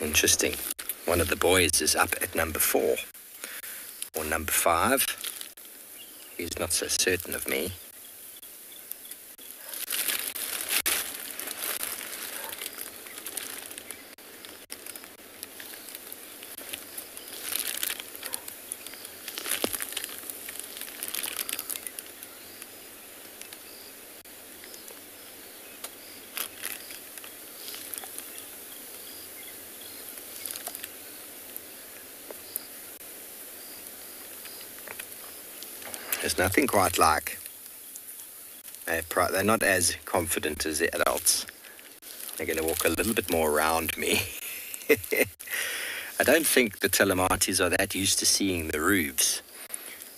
Interesting. One of the boys is up at number four. Or number five. He's not so certain of me. Nothing quite like. They're, not as confident as the adults. They're going to walk a little bit more around me. I don't think the telematis are that used to seeing the roofs.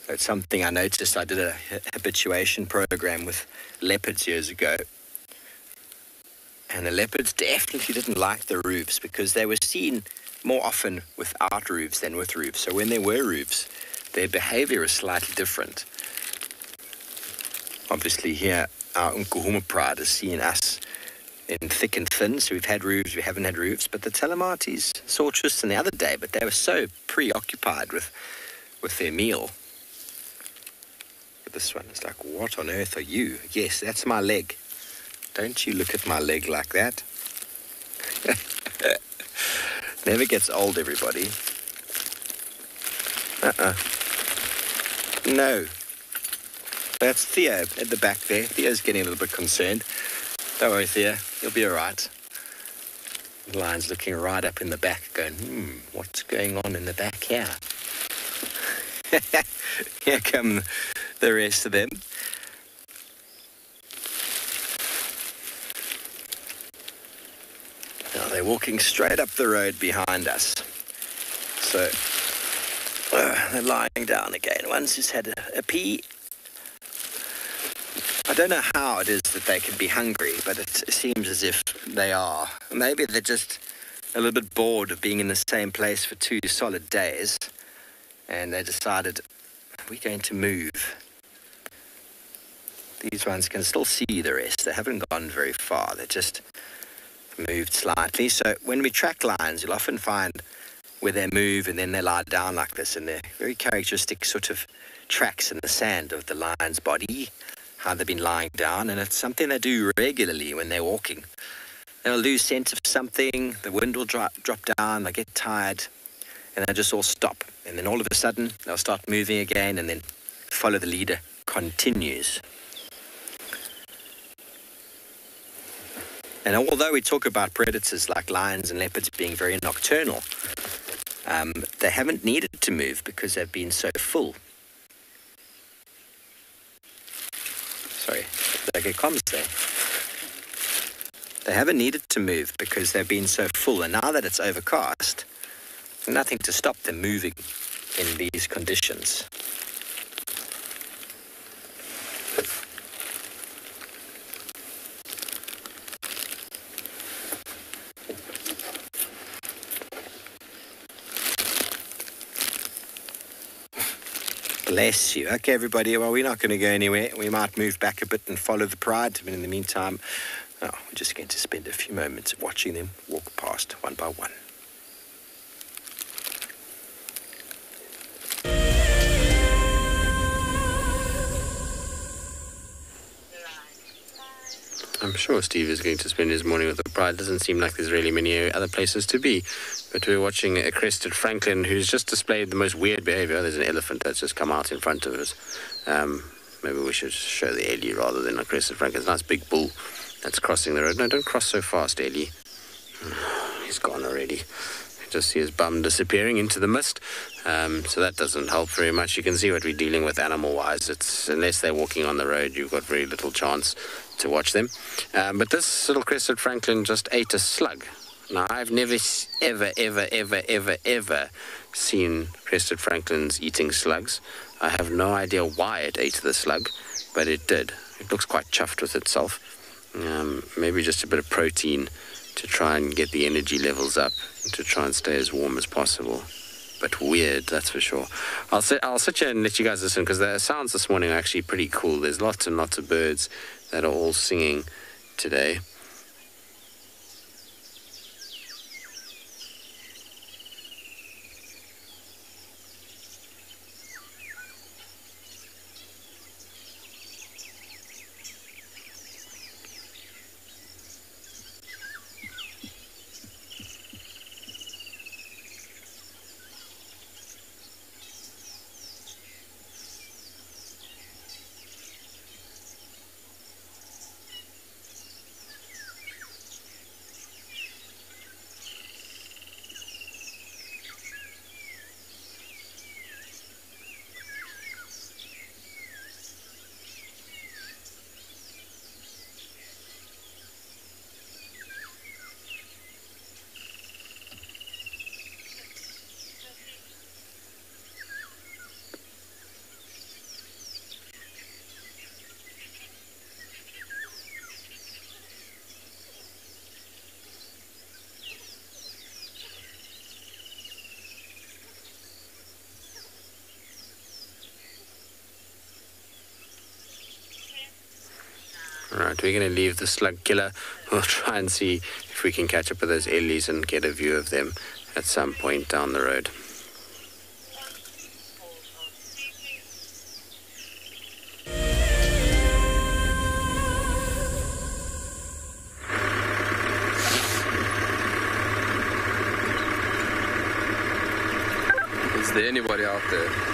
That's something I noticed. I did a habituation program with leopards years ago. And the leopards definitely didn't like the roofs because they were seen more often without roofs than with roofs. So when there were roofs, their behavior is slightly different. Obviously, here our Nkuhuma pride is seeing us in thick and thin. So we've had roofs, we haven't had roofs. But the telematis saw Tristan the other day, but they were so preoccupied with with their meal. But this one is like, what on earth are you? Yes, that's my leg. Don't you look at my leg like that. Never gets old, everybody. Uh-uh. No. That's Theo at the back there. Theo's getting a little bit concerned. Don't worry, Theo. You'll be all right. The lion's looking right up in the back, going, hmm, what's going on in the back here? here come the rest of them. Now they're walking straight up the road behind us. So uh, they're lying down again. One's just had a, a pee. I don't know how it is that they can be hungry, but it seems as if they are. Maybe they're just a little bit bored of being in the same place for two solid days, and they decided we're going to move. These ones can still see the rest. They haven't gone very far. They just moved slightly. So when we track lions, you'll often find where they move and then they lie down like this, and they're very characteristic sort of tracks in the sand of the lion's body, how they've been lying down, and it's something they do regularly when they're walking. They'll lose sense of something, the wind will drop, drop down, they get tired, and they'll just all stop. And then all of a sudden, they'll start moving again, and then follow the leader continues. And although we talk about predators like lions and leopards being very nocturnal, um, they haven't needed to move because they've been so full. Sorry, did I get comms there? They haven't needed to move because they've been so full, and now that it's overcast, nothing to stop them moving in these conditions. Bless you. Okay, everybody. Well, we're not going to go anywhere. We might move back a bit and follow the pride. But in the meantime, oh, we're just going to spend a few moments watching them walk past one by one. I'm sure Steve is going to spend his morning with the pride. Doesn't seem like there's really many other places to be. But we're watching a crested francolin who's just displayed the most weird behavior. There's an elephant that's just come out in front of us. Um, maybe we should show the Ellie rather than a crested francolin. It's a nice big bull that's crossing the road. No, don't cross so fast, Ellie. He's gone already. Just see his bum disappearing into the mist. Um, so that doesn't help very much. You can see what we're dealing with animal-wise. It's unless they're walking on the road, you've got very little chance to watch them. Um, but this little crested francolin just ate a slug. Now I've never ever, ever, ever, ever, ever seen crested francolins eating slugs. I have no idea why it ate the slug, but it did. It looks quite chuffed with itself. Um, maybe just a bit of protein to try and get the energy levels up, to try and stay as warm as possible. But weird, that's for sure. I'll sit, I'll sit here and let you guys listen because the sounds this morning are actually pretty cool. There's lots and lots of birds that all singing today. Right, we're going to leave the slug killer. We'll try and see if we can catch up with those ellies and get a view of them at some point down the road. Is there anybody out there?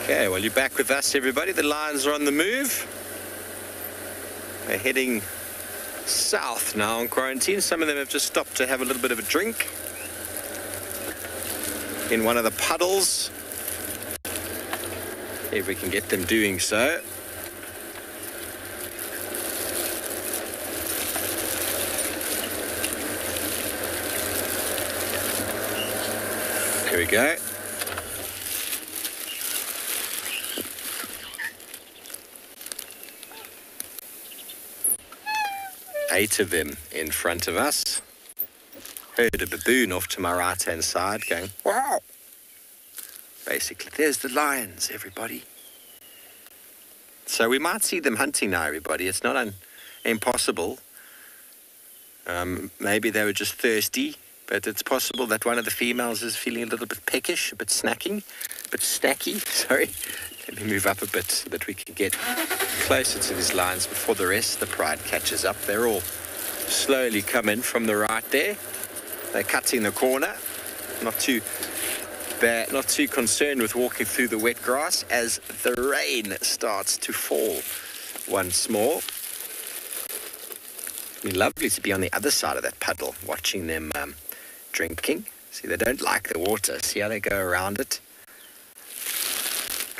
Okay, well, you're back with us, everybody. The Lions are on the move. They're heading south now on quarantine. Some of them have just stopped to have a little bit of a drink in one of the puddles. If we can get them doing so. Here we go. Eight of them in front of us. Heard a baboon off to my right hand side going, wow. Basically, there's the lions, everybody. So we might see them hunting now, everybody. It's not un- impossible. Um, maybe they were just thirsty, but it's possible that one of the females is feeling a little bit peckish, a bit snacking, a bit snacky. Sorry. Let me move up a bit so that we can get closer to these lines before the rest of the pride catches up. They're all slowly coming from the right there. They're cutting the corner. Not too bad, not too concerned with walking through the wet grass as the rain starts to fall once more. Lovely to be on the other side of that puddle, watching them um, drinking. See, they don't like the water. See how they go around it?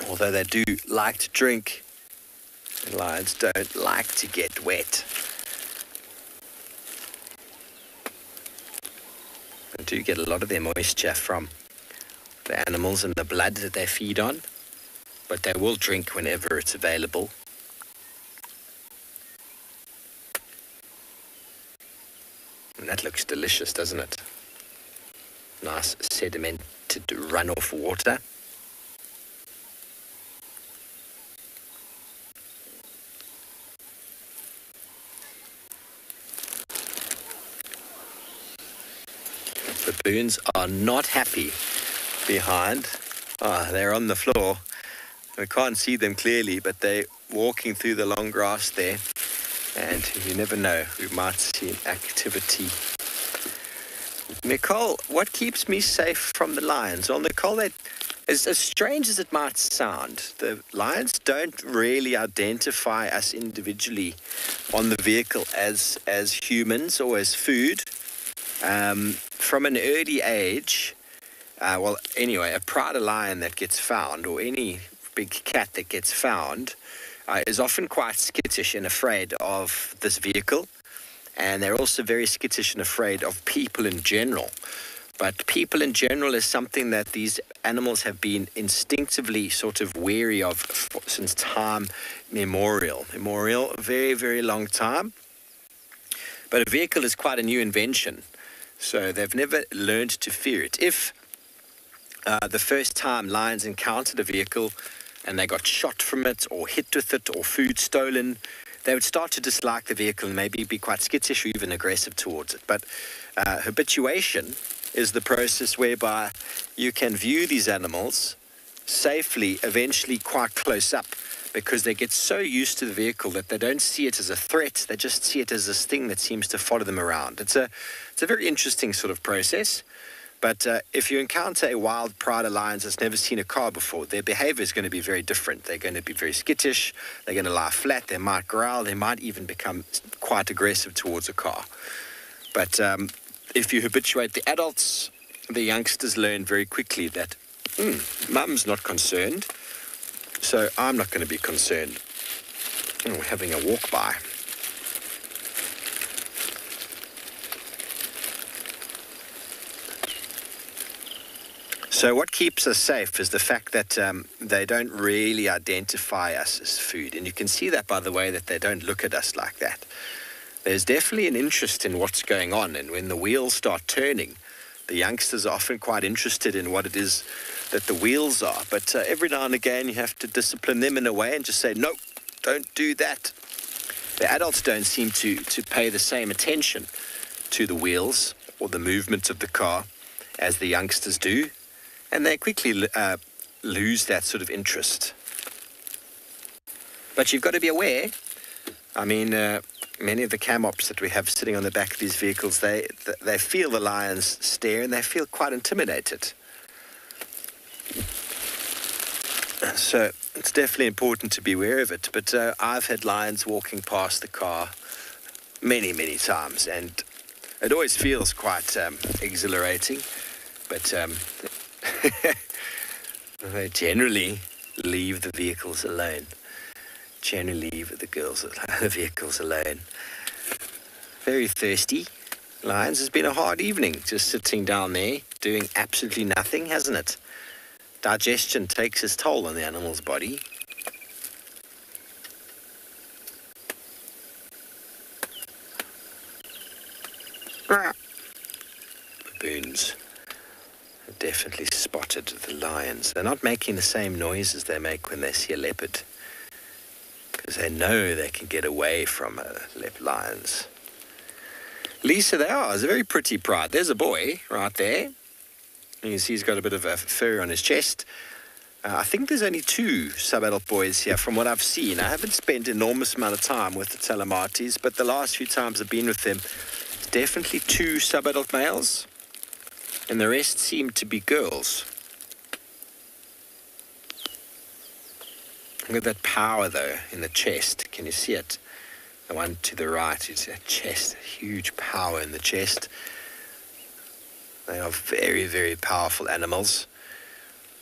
Although they do like to drink, lions don't like to get wet. They do get a lot of their moisture from the animals and the blood that they feed on, but they will drink whenever it's available. And that looks delicious, doesn't it? Nice sedimented runoff water. Baboons are not happy behind. Ah, they're on the floor. We can't see them clearly, but they're walking through the long grass there. And you never know, we might see an activity. Nicole, what keeps me safe from the lions? Well, Nicole, they, as, as strange as it might sound, the lions don't really identify us individually on the vehicle as as humans or as food. Um, from an early age, uh, well, anyway, a Prada lion that gets found, or any big cat that gets found, uh, is often quite skittish and afraid of this vehicle. And they're also very skittish and afraid of people in general. But people in general is something that these animals have been instinctively sort of wary of since time memorial. Memorial, very, very long time. But a vehicle is quite a new invention. So they've never learned to fear it. If uh, the first time lions encountered a vehicle and they got shot from it or hit with it or food stolen, they would start to dislike the vehicle and maybe be quite skittish or even aggressive towards it. But uh, habituation is the process whereby you can view these animals safely, eventually quite close up, because they get so used to the vehicle that they don't see it as a threat. They just see it as this thing that seems to follow them around. It's a, it's a very interesting sort of process. But uh, if you encounter a wild Prada lion that's never seen a car before, their behavior is going to be very different. They're going to be very skittish. They're going to lie flat. They might growl. They might even become quite aggressive towards a car. But um, if you habituate the adults, the youngsters learn very quickly that mm, mum's not concerned, so I'm not going to be concerned. We're having a walk by. So what keeps us safe is the fact that um, they don't really identify us as food, and you can see that by the way that they don't look at us like that. There's definitely an interest in what's going on, and when the wheels start turning, the youngsters are often quite interested in what it is that the wheels are. But uh, every now and again, you have to discipline them in a way and just say, no, don't do that. The adults don't seem to, to pay the same attention to the wheels or the movement of the car as the youngsters do, and they quickly uh, lose that sort of interest. But you've got to be aware. I mean, uh, many of the cam ops that we have sitting on the back of these vehicles, they they feel the lions stare and they feel quite intimidated. So it's definitely important to be aware of it. But uh, I've had lions walking past the car many, many times, and it always feels quite um, exhilarating. But um, they generally leave the vehicles alone. Generally leave the girls, the vehicles alone. Very thirsty. Lions, it's been a hard evening just sitting down there doing absolutely nothing, hasn't it? Digestion takes its toll on the animal's body. Baboons have definitely spotted the lions. They're not making the same noises they make when they see a leopard because they know they can get away from uh, lions. Lisa, they are. It's a very pretty pride. There's a boy right there. You can see he's got a bit of a fur on his chest. Uh, I think there's only two sub-adult boys here from what I've seen. I haven't spent enormous amount of time with the Telematis, but the last few times I've been with them, definitely two sub-adult males, and the rest seem to be girls. Look at that power, though, in the chest. Can you see it? The one to the right is a chest, a huge power in the chest. They are very, very powerful animals.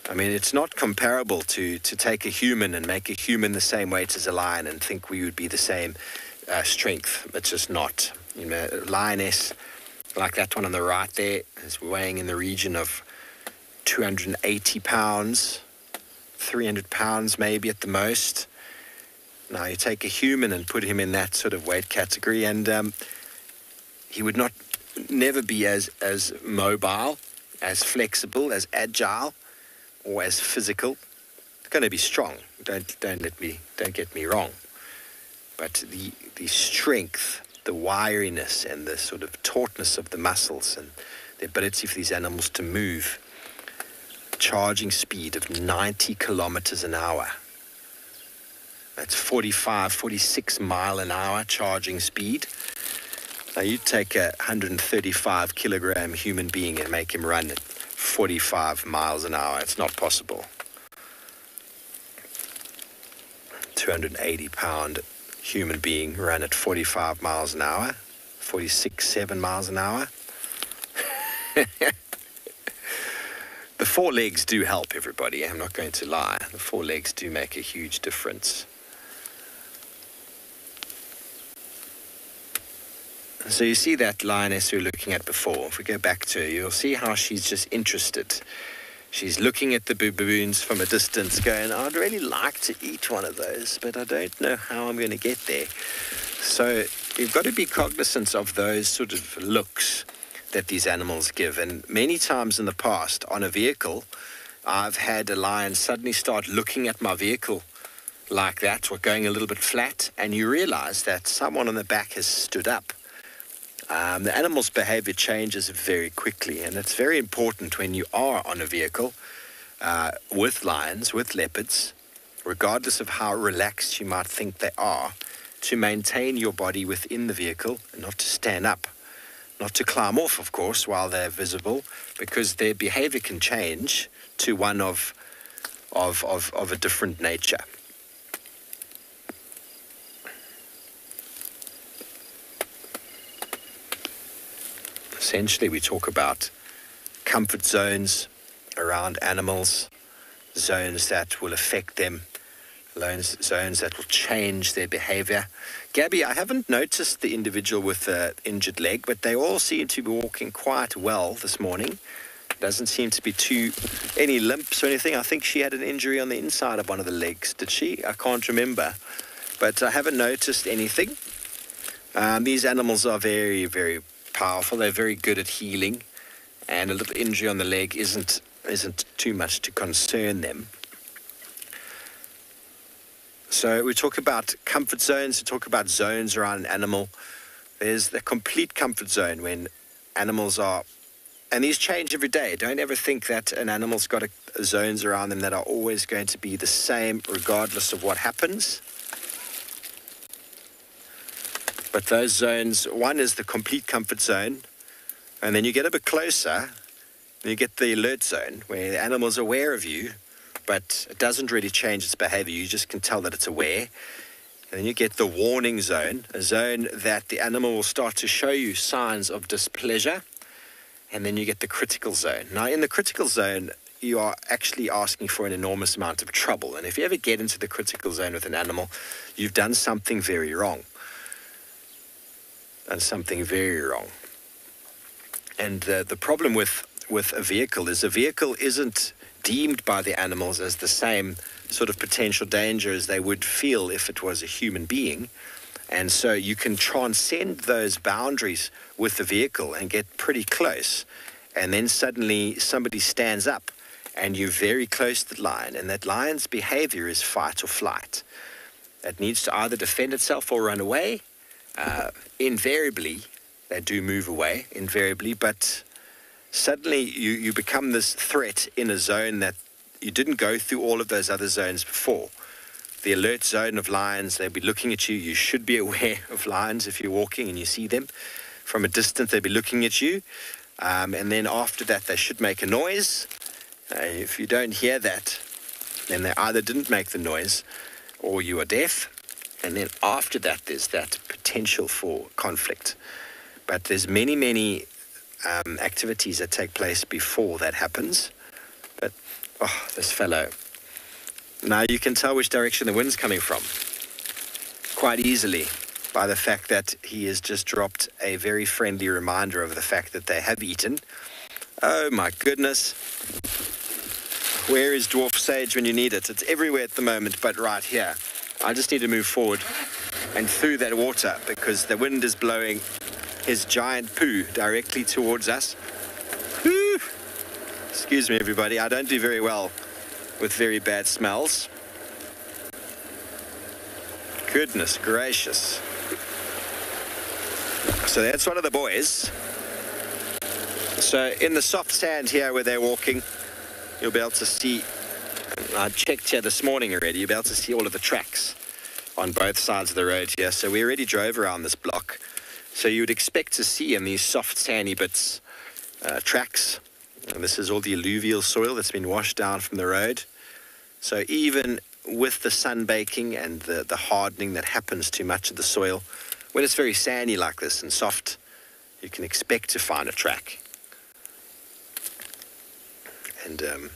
I mean, it's not comparable to, to take a human and make a human the same weight as a lion and think we would be the same uh, strength. It's just not. You know, lioness, like that one on the right there, is weighing in the region of 280 pounds, 300 pounds maybe at the most. Now you take a human and put him in that sort of weight category, and um, he would not never be as, as mobile, as flexible, as agile, or as physical. It's going to be strong. Don't, don't, let me, don't get me wrong. But the, the strength, the wiriness, and the sort of tautness of the muscles and the ability for these animals to move, charging speed of 90 kilometers an hour. That's 45, 46 mile an hour charging speed. Now you take a 135 kilogram human being and make him run at 45 miles an hour. It's not possible. 280 pound human being run at 45 miles an hour, 46, 7 miles an hour. the four legs do help everybody, I'm not going to lie. The four legs do make a huge difference. So you see that lioness we were looking at before. If we go back to her, you'll see how she's just interested. She's looking at the baboons from a distance going, I'd really like to eat one of those, but I don't know how I'm going to get there. So you've got to be cognizant of those sort of looks that these animals give. And many times in the past on a vehicle, I've had a lion suddenly start looking at my vehicle like that or going a little bit flat, and you realize that someone on the back has stood up um, the animal's behavior changes very quickly, and it's very important when you are on a vehicle uh, with lions, with leopards, regardless of how relaxed you might think they are, to maintain your body within the vehicle and not to stand up, not to climb off, of course, while they're visible, because their behavior can change to one of, of, of, of a different nature. Essentially we talk about comfort zones around animals, zones that will affect them, zones, zones that will change their behavior. Gabby, I haven't noticed the individual with the injured leg, but they all seem to be walking quite well this morning. Doesn't seem to be too any limps or anything. I think she had an injury on the inside of one of the legs. Did she? I can't remember, but I haven't noticed anything. Um, these animals are very, very powerful. They're very good at healing, and a little injury on the leg isn't isn't too much to concern them. So we talk about comfort zones. We talk about zones around an animal. There's the complete comfort zone when animals are, and these change every day. Don't ever think that an animal's got a, zones around them that are always going to be the same regardless of what happens. But those zones, one is the complete comfort zone, and then you get a bit closer, and you get the alert zone where the animal's aware of you, but it doesn't really change its behavior. You just can tell that it's aware. And then you get the warning zone, a zone that the animal will start to show you signs of displeasure. And then you get the critical zone. Now, in the critical zone, you are actually asking for an enormous amount of trouble. And if you ever get into the critical zone with an animal, you've done something very wrong. Done something very wrong. And uh, the problem with, with a vehicle is a vehicle isn't deemed by the animals as the same sort of potential danger as they would feel if it was a human being. And so you can transcend those boundaries with the vehicle and get pretty close. And then suddenly somebody stands up and you're very close to the lion. And that lion's behavior is fight or flight. It needs to either defend itself or run away. Uh, invariably, they do move away, invariably, but suddenly you, you become this threat in a zone that you didn't go through all of those other zones before. The alert zone of lions, they'll be looking at you. You should be aware of lions if you're walking and you see them. From a distance, they'll be looking at you. Um, and then after that, they should make a noise. Uh, if you don't hear that, then they either didn't make the noise or you are deaf. And then after that, there's that potential for conflict. But there's many, many um, activities that take place before that happens. But, oh, this fellow. Now you can tell which direction the wind's coming from quite easily by the fact that he has just dropped a very friendly reminder of the fact that they have eaten. Oh my goodness. Where is dwarf sage when you need it? It's everywhere at the moment, but right here. I just need to move forward and through that water because the wind is blowing his giant poo directly towards us. Whew. Excuse me, everybody. I don't do very well with very bad smells. Goodness gracious. So that's one of the boys. So in the soft sand here where they're walking, you'll be able to see, I checked here this morning already, You're about to see all of the tracks on both sides of the road here. So we already drove around this block. So you would expect to see in these soft sandy bits uh, tracks. And this is all the alluvial soil that's been washed down from the road. So even with the sun baking and the, the hardening that happens to much of the soil, when it's very sandy like this and soft, you can expect to find a track. And um,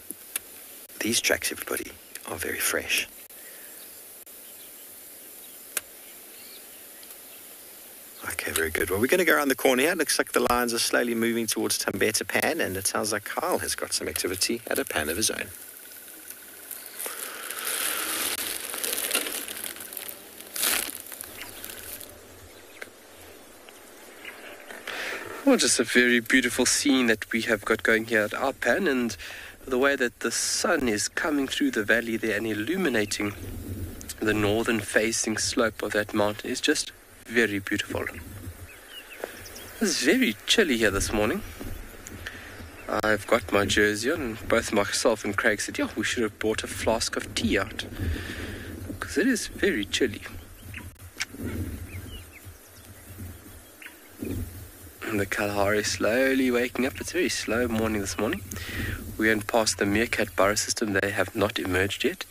these tracks, everybody, are very fresh. Okay, very good. Well, we're going to go around the corner here. It looks like the lines are slowly moving towards Tambeta Pan, and it sounds like Kyle has got some activity at a pan of his own. Well, just a very beautiful scene that we have got going here at our pan, and the way that the sun is coming through the valley there and illuminating the northern facing slope of that mountain is just very beautiful. It's very chilly here this morning. I've got my jersey on, and both myself and Craig said, Yeah, we should have brought a flask of tea out. Because it is very chilly. The Kalahari slowly waking up. It's a very slow morning this morning. We went past the Meerkat Burrow system. They have not emerged yet.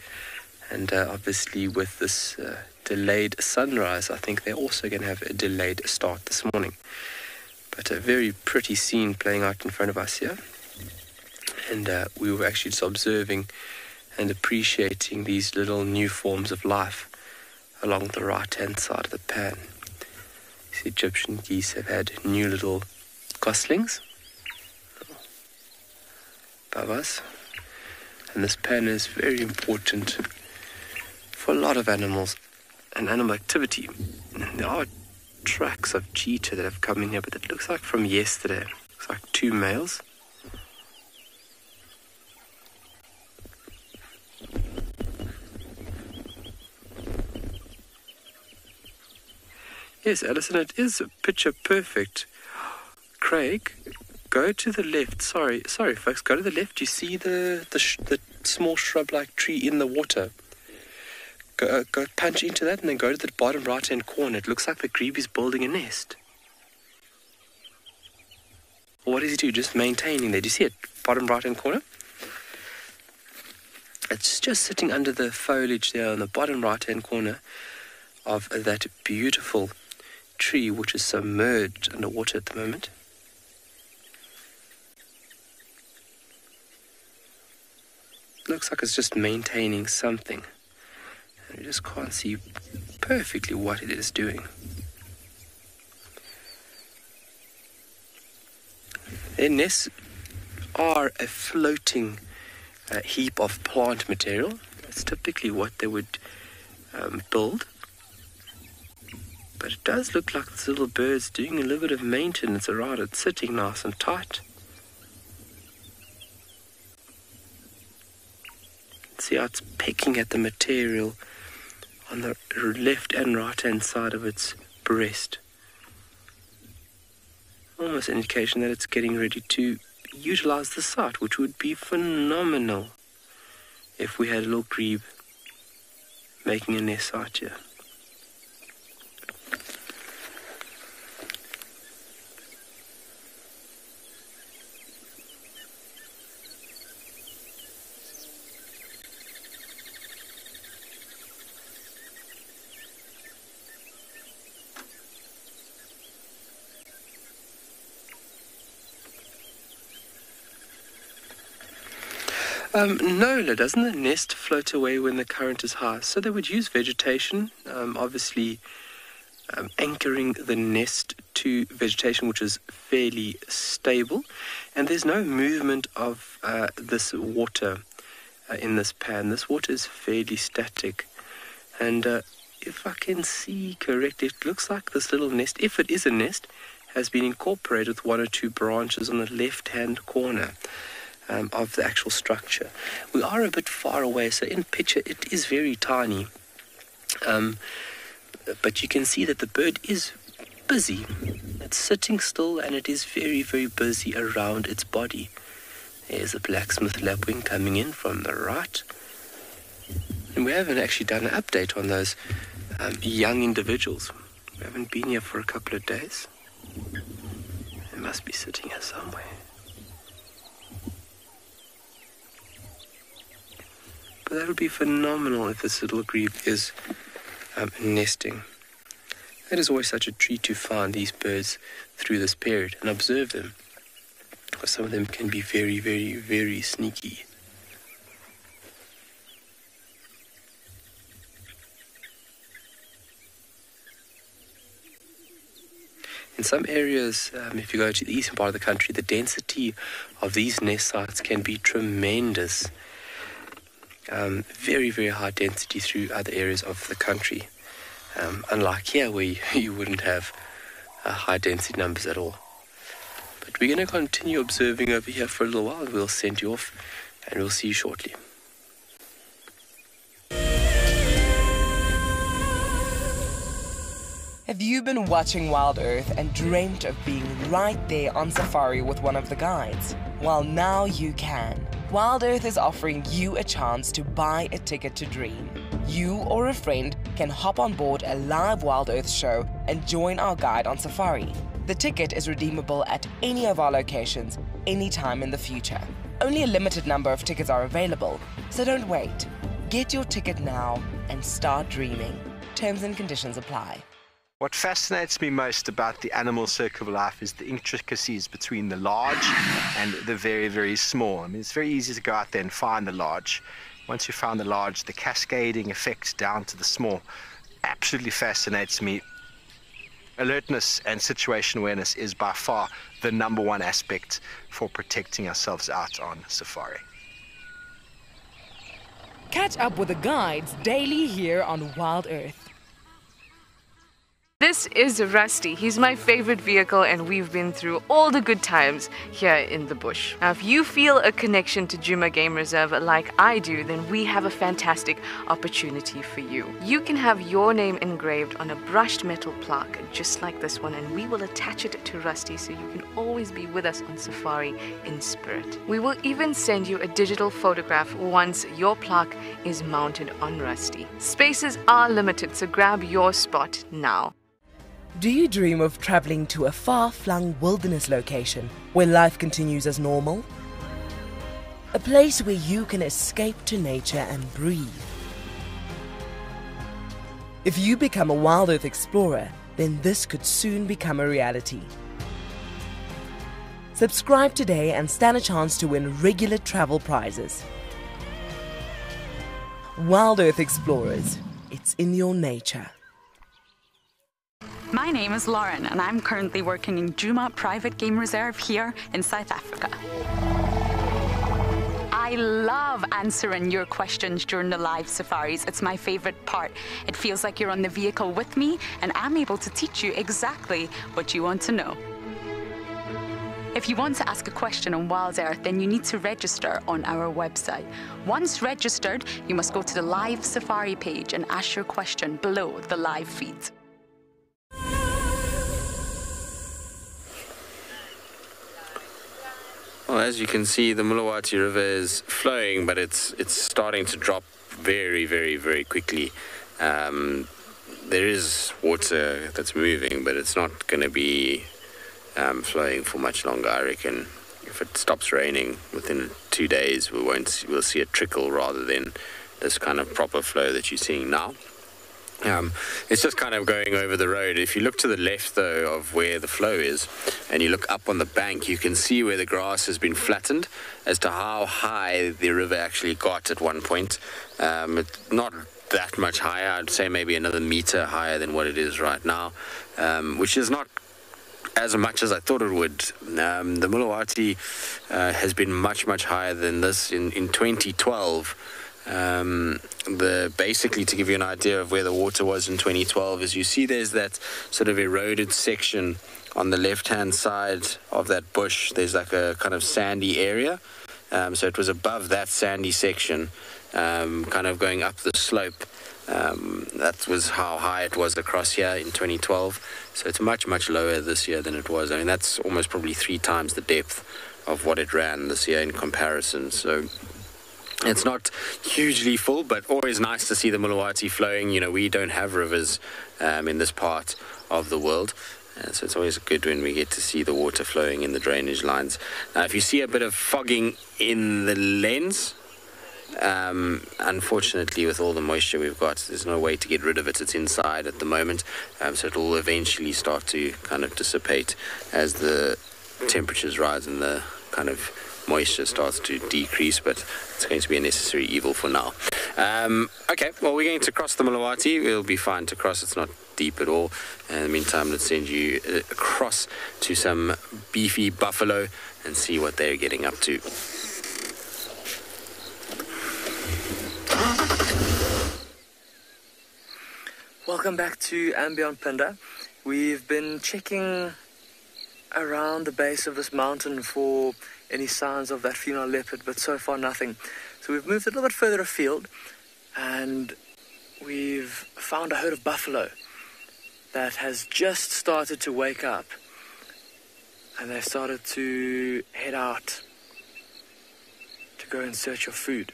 And uh, obviously, with this uh, delayed sunrise, I think they're also going to have a delayed start this morning. But a very pretty scene playing out in front of us here. And uh, we were actually just observing and appreciating these little new forms of life along the right hand side of the pan. These Egyptian geese have had new little goslings. us. And this pan is very important for a lot of animals and animal activity. There are tracks of cheetah that have come in here, but it looks like from yesterday. Looks like two males. Yes, Alison, it is picture perfect. Craig, go to the left. Sorry, sorry, folks. Go to the left. You see the the, sh- the small shrub-like tree in the water. Go, uh, go punch into that, and then go to the bottom right-hand corner. It looks like the grebe is building a nest. What does he do? Just maintaining there. Do you see it? Bottom right-hand corner. It's just sitting under the foliage there on the bottom right-hand corner of that beautiful tree, which is submerged underwater at the moment. looks like it's just maintaining something. And you just can't see perfectly what it is doing. Their nests are a floating uh, heap of plant material. That's typically what they would um, build. But it does look like this little bird's doing a little bit of maintenance around it, sitting nice and tight. See how it's picking at the material on the left and right hand side of its breast. Almost an indication that it's getting ready to utilize the site, which would be phenomenal if we had a little grebe making a nest site here. Um, no, doesn't the nest float away when the current is high? So they would use vegetation, um, obviously um, anchoring the nest to vegetation which is fairly stable, and there's no movement of uh, this water uh, in this pan. This water is fairly static, and uh, if I can see correctly, it looks like this little nest, if it is a nest, has been incorporated with one or two branches on the left-hand corner um, of the actual structure. We are a bit far away, so in picture it is very tiny. Um, but you can see that the bird is busy. It's sitting still and it is very, very busy around its body. There's a blacksmith lapwing coming in from the right. And we haven't actually done an update on those um, young individuals. We haven't been here for a couple of days. They must be sitting here somewhere. But that would be phenomenal if this little grebe is um, nesting. It is always such a treat to find these birds through this period and observe them. Because some of them can be very, very, very sneaky. In some areas, um, if you go to the eastern part of the country, the density of these nest sites can be tremendous um, very, very high density through other areas of the country. Um, unlike here, where you, wouldn't have uh, high density numbers at all. But we're going to continue observing over here for a little while. We'll send you off and we'll see you shortly. Have you been watching Wild Earth and dreamt of being right there on safari with one of the guides? Well, now you can. Wild Earth is offering you a chance to buy a ticket to dream. You or a friend can hop on board a live Wild Earth show and join our guide on safari. The ticket is redeemable at any of our locations anytime in the future. Only a limited number of tickets are available, so don't wait. Get your ticket now and start dreaming. Terms and conditions apply. What fascinates me most about the animal circle of life is the intricacies between the large and the very, very small. I mean, it's very easy to go out there and find the large. Once you find the large, the cascading effect down to the small absolutely fascinates me. alertness and situation awareness is by far the number one aspect for protecting ourselves out on safari. Catch up with the guides daily here on Wild Earth. This is Rusty. He's my favorite vehicle, and we've been through all the good times here in the bush. Now, if you feel a connection to Djuma Game Reserve like I do, then we have a fantastic opportunity for you. You can have your name engraved on a brushed metal plaque, just like this one, and we will attach it to Rusty so you can always be with us on safari in spirit. We will even send you a digital photograph once your plaque is mounted on Rusty. Spaces are limited, so grab your spot now. Do you dream of traveling to a far flung wilderness location where life continues as normal? A place where you can escape to nature and breathe. If you become a Wild Earth explorer, then this could soon become a reality. Subscribe today and stand a chance to win regular travel prizes. Wild Earth Explorers, it's in your nature. My name is Lauren, and I'm currently working in Djuma Private Game Reserve here in South Africa. I love answering your questions during the live safaris. It's my favorite part. It feels like you're on the vehicle with me, and I'm able to teach you exactly what you want to know. If you want to ask a question on Wild Earth, then you need to register on our website. Once registered, you must go to the live safari page and ask your question below the live feed. Well, as you can see, the Mulawati River is flowing, but it's it's starting to drop very, very, very quickly. Um, there is water that's moving, but it's not going to be um, flowing for much longer. I reckon if it stops raining within two days, we won't we'll see a trickle rather than this kind of proper flow that you're seeing now. Um, it's just kind of going over the road. If you look to the left, though, of where the flow is, and you look up on the bank, you can see where the grass has been flattened as to how high the river actually got at one point. Um, it's not that much higher. I'd say maybe another meter higher than what it is right now, um, which is not as much as I thought it would. Um, the Mulawati uh, has been much, much higher than this in, in 2012. Um, the basically to give you an idea of where the water was in 2012 is you see there's that sort of eroded section on the left hand side of that bush. There's like a kind of sandy area. Um, so it was above that sandy section um, kind of going up the slope. Um, that was how high it was across here in 2012 so it's much much lower this year than it was. I mean that's almost probably three times the depth of what it ran this year in comparison. So it's not hugely full, but always nice to see the Mulawati flowing. You know, we don't have rivers um, in this part of the world. Uh, so it's always good when we get to see the water flowing in the drainage lines. Now, if you see a bit of fogging in the lens, um, unfortunately, with all the moisture we've got, there's no way to get rid of it. It's inside at the moment, um, so it will eventually start to kind of dissipate as the temperatures rise and the kind of moisture starts to decrease, but it's going to be a necessary evil for now. Um, okay, well, we're going to cross the Mulawati. We'll be fine to cross. It's not deep at all. In the meantime, let's send you uh, across to some beefy buffalo and see what they're getting up to. Welcome back to Ambion Pinda. We've been checking around the base of this mountain for any signs of that female leopard, but so far nothing. So we've moved a little bit further afield and we've found a herd of buffalo that has just started to wake up and they've started to head out to go in search of food.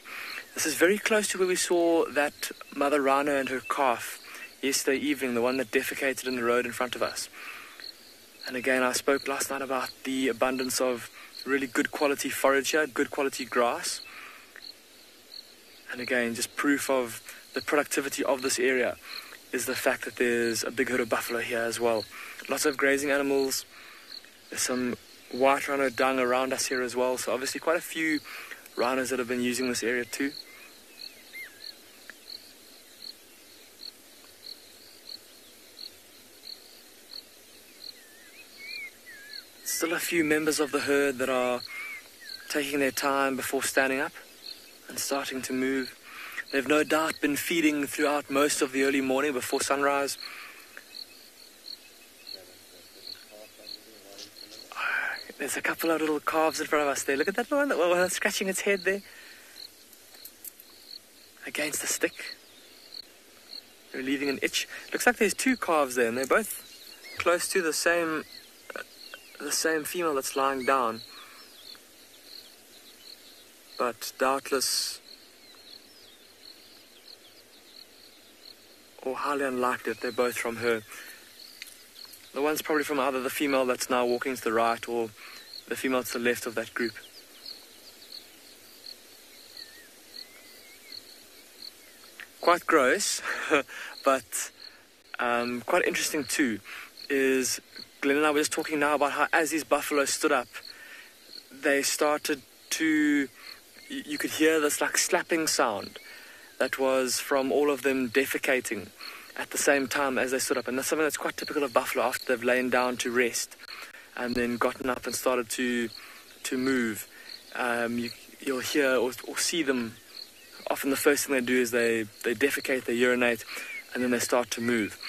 This is very close to where we saw that mother rhino and her calf yesterday evening, the one that defecated in the road in front of us. And again, I spoke last night about the abundance of really good quality forage here, good quality grass. And again, just proof of the productivity of this area is the fact that there's a big herd of buffalo here as well. Lots of grazing animals. There's some white rhino dung around us here as well. So obviously quite a few rhinos that have been using this area too. Still a few members of the herd that are taking their time before standing up and starting to move. They've no doubt been feeding throughout most of the early morning before sunrise. There's a couple of little calves in front of us there. Look at that one, that one that's scratching its head there. Against the stick. Relieving an itch. Looks like there's two calves there, and they're both close to the same, the same female that's lying down. But doubtless, or highly unlikely that they're both from her. The one's probably from either the female that's now walking to the right or the female to the left of that group. Quite gross, but um, quite interesting too, is Glenn and I were just talking now about how as these buffalo stood up, they started to. You could hear this like slapping sound that was from all of them defecating at the same time as they stood up. And that's something that's quite typical of buffalo after they've lain down to rest and then gotten up and started to to move. Um, you, you'll hear or, or see them. Often the first thing they do is they, they defecate, they urinate, and then they start to move.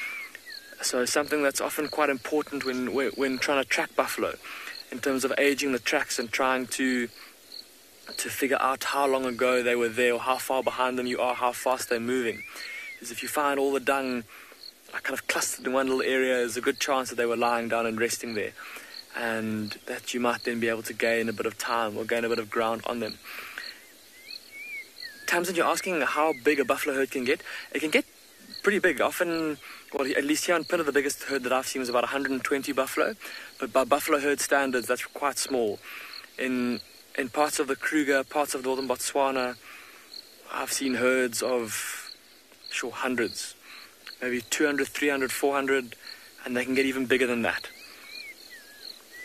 So something that's often quite important when when, trying to track buffalo, in terms of aging the tracks and trying to to figure out how long ago they were there or how far behind them you are, how fast they're moving. Is if you find all the dung kind of clustered in one little area, there's a good chance that they were lying down and resting there. And that you might then be able to gain a bit of time or gain a bit of ground on them. Tamsin, you're asking how big a buffalo herd can get. It can get pretty big. Often, well, at least here in Phinda, the biggest herd that I've seen was about 120 buffalo. But by buffalo herd standards, that's quite small. In in parts of the Kruger, parts of northern Botswana, I've seen herds of, sure, hundreds, maybe 200, 300, 400, and they can get even bigger than that.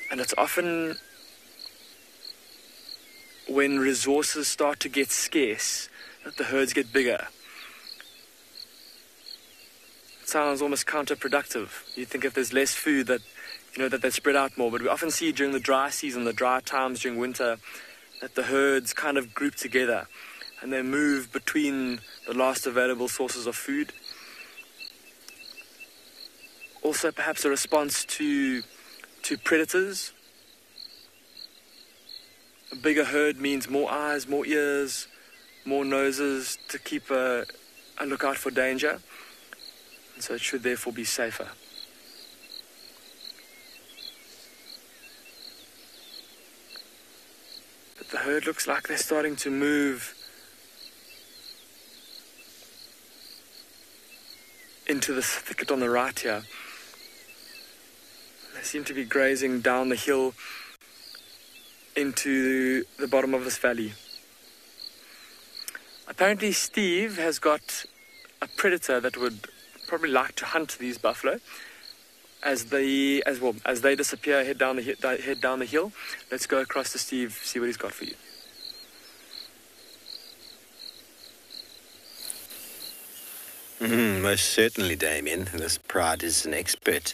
And it's often when resources start to get scarce that the herds get bigger. Sounds almost counterproductive. You'd think if there's less food that you know that they spread out more, but we often see during the dry season, the dry times during winter, that the herds kind of group together and they move between the last available sources of food. Also, perhaps a response to to predators. A bigger herd means more eyes, more ears, more noses to keep a, a lookout for danger, so it should therefore be safer. But the herd looks like they're starting to move into this thicket on the right here. They seem to be grazing down the hill into the bottom of this valley. Apparently, Steve has got a predator that would probably like to hunt these buffalo. As they, as well as they disappear, head down the head down the hill. Let's go across to Steve, see what he's got for you. Mm, most certainly, Damien. This Pride is an expert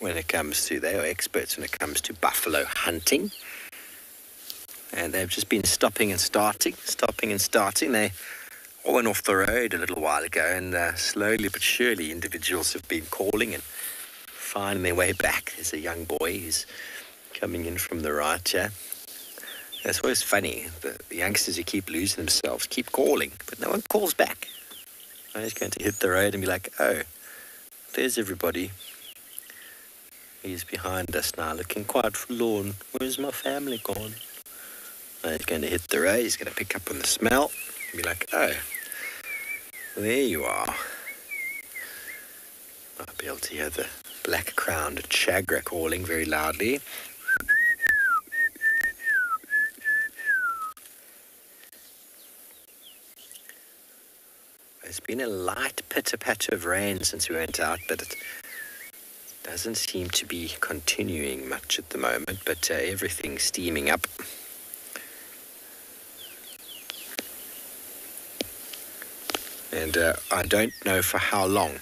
when it comes to, they are experts when it comes to buffalo hunting. And they've just been stopping and starting, stopping and starting. They all went off the road a little while ago, and uh, slowly but surely, individuals have been calling and finding their way back. There's a young boy who's coming in from the right here. That's always funny. The, the youngsters who keep losing themselves keep calling, but no one calls back. I'm just going to hit the road and be like, oh, there's everybody. He's behind us now, looking quite forlorn. Where's my family gone? I'm going to hit the road. He's going to pick up on the smell and be like, oh, there you are. Might be able to hear the black crowned tchagra calling very loudly. There's been a light pitter patter of rain since we went out, but it doesn't seem to be continuing much at the moment, but uh, everything's steaming up. And uh, I don't know for how long.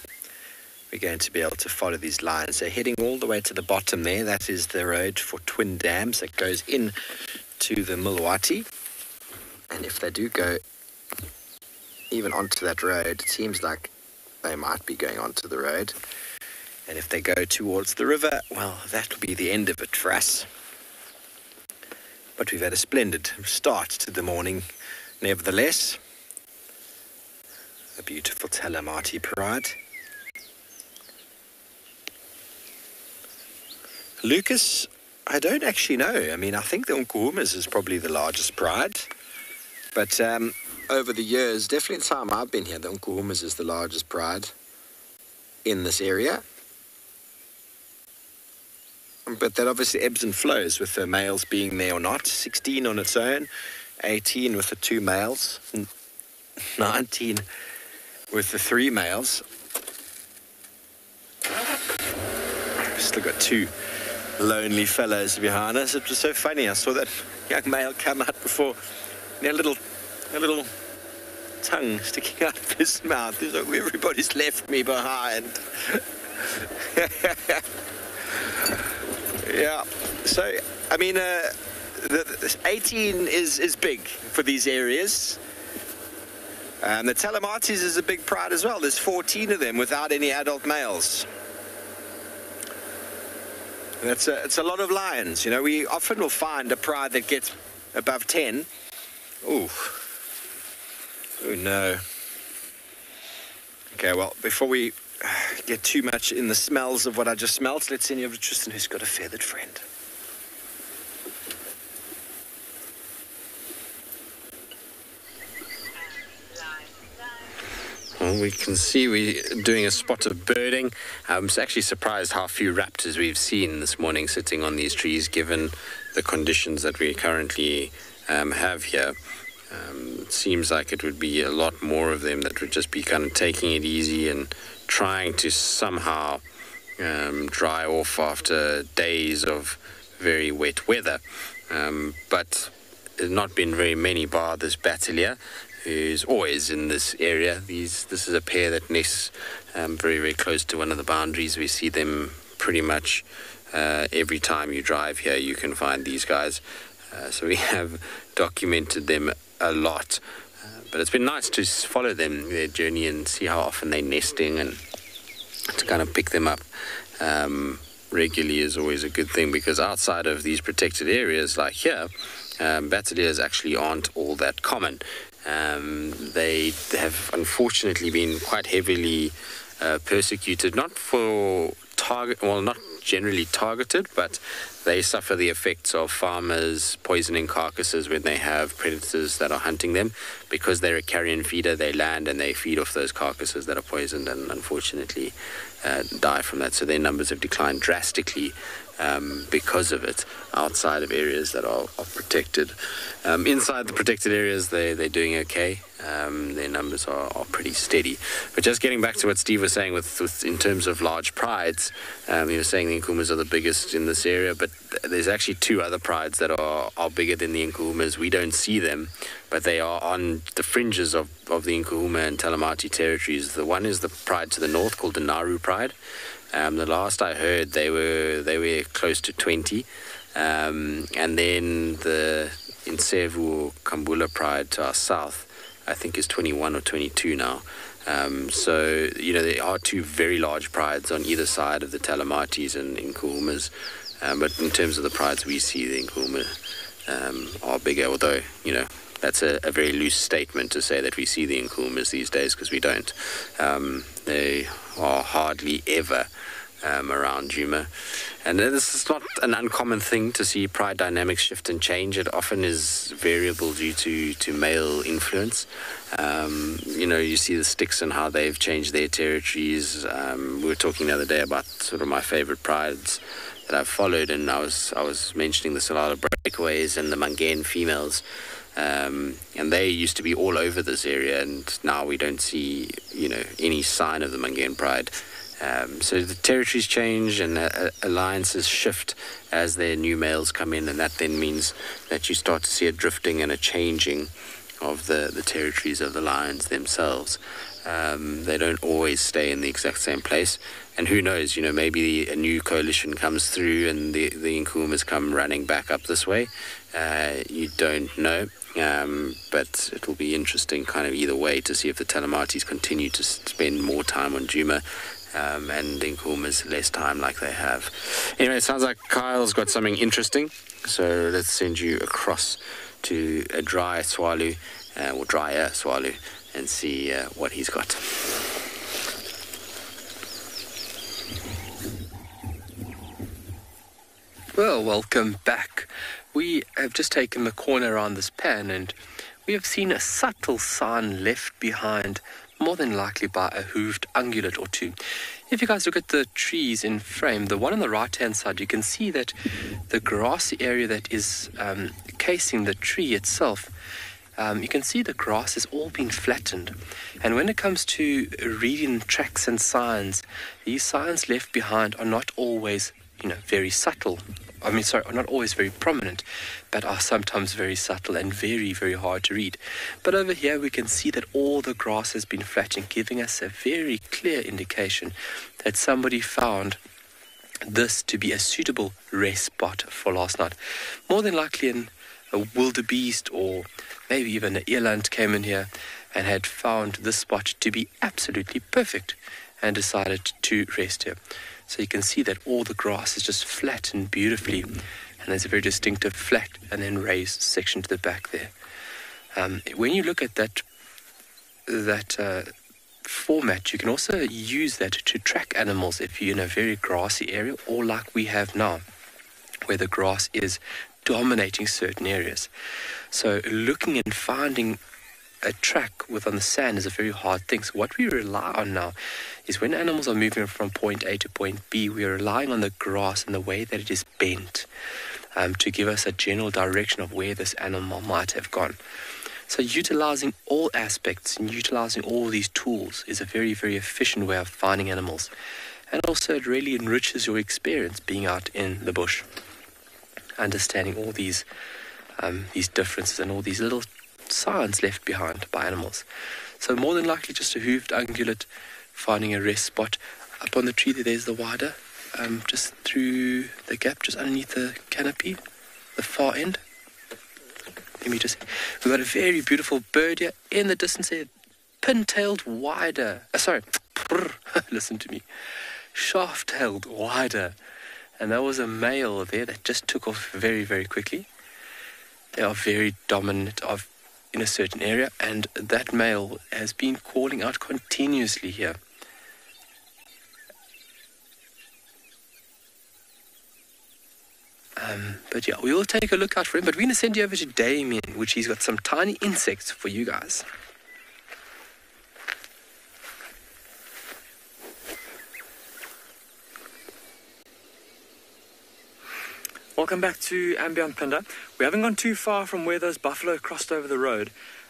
we're going to be able to follow these lines. So heading all the way to the bottom there, that is the road for Twin Dams that goes in to the Mulawati. And if they do go even onto that road, it seems like they might be going onto the road. And if they go towards the river, well, that will be the end of it for us. But we've had a splendid start to the morning, nevertheless. A beautiful Talamati Pride. Lucas, I don't actually know. I mean, I think the Nkuhumas is probably the largest pride. But um, over the years, definitely the time I've been here, the Nkuhumas is the largest pride in this area. But that obviously ebbs and flows with the males being there or not. 16 on its own, 18 with the two males, 19 with the three males. Still got two lonely fellows behind us. It was so funny. I saw that young male come out before, and a little, a little tongue sticking out of his mouth. He's like, everybody's left me behind. yeah. So, I mean, uh, the, the 18 is, is big for these areas. And the Talamatis is a big pride as well. There's 14 of them without any adult males. That's a, it's a lot of lions. You know, we often will find a pride that gets above 10. Ooh. Oh no. Okay, well, before we get too much in the smells of what I just smelled, let's see over to Tristan who's got a feathered friend. Well, we can see we're doing a spot of birding. I'm actually surprised how few raptors we've seen this morning sitting on these trees, given the conditions that we currently um, have here. Um, it seems like it would be a lot more of them that would just be kind of taking it easy and trying to somehow um, dry off after days of very wet weather. Um, but there's not been very many bar this Bateleur who's always in this area. These, this is a pair that nests um, very, very close to one of the boundaries. We see them pretty much uh, every time you drive here. You can find these guys. Uh, so we have documented them a lot. Uh, but it's been nice to follow them, their journey, and see how often they're nesting and to kind of pick them up. Um, regularly is always a good thing because outside of these protected areas like here, um, actually aren't all that common. Um, they have unfortunately been quite heavily uh, persecuted, not for target, well, not generally targeted, but they suffer the effects of farmers poisoning carcasses when they have predators that are hunting them. Because they're a carrion feeder, they land and they feed off those carcasses that are poisoned and unfortunately uh, die from that. So their numbers have declined drastically um, because of it outside of areas that are, are protected. Um, inside the protected areas, they, they're doing okay. Um, their numbers are, are pretty steady. But just getting back to what Steve was saying with, with in terms of large prides, um, he was saying the Nkuhumas are the biggest in this area, but there's actually two other prides that are, are bigger than the Nkuhumas. We don't see them, but they are on the fringes of, of the Nkuhuma and Talamati territories. The one is the pride to the north called the Naru Pride. Um, the last I heard, they were they were close to 20, um, and then the Ntsevu Kambula Pride to our south, I think is 21 or 22 now. Um, so you know there are two very large prides on either side of the Talamatis and Nkuhumas, um, but in terms of the prides we see, the Nkuhuma um, are bigger. Although you know that's a, a, very loose statement to say that we see the Nkuhumas these days because we don't. Um, they are hardly ever um, around Djuma. And this is not an uncommon thing to see pride dynamics shift and change. It often is variable due to, to male influence. Um, you know, you see the Styx and how they've changed their territories. Um, we were talking the other day about sort of my favorite prides that I've followed, and I was I was mentioning the Tsalala breakaways and the Mangen females. Um, and they used to be all over this area, and now we don't see, you know, any sign of the Mangen Pride. Um, so the territories change and uh, alliances shift as their new males come in, and that then means that you start to see a drifting and a changing of the, the territories of the lions themselves. Um, they don't always stay in the exact same place. And who knows, you know, maybe a new coalition comes through and the, the Nkuhumas come running back up this way. Uh, you don't know. Um, but it'll be interesting, kind of either way, to see if the Talamatis continue to spend more time on Djuma um, and Nkuhumas less time like they have. Anyway, it sounds like Kyle's got something interesting. So let's send you across to a dry Tswalu, uh, or drier Tswalu, and see uh, what he's got. Well, welcome back. We have just taken the corner around this pan and we have seen a subtle sign left behind, more than likely by a hooved ungulate or two. If you guys look at the trees in frame, the one on the right hand side, you can see that the grassy area that is um, casing the tree itself um, you can see the grass has all been flattened. And when it comes to reading tracks and signs, these signs left behind are not always, you know, very subtle. I mean, sorry, not always very prominent, but are sometimes very subtle and very, very hard to read. But over here, we can see that all the grass has been flattened, giving us a very clear indication that somebody found this to be a suitable rest spot for last night. More than likely, an, a wildebeest or maybe even an eland came in here and had found this spot to be absolutely perfect and decided to rest here. So you can see that all the grass is just flattened beautifully and there's a very distinctive flat and then raised section to the back there. Um, when you look at that that uh, format, you can also use that to track animals if you're in a very grassy area or like we have now, where the grass is dominating certain areas. So looking and finding a track within the sand is a very hard thing. So what we rely on now is when animals are moving from point A to point B, we are relying on the grass and the way that it is bent um, to give us a general direction of where this animal might have gone. So utilizing all aspects and utilizing all these tools is a very, very efficient way of finding animals. And also it really enriches your experience being out in the bush understanding all these um, these differences and all these little signs left behind by animals. So more than likely, just a hooved ungulate finding a rest spot up on the tree. There, there's the whydah, um, just through the gap, just underneath the canopy, the far end. Let me just. We've got a very beautiful bird here in the distance here, pin-tailed whydah. Uh, sorry, listen to me, shaft-tailed whydah and there was a male there that just took off very, very quickly. They are very dominant of in a certain area, and that male has been calling out continuously here. Um, but yeah, we will take a look out for him. But we're going to send you over to Damien, which he's got some tiny insects for you guys. Welcome back to &Beyond Phinda. We haven't gone too far from where those buffalo crossed over the road,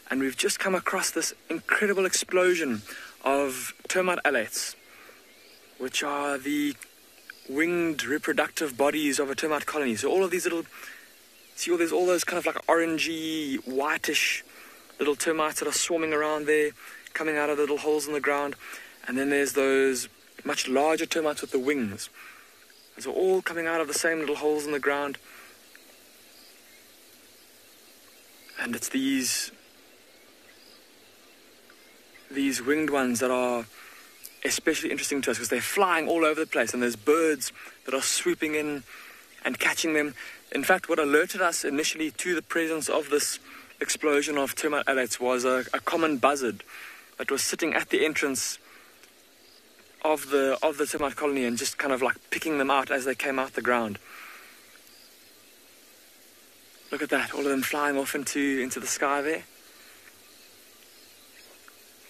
and we've just come across this incredible explosion of termite alates, which are the winged reproductive bodies of a termite colony. So all of these little, see all there's all those kind of like orangey, whitish little termites that are swarming around there, coming out of the little holes in the ground, and then there's those much larger termites with the wings And so all coming out of the same little holes in the ground. And it's these these winged ones that are especially interesting to us because they're flying all over the place and there's birds that are swooping in and catching them. In fact, what alerted us initially to the presence of this explosion of termite alates was a, a common buzzard that was sitting at the entrance of the of the termite colony and just kind of like picking them out as they came out the ground. Look at that, all of them flying off into into the sky there.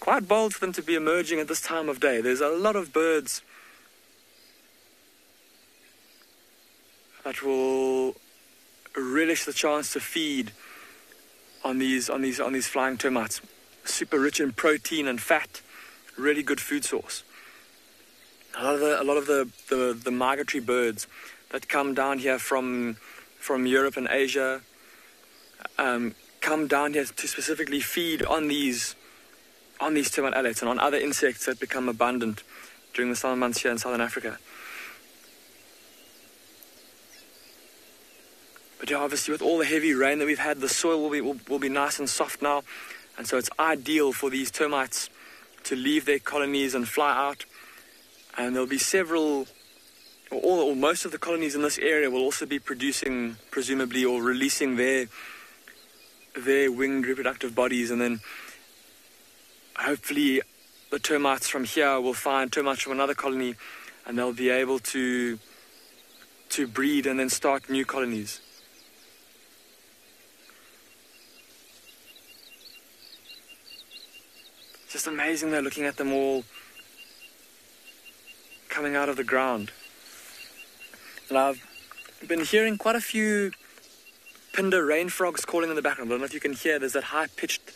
Quite bold for them to be emerging at this time of day. There's a lot of birds that will relish the chance to feed on these on these on these flying termites. Super rich in protein and fat, really good food source a lot of the, a lot of the, the, the migratory birds that come down here from from Europe and Asia um, come down here to specifically feed on these on these termite alates and on other insects that become abundant during the summer months here in southern Africa. But yeah, obviously with all the heavy rain that we've had, the soil will be, will, will be nice and soft now. And so it's ideal for these termites to leave their colonies and fly out. And there'll be several, or, all, or most of the colonies in this area will also be producing, presumably, or releasing their their winged reproductive bodies, and then hopefully the termites from here will find termites from another colony, and they'll be able to to breed and then start new colonies. Just amazing though, looking at them all coming out of the ground. And I've been hearing quite a few Pindar rain frogs calling in the background. I don't know if you can hear, there's that high pitched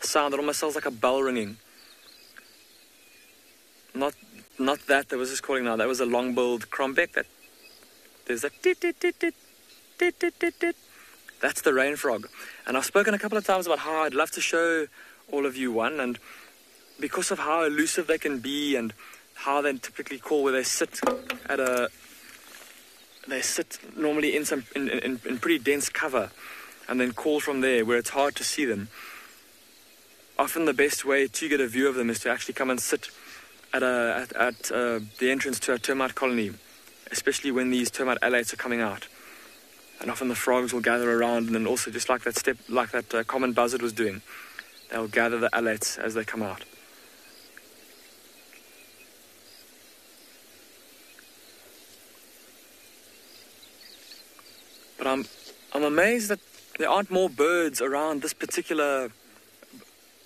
sound that almost sounds like a bell ringing. Not not that that was just calling now, that was a long billed crombec that there's tit tit tit tit tit tit. That's the rain frog. And I've spoken a couple of times about how I'd love to show all of you one and because of how elusive they can be and how they typically call where they sit at a they sit normally in some in, in, in pretty dense cover and then call from there where it's hard to see them often the best way to get a view of them is to actually come and sit at a at, at uh, the entrance to a termite colony especially when these termite alates are coming out. And often the frogs will gather around and then also just like that step like that uh, common buzzard was doing they'll gather the alates as they come out. But I'm I'm amazed that there aren't more birds around this particular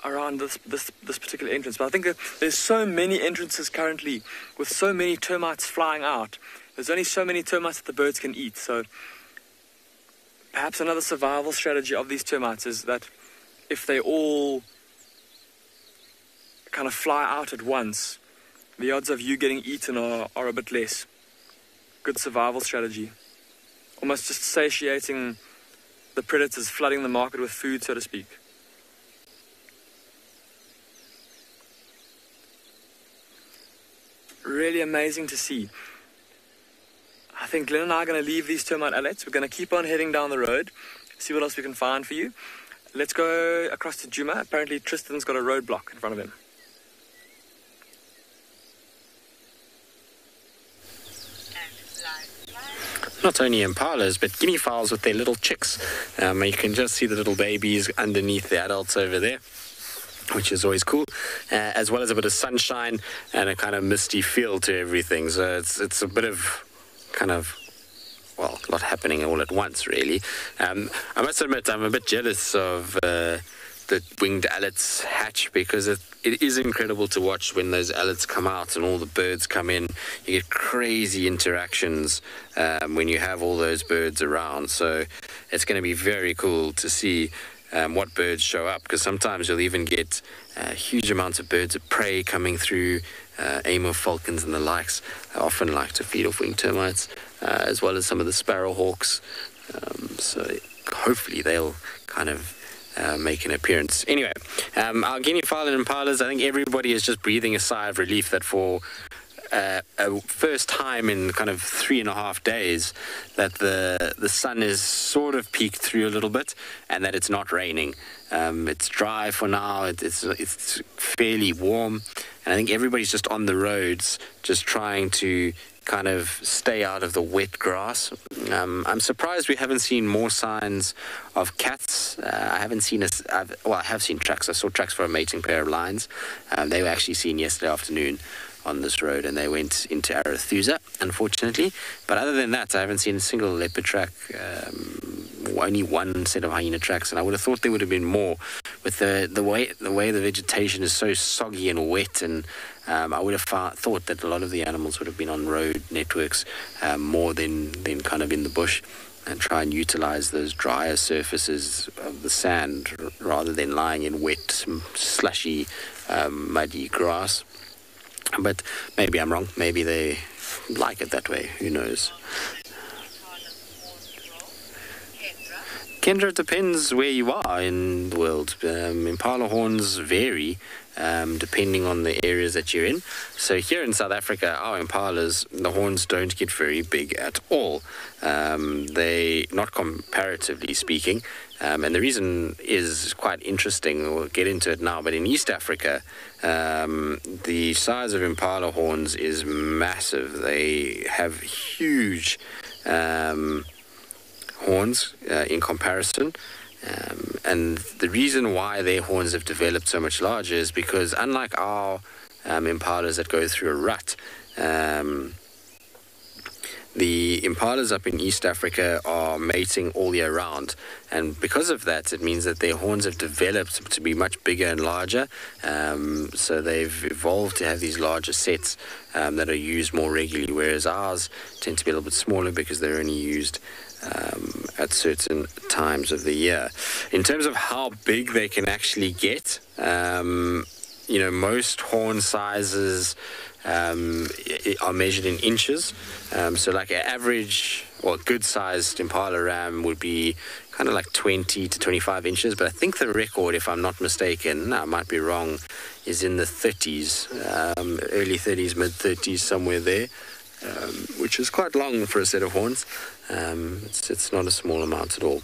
around this this this particular entrance. But I think there's so many entrances currently with so many termites flying out. There's only so many termites that the birds can eat. So perhaps another survival strategy of these termites is that if they all kind of fly out at once, the odds of you getting eaten are, are a bit less. Good survival strategy almost just satiating the predators, flooding the market with food, so to speak. Really amazing to see. I think Glenn and I are going to leave these termite alates. We're going to keep on heading down the road, see what else we can find for you. Let's go across to Djuma. Apparently, Tristan's got a roadblock in front of him. not only impalas, but guinea fowls with their little chicks. Um, you can just see the little babies underneath the adults over there which is always cool, uh, as well as a bit of sunshine and a kind of misty feel to everything. So it's it's a bit of kind of well, a lot happening all at once, really. Um, I must admit, I'm a bit jealous of. Uh, the winged alates hatch because it, it is incredible to watch when those alates come out and all the birds come in. You get crazy interactions um, when you have all those birds around. So it's going to be very cool to see um, what birds show up because sometimes you'll even get uh, huge amounts of birds of prey coming through. Uh, Amur falcons and the likes often like to feed off winged termites, uh, as well as some of the sparrowhawks. Um, so hopefully they'll kind of uh, make an appearance. Anyway, um, our guinea fowl and impalas, I think everybody is just breathing a sigh of relief that for uh, a first time in kind of three and a half days that the the sun is sort of peaked through a little bit and that it's not raining. Um, it's dry for now. It, it's it's fairly warm, and I think everybody's just on the roads, just trying to kind of stay out of the wet grass. Um, I'm surprised we haven't seen more signs of cats. Uh, I haven't seen a, I've, well, I have seen tracks. I saw tracks for a mating pair of lions. Um, they were actually seen yesterday afternoon on this road and they went into Arethusa, unfortunately. But other than that, I haven't seen a single leopard track, um, only one set of hyena tracks, and I would have thought there would have been more. With the, the way the way the vegetation is so soggy and wet and um, I would have thought that a lot of the animals would have been on road networks um, more than, than kind of in the bush and try and utilize those drier surfaces of the sand rather than lying in wet, slushy, um, muddy grass. But maybe I'm wrong. Maybe they like it that way. Who knows? Kendra, depends where you are in the world. Um, impala horns vary um, depending on the areas that you're in. So here in South Africa, our impalas, the horns don't get very big at all. Um, they, not comparatively speaking, um, and the reason is quite interesting. We'll get into it now. But in East Africa, um, the size of impala horns is massive. They have huge um, horns uh, in comparison. Um, and the reason why their horns have developed so much larger is because, unlike our um, impalas that go through a rut, um, the impalas up in East Africa are mating all year round, and because of that, it means that their horns have developed to be much bigger and larger. Um, so they've evolved to have these larger sets um, that are used more regularly, whereas ours tend to be a little bit smaller because they're only used um, at certain times of the year. In terms of how big they can actually get, um, you know, most horn sizes um, are measured in inches. Um, so, like an average or good sized Impala ram would be kind of like 20 to 25 inches. But I think the record, if I'm not mistaken, I might be wrong, is in the 30s, um, early 30s, mid 30s, somewhere there. Um, which is quite long for a set of horns. Um, it's, it's not a small amount at all.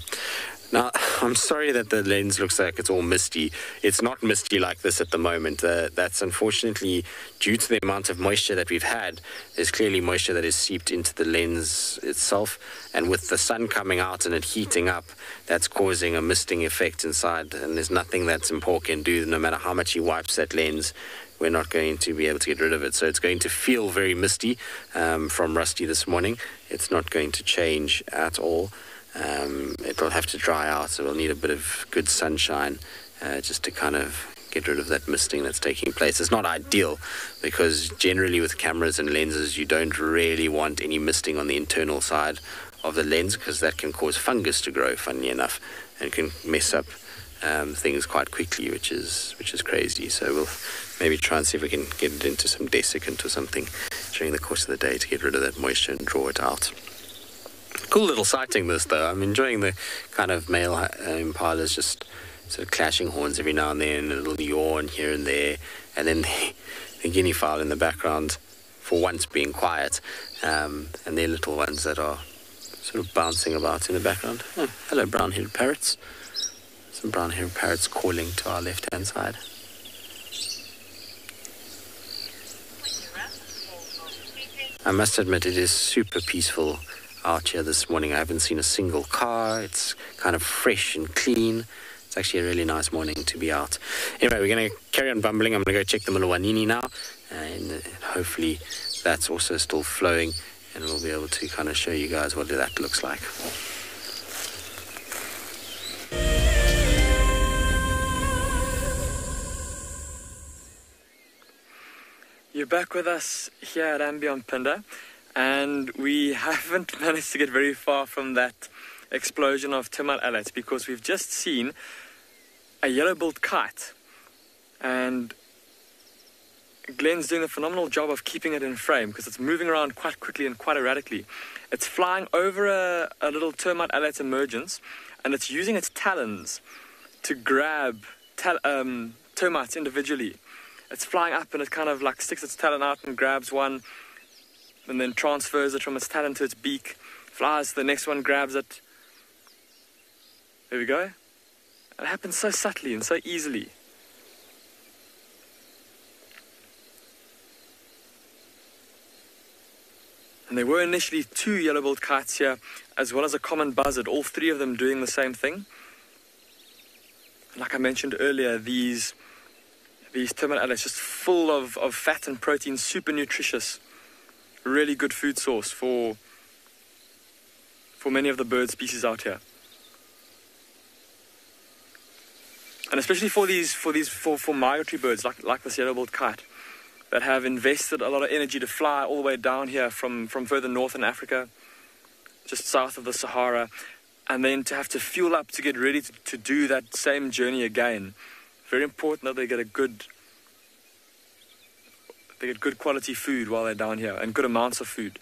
Now, I'm sorry that the lens looks like it's all misty. It's not misty like this at the moment. Uh, that's unfortunately due to the amount of moisture that we've had. There's clearly moisture that is seeped into the lens itself, and with the sun coming out and it heating up, that's causing a misting effect inside. And there's nothing that Mpho can do, no matter how much he wipes that lens. We're not going to be able to get rid of it. So it's going to feel very misty um, from Rusty this morning. It's not going to change at all. Um, it'll have to dry out, so we'll need a bit of good sunshine uh, just to kind of get rid of that misting that's taking place. It's not ideal because generally with cameras and lenses, you don't really want any misting on the internal side of the lens because that can cause fungus to grow, funny enough, and can mess up um, things quite quickly, which is which is crazy. So we'll maybe try and see if we can get it into some desiccant or something during the course of the day to get rid of that moisture and draw it out. Cool little sighting this though. I'm enjoying the kind of male uh, impalas just sort of clashing horns every now and then, a little yawn here and there, and then the, the guinea fowl in the background for once being quiet, um, and their little ones that are sort of bouncing about in the background. Oh, hello, brown-headed parrots. Some brown-headed parrots calling to our left-hand side. I must admit, it is super peaceful out here this morning. I haven't seen a single car. It's kind of fresh and clean. It's actually a really nice morning to be out. Anyway, we're going to carry on bumbling. I'm going to go check the Mulawanini now, and hopefully that's also still flowing, and we'll be able to kind of show you guys what that looks like. You're back with us here at &Beyond Phinda, and we haven't managed to get very far from that explosion of termite alate because we've just seen a yellow-billed kite, and Glenn's doing a phenomenal job of keeping it in frame because it's moving around quite quickly and quite erratically. It's flying over a, a little termite alate emergence, and it's using its talons to grab um, termites individually it's flying up and it kind of like sticks its talon out and grabs one and then transfers it from its talon to its beak, flies to the next one, grabs it. There we go. It happens so subtly and so easily. And there were initially two yellow-billed kites here, as well as a common buzzard, all three of them doing the same thing. Like I mentioned earlier, these these termite adders just full of, of fat and protein, super nutritious, really good food source for for many of the bird species out here. And especially for these for these for, for migratory birds like like this yellow-billed kite that have invested a lot of energy to fly all the way down here from, from further north in Africa, just south of the Sahara, and then to have to fuel up to get ready to, to do that same journey again very important that they get a good they get good quality food while they're down here and good amounts of food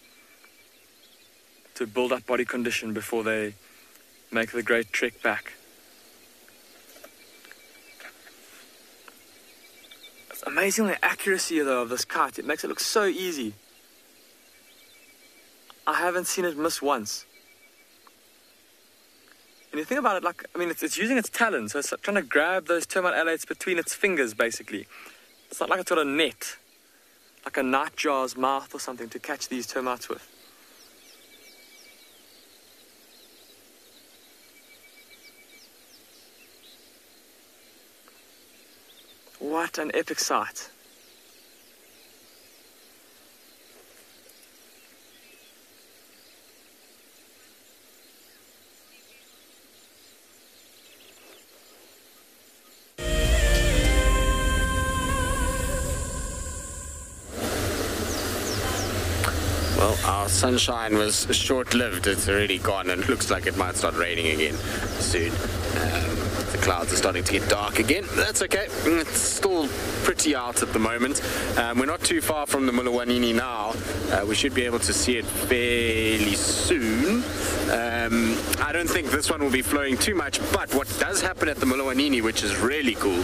to build up body condition before they make the great trek back. It's amazing the accuracy though of this kite. It makes it look so easy. I haven't seen it miss once. And you think about it, like, I mean, it's, it's using its talons, so it's trying to grab those termite alates between its fingers, basically. It's not like it's got a net, like a nightjar's mouth or something to catch these termites with. What an epic sight. Sunshine was short-lived. It's already gone and it looks like it might start raining again soon. Um, the clouds are starting to get dark again. That's okay. It's still pretty out at the moment. Um, we're not too far from the Mulawanini now. Uh, we should be able to see it fairly soon. Um, I don't think this one will be flowing too much, but what does happen at the Mulawanini, which is really cool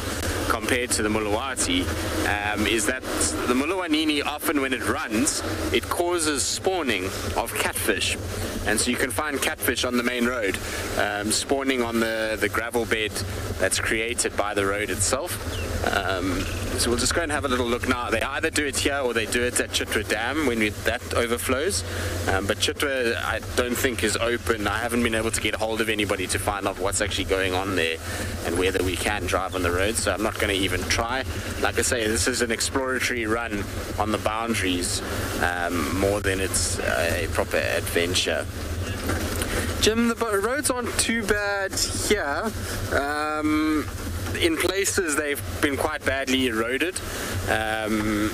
compared to the Mulawati, um, is that the Mulawanini often when it runs, it causes spawning of catfish. And so you can find catfish on the main road, um, spawning on the, the gravel bed that's created by the road itself. Um, so we'll just go and have a little look now. They either do it here or they do it at Chitwa Dam when we, that overflows. Um, but Chitwa, I don't think is open. I haven't been able to get hold of anybody to find out what's actually going on there and whether we can drive on the road. So I'm not going to even try. Like I say, this is an exploratory run on the boundaries um, more than it's a proper adventure. Jim, the roads aren't too bad here. Um, in places, they've been quite badly eroded um,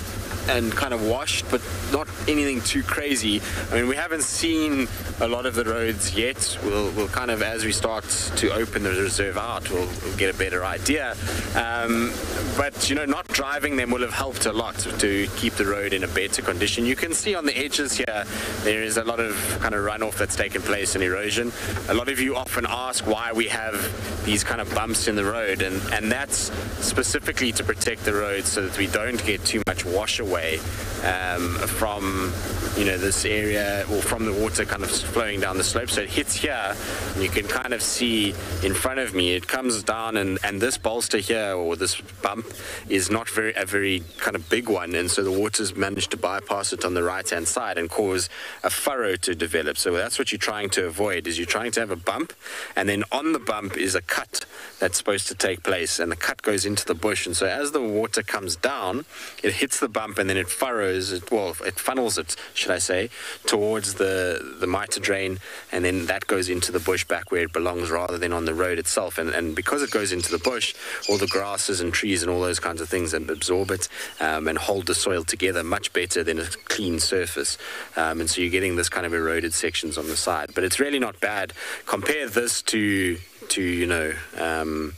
and kind of washed, but not anything too crazy. I mean, we haven't seen a lot of the roads yet. We'll, we'll kind of, as we start to open the reserve out, we'll, we'll get a better idea. Um, but, you know, not driving them will have helped a lot to keep the road in a better condition. You can see on the edges here, there is a lot of kind of runoff that's taken place and erosion. A lot of you often ask why we have these kind of bumps in the road, and, and that's specifically to protect the road so that we don't get too much wash away way um, from you know this area or from the water kind of flowing down the slope. So it hits here and you can kind of see in front of me. It comes down and, and this bolster here or this bump is not very a very kind of big one. And so the water's managed to bypass it on the right hand side and cause a furrow to develop. So that's what you're trying to avoid is you're trying to have a bump and then on the bump is a cut that's supposed to take place and the cut goes into the bush. And so as the water comes down it hits the bump and then it furrows it well it funnels it should I say towards the the mitre drain and then that goes into the bush back where it belongs rather than on the road itself. And, and because it goes into the bush all the grasses and trees and all those kinds of things absorb it um, and hold the soil together much better than a clean surface. Um, and so you're getting this kind of eroded sections on the side. But it's really not bad. Compare this to to you know um,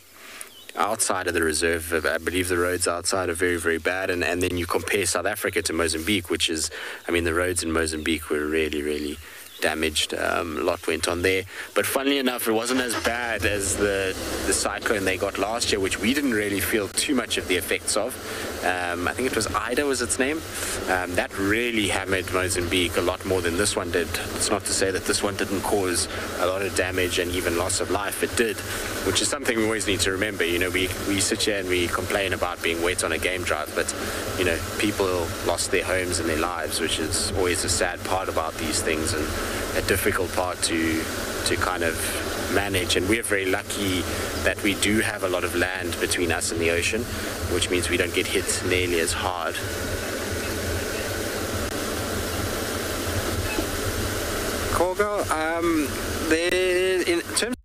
outside of the reserve. I believe the roads outside are very, very bad. And, and then you compare South Africa to Mozambique, which is, I mean, the roads in Mozambique were really, really damaged. Um, a lot went on there. But funnily enough, it wasn't as bad as the, the cyclone they got last year, which we didn't really feel too much of the effects of. Um, I think it was Idai was its name. Um, that really hammered Mozambique a lot more than this one did. It's not to say that this one didn't cause a lot of damage and even loss of life. It did, which is something we always need to remember. You know, we, we sit here and we complain about being wet on a game drive, but, you know, people lost their homes and their lives, which is always a sad part about these things and a difficult part to, to kind of manage. And we're very lucky that we do have a lot of land between us and the ocean, which means we don't get hit nearly as hard. Corgo, um, in terms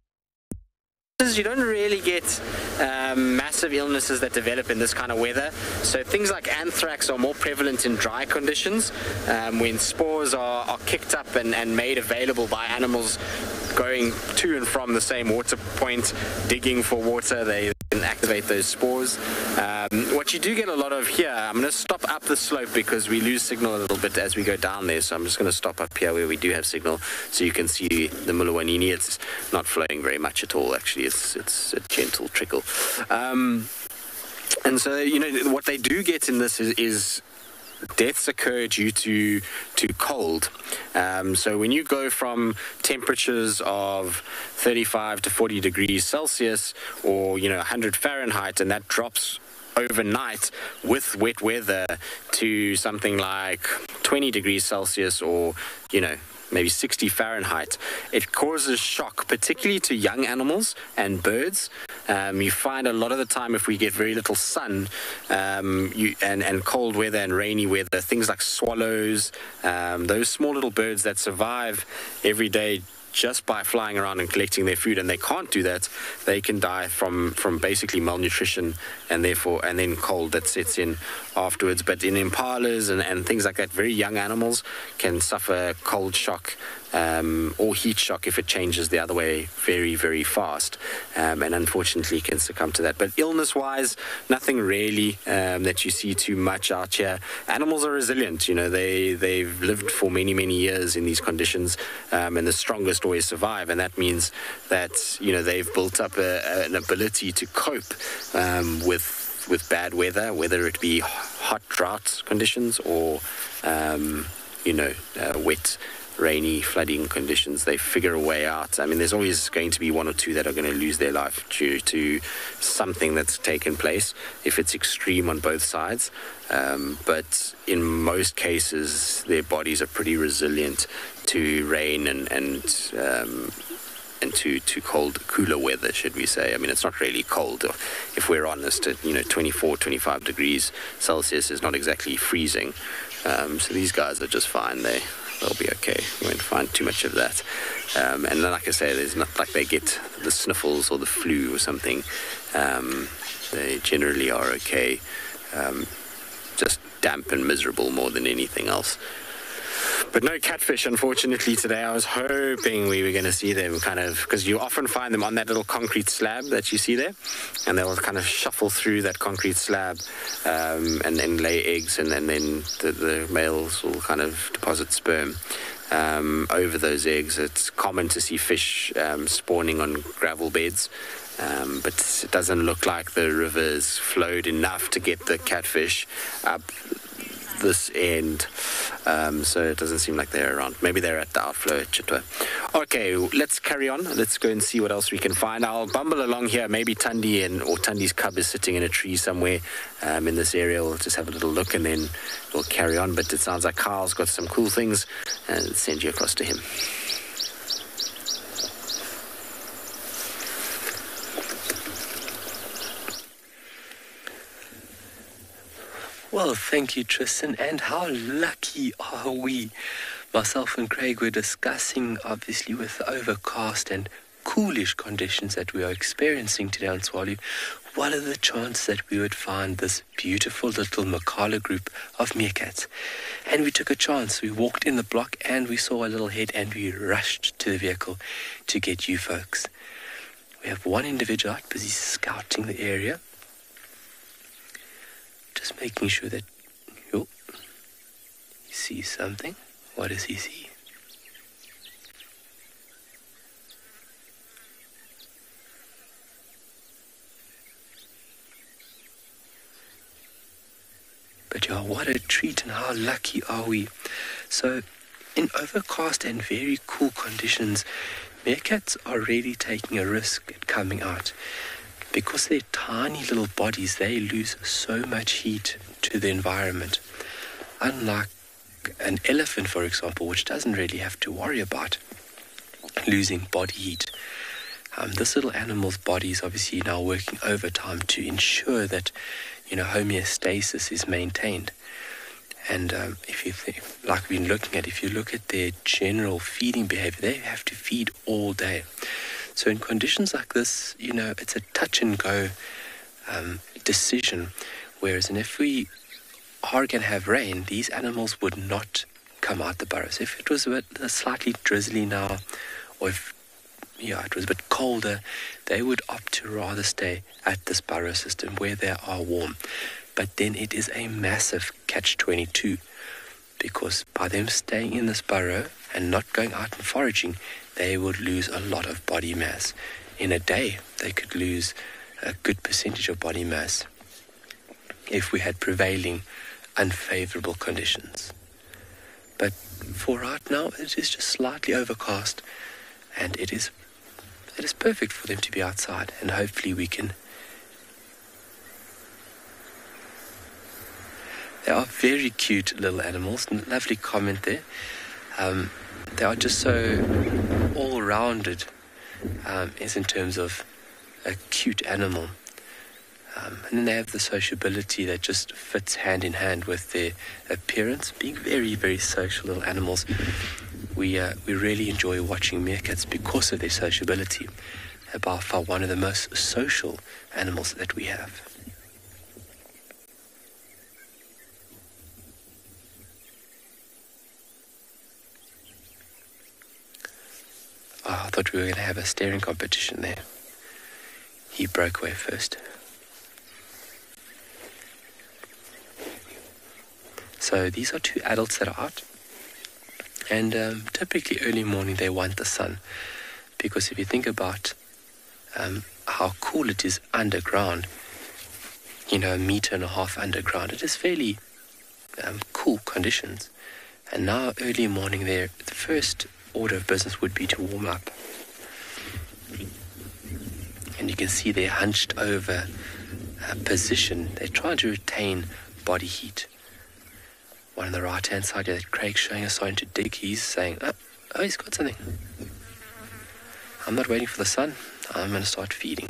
you don't really get um, massive illnesses that develop in this kind of weather. So things like anthrax are more prevalent in dry conditions um, when spores are, are kicked up and, and made available by animals going to and from the same water point, digging for water. They can activate those spores. Um, what you do get a lot of here, I'm going to stop up the slope because we lose signal a little bit as we go down there. So I'm just going to stop up here where we do have signal so you can see the Mulawanini. It's not flowing very much at all, actually. It's, it's a gentle trickle. Um, and so, you know, what they do get in this is, is deaths occur due to to cold. Um, so when you go from temperatures of 35 to 40 degrees Celsius, or you know 100 Fahrenheit, and that drops overnight with wet weather to something like 20 degrees Celsius, or you know maybe 60 Fahrenheit. It causes shock, particularly to young animals and birds. Um, you find a lot of the time if we get very little sun um, you, and, and cold weather and rainy weather, things like swallows, um, those small little birds that survive every day just by flying around and collecting their food, and they can't do that, they can die from, from basically malnutrition and therefore and then cold that sets in afterwards. But in impalas and, and things like that, very young animals can suffer cold shock um, or heat shock if it changes the other way very, very fast, um, and unfortunately can succumb to that. But illness wise, nothing really um, that you see too much out here. Animals are resilient, you know, they, they've lived for many, many years in these conditions, um, and the strongest always survive, and that means that, you know, they've built up a, an ability to cope um, with with bad weather, whether it be hot drought conditions or, um, you know, uh, wet rainy, flooding conditions, they figure a way out. I mean, there's always going to be one or two that are going to lose their life due to something that's taken place if it's extreme on both sides. Um, but in most cases, their bodies are pretty resilient to rain and, and um, and to, to cold, cooler weather, should we say. I mean, it's not really cold, if we're honest. At, you know, 24, 25 degrees Celsius is not exactly freezing. Um, so these guys are just fine. They, they'll be okay. We won't find too much of that. Um, and like I say, there's not like they get the sniffles or the flu or something. Um, they generally are okay. Um, just damp and miserable more than anything else. But no catfish, unfortunately, today. I was hoping we were going to see them kind of, because you often find them on that little concrete slab that you see there, and they'll kind of shuffle through that concrete slab um, and then lay eggs, and, and then the, the males will kind of deposit sperm. Um, over those eggs, it's common to see fish um, spawning on gravel beds. Um, but it doesn't look like the river's flowed enough to get the catfish up this end. Um, so it doesn't seem like they're around. Maybe they're at the outflow Chitwa. Okay, let's carry on. Let's go and see what else we can find. I'll bumble along here. Maybe Tundi and or Tundi's cub is sitting in a tree somewhere um, in this area. We'll just have a little look and then we'll carry on. But it sounds like Carl's got some cool things and send you across to him. Well, thank you, Tristan. And how lucky are we? Myself and Craig were discussing, obviously, with the overcast and coolish conditions that we are experiencing today on Tswalu, what are the chances that we would find this beautiful little Makala group of meerkats? And we took a chance. We walked in the block and we saw a little head and we rushed to the vehicle to get you folks. We have one individual out busy scouting the area just making sure that oh, he sees something. What does he see? But yeah, what a treat and how lucky are we. So, in overcast and very cool conditions, meerkats are really taking a risk at coming out because they're tiny little bodies, they lose so much heat to the environment. Unlike an elephant, for example, which doesn't really have to worry about losing body heat. Um, this little animal's body is obviously now working overtime to ensure that, you know, homeostasis is maintained. And um, if you think, like we've been looking at, if you look at their general feeding behavior, they have to feed all day. So in conditions like this, you know, it's a touch and go um, decision. Whereas, and if we are going to have rain, these animals would not come out the burrows. If it was a bit slightly drizzly now, or if yeah, it was a bit colder, they would opt to rather stay at this burrow system where they are warm. But then it is a massive catch 22 because by them staying in this burrow and not going out and foraging, they would lose a lot of body mass. In a day, they could lose a good percentage of body mass if we had prevailing unfavorable conditions. But for right now, it is just slightly overcast, and it is it is perfect for them to be outside, and hopefully we can. They are very cute little animals. Lovely comment there. Um, they are just so all-rounded, um, is in terms of a cute animal. Um, and then they have the sociability that just fits hand in hand with their appearance, being very, very social little animals. We, uh, we really enjoy watching meerkats because of their sociability. They're by far one of the most social animals that we have. Oh, I thought we were going to have a staring competition there. He broke away first. So these are two adults that are out. And um, typically early morning they want the sun. Because if you think about um, how cool it is underground, you know, a meter and a half underground, it is fairly um, cool conditions. And now early morning there, the first order of business would be to warm up. And you can see they're hunched over a position. They're trying to retain body heat one on the right hand side here that Craig's showing a sign to dig. He's saying, oh, oh, he's got something. I'm not waiting for the sun. I'm going to start feeding.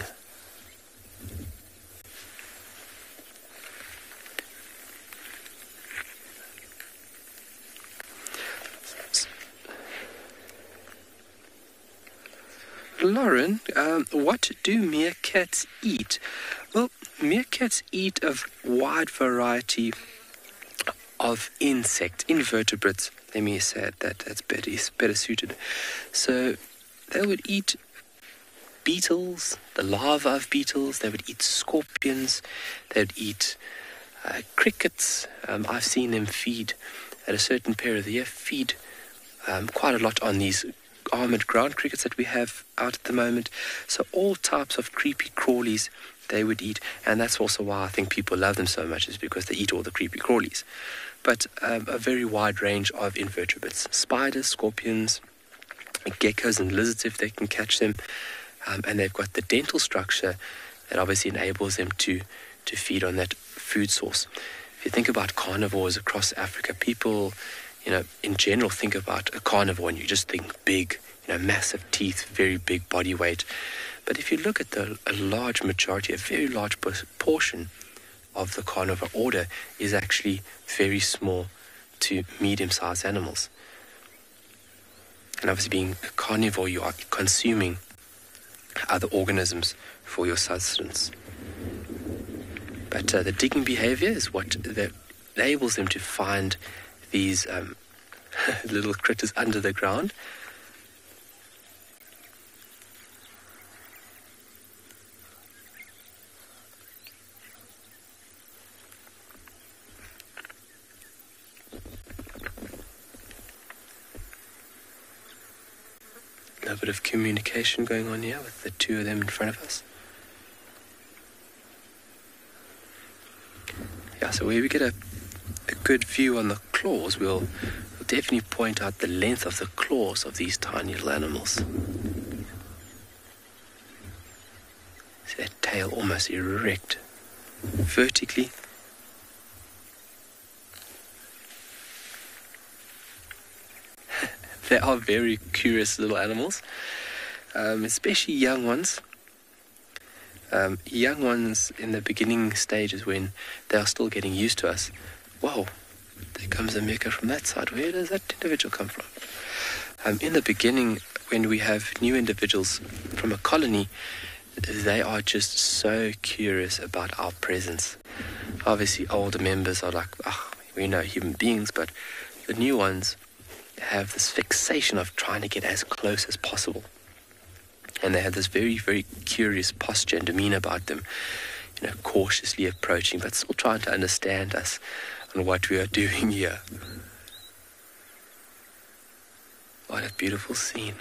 Lauren, um, what do meerkats eat? Well, meerkats eat a wide variety of insect, invertebrates. Let me say that that's better, better suited. So they would eat beetles, the larvae of beetles. They would eat scorpions. They would eat uh, crickets. Um, I've seen them feed at a certain period of the year, feed um, quite a lot on these armored ground crickets that we have out at the moment. So all types of creepy crawlies they would eat, and that's also why I think people love them so much is because they eat all the creepy crawlies. But um, a very wide range of invertebrates: spiders, scorpions, geckos, and lizards if they can catch them. Um, and they've got the dental structure that obviously enables them to to feed on that food source. If you think about carnivores across Africa, people you know, in general, think about a carnivore and you just think big, you know, massive teeth, very big body weight. But if you look at the a large majority, a very large portion of the carnivore order is actually very small to medium-sized animals. And obviously, being a carnivore, you are consuming other organisms for your sustenance. But uh, the digging behavior is what that enables them to find these um, little critters under the ground. A bit of communication going on here with the two of them in front of us. Yeah, so where we get a a good view on the claws, we'll, definitely point out the length of the claws of these tiny little animals. See that tail almost erect vertically. they are very curious little animals, um, especially young ones. Um, young ones in the beginning stages when they are still getting used to us whoa, there comes a meerkat from that side. Where does that individual come from? Um, in the beginning, when we have new individuals from a colony, they are just so curious about our presence. Obviously, older members are like, oh, we know human beings, but the new ones have this fixation of trying to get as close as possible. And they have this very, very curious posture and demeanor about them, you know, cautiously approaching, but still trying to understand us what we are doing here. What a beautiful scene.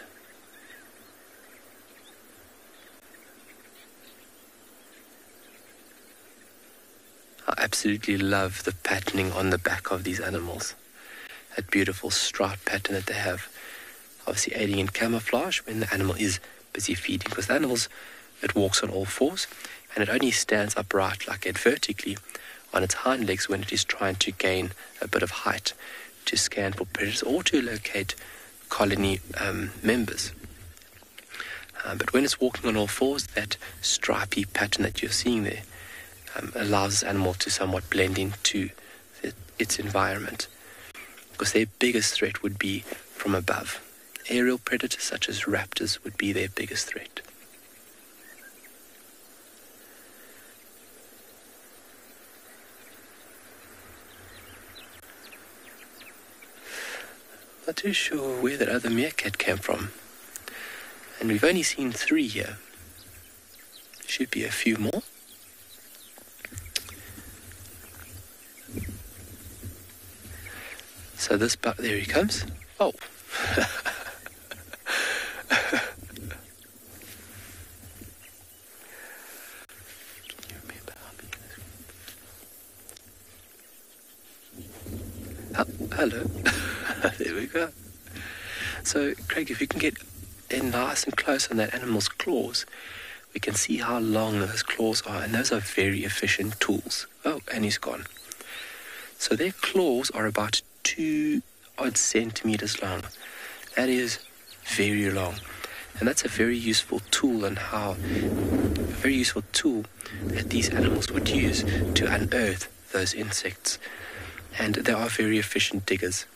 I absolutely love the patterning on the back of these animals. That beautiful stripe pattern that they have. Obviously aiding in camouflage when the animal is busy feeding. Because the animals, it walks on all fours and it only stands upright like it vertically on its hind legs when it is trying to gain a bit of height to scan for predators or to locate colony um, members. Uh, but when it's walking on all fours, that stripy pattern that you're seeing there um, allows this animal to somewhat blend into the, its environment. Because their biggest threat would be from above. Aerial predators such as raptors would be their biggest threat. Not too sure where that other meerkat came from. And we've only seen three here. Should be a few more. So this buck, there he comes. Oh. Hello. there we go. So, Craig, if you can get in nice and close on that animal's claws, we can see how long those claws are, and those are very efficient tools. Oh, and he's gone. So their claws are about two odd centimeters long. That is very long. And that's a very useful tool and how a very useful tool that these animals would use to unearth those insects. And they are very efficient diggers.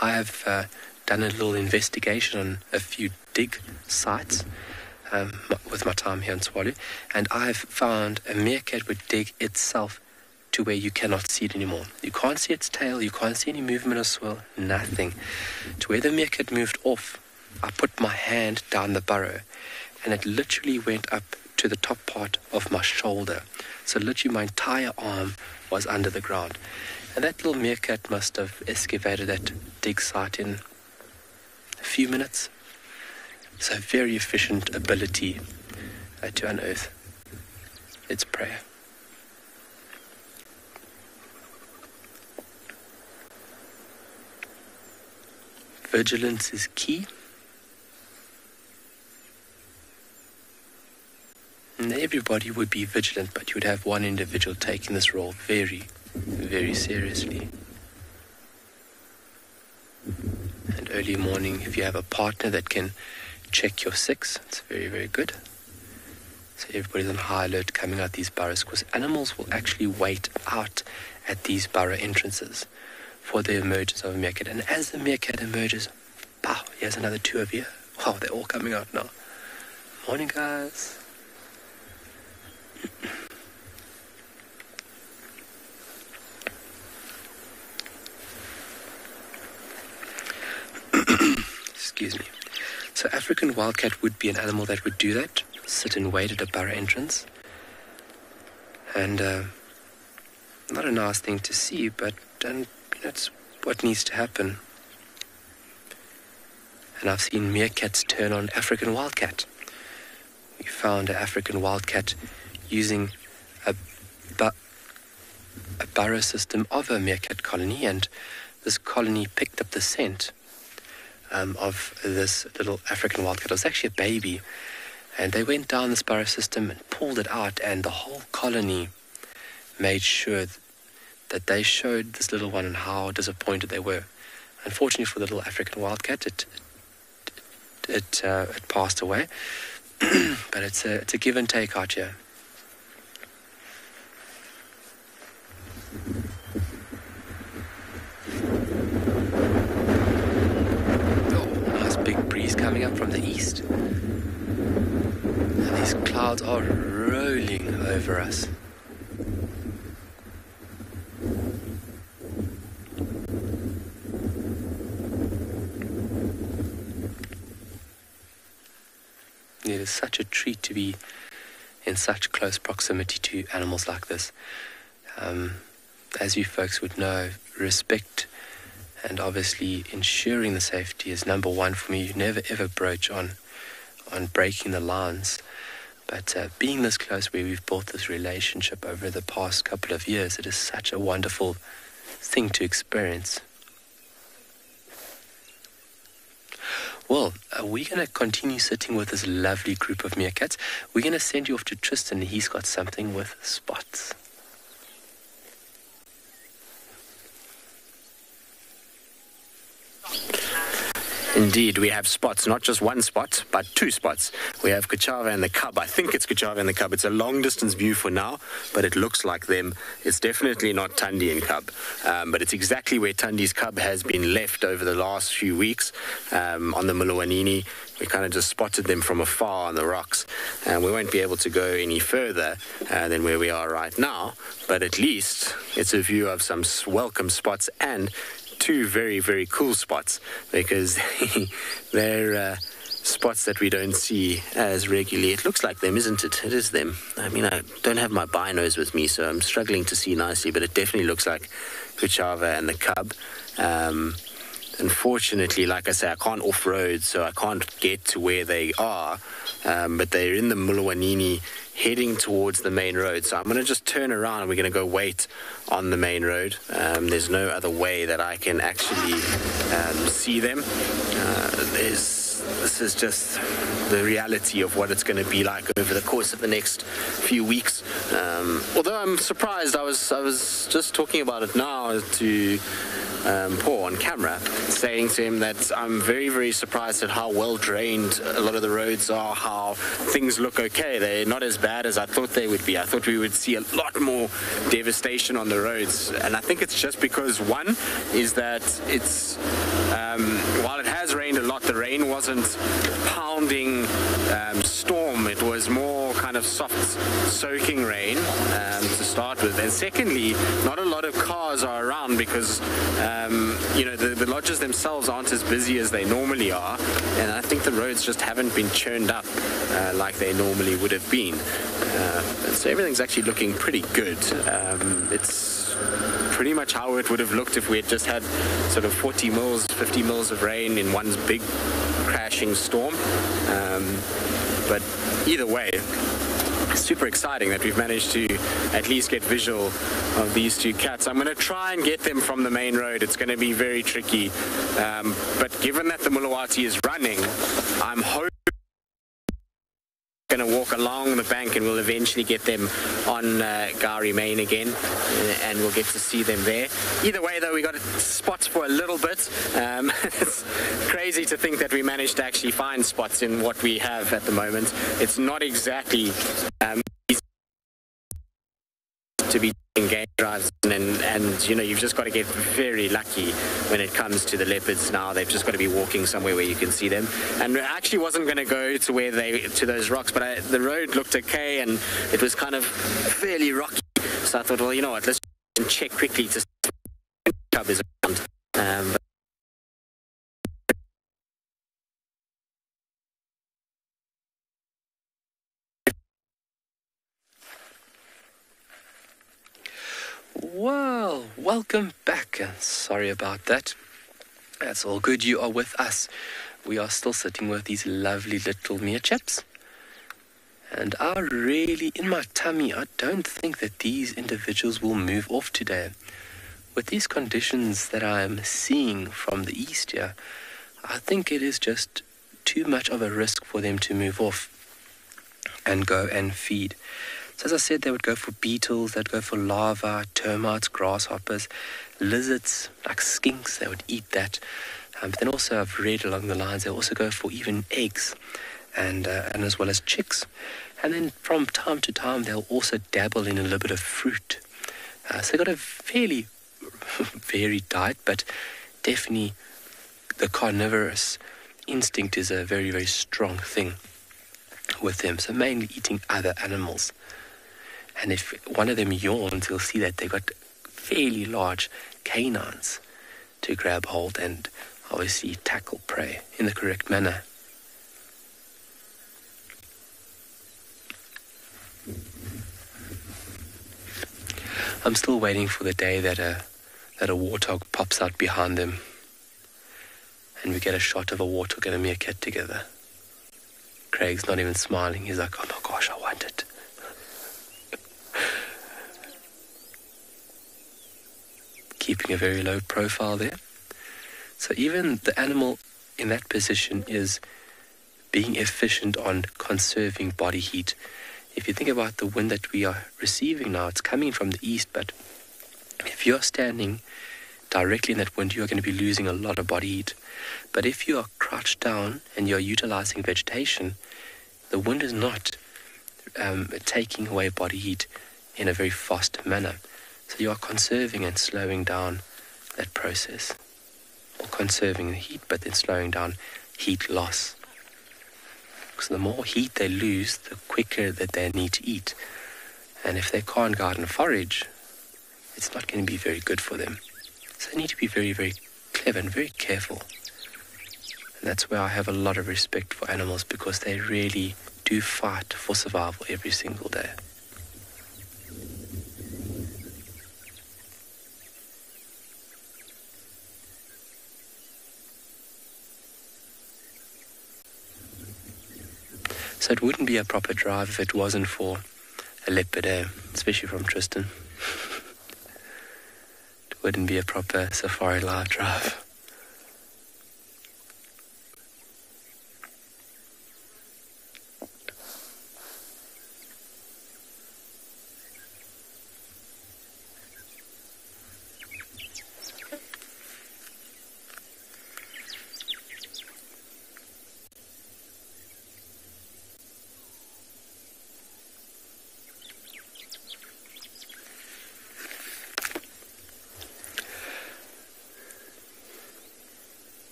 I have uh, done a little investigation on a few dig sites um, with my time here in Tswalu, and I've found a meerkat would dig itself to where you cannot see it anymore. You can't see its tail, you can't see any movement or swirl, nothing. To where the meerkat moved off, I put my hand down the burrow and it literally went up to the top part of my shoulder. So literally my entire arm was under the ground. And that little meerkat must have excavated that dig site in a few minutes. So very efficient ability uh, to unearth its prey. Vigilance is key. And everybody would be vigilant, but you would have one individual taking this role very, very seriously. And early morning, if you have a partner that can check your six, it's very, very good. So everybody's on high alert coming out these burrows because animals will actually wait out at these burrow entrances for the emergence of a meerkat. And as the meerkat emerges, pow, here's another two of you. Wow, they're all coming out now. Morning, guys. Excuse me. So African wildcat would be an animal that would do that, sit and wait at a burrow entrance. And uh, not a nice thing to see, but um, that's what needs to happen. And I've seen meerkats turn on African wildcat. We found an African wildcat using a, bu- a burrow system of a meerkat colony, and this colony picked up the scent um, of this little African wildcat. It was actually a baby, and they went down the burrow system and pulled it out, and the whole colony made sure that they showed this little one and how disappointed they were. Unfortunately for the little African wildcat, it it uh, it passed away. but it's a it's a give and take out here. Oh, nice big breeze coming up from the east. And these clouds are rolling over us. It is such a treat to be in such close proximity to animals like this. Um, as you folks would know, respect and obviously ensuring the safety is number one for me. You never ever broach on on breaking the lines. But uh, being this close, where we've built this relationship over the past couple of years, it is such a wonderful thing to experience. Well, uh, we're going to continue sitting with this lovely group of meerkats. We're going to send you off to Tristan. He's got something with spots. Indeed, we have spots, not just one spot, but two spots. We have Kuchava and the Cub. I think it's Kuchava and the Cub. It's a long distance view for now, but it looks like them. It's definitely not Tundi and Cub, um, but it's exactly where Tundi's Cub has been left over the last few weeks um, on the Mulawanini. We kind of just spotted them from afar on the rocks, and we won't be able to go any further uh, than where we are right now. But at least it's a view of some welcome spots and two very, very cool spots because they're uh, spots that we don't see as regularly. It looks like them, isn't it? It is them. I mean, I don't have my binos with me, so I'm struggling to see nicely, but it definitely looks like Kuchava and the Cub. Um, unfortunately, like I say, I can't off road, so I can't get to where they are. Um, but they're in the Mulawanini heading towards the main road. So I'm going to just turn around and we're going to go wait on the main road. Um, there's no other way that I can actually um, see them. Uh, this is just the reality of what it's going to be like over the course of the next few weeks. Um, although I'm surprised, I was I was just talking about it now to um, Paul on camera, saying to him that I'm very, very surprised at how well drained a lot of the roads are, how things look okay. They're not as bad as I thought they would be. I thought we would see a lot more devastation on the roads. And I think it's just because, one, is that it's, um, while it has rained a lot, the rain wasn't pounding um, was more kind of soft soaking rain um, to start with. And secondly, not a lot of cars are around because um, you know, the, the lodges themselves aren't as busy as they normally are, and I think the roads just haven't been churned up uh, like they normally would have been. Uh, so everything's actually looking pretty good. Um, it's pretty much how it would have looked if we had just had sort of 40 mils, 50 mils of rain in one big crashing storm. Um, but either way, super exciting that we've managed to at least get visual of these two cats. I'm going to try and get them from the main road. It's going to be very tricky. Um, but given that the Mulawati is running, I'm hoping going to walk along the bank and we'll eventually get them on uh, Gowrie Main again uh, and we'll get to see them there. Either way though, we got spots for a little bit. Um, it's crazy to think that we managed to actually find spots in what we have at the moment. It's not exactly um, to be game drives and, and you know you've just got to get very lucky when it comes to the leopards now. They've just got to be walking somewhere where you can see them. And I actually wasn't going to go to where they to those rocks but I, the road looked okay and it was kind of fairly rocky. So I thought well you know what? Let's check quickly to see if cub is around. Um, Well, welcome back. Sorry about that. That's all good. You are with us. We are still sitting with these lovely little meerchaps. And I really, in my tummy, I don't think that these individuals will move off today. With these conditions that I am seeing from the east here, I think it is just too much of a risk for them to move off and go and feed. So as I said, they would go for beetles, they'd go for larvae, termites, grasshoppers, lizards, like skinks, they would eat that. Um, but then also I've read along the lines, they also go for even eggs and, uh, and as well as chicks. And then from time to time, they'll also dabble in a little bit of fruit. Uh, so they've got a fairly varied diet, but definitely the carnivorous instinct is a very, very strong thing with them. So mainly eating other animals. And if one of them yawns, you'll see that they've got fairly large canines to grab hold and obviously tackle prey in the correct manner. I'm still waiting for the day that a that a warthog pops out behind them and we get a shot of a warthog and a meerkat together. Craig's not even smiling. He's like, oh my gosh, I want it. Keeping a very low profile there. So even the animal in that position is being efficient on conserving body heat. If you think about the wind that we are receiving now, it's coming from the east, but if you're standing directly in that wind, you're going to be losing a lot of body heat. But if you are crouched down and you're utilizing vegetation, the wind is not um, taking away body heat in a very fast manner. So you are conserving and slowing down that process. Or conserving the heat, but then slowing down heat loss. Because the more heat they lose, the quicker that they need to eat. And if they can't and forage, it's not going to be very good for them. So they need to be very, very clever and very careful. And that's where I have a lot of respect for animals because they really do fight for survival every single day. So it wouldn't be a proper drive if it wasn't for a leopard, eh? especially from Tristan. it wouldn't be a proper safari live drive.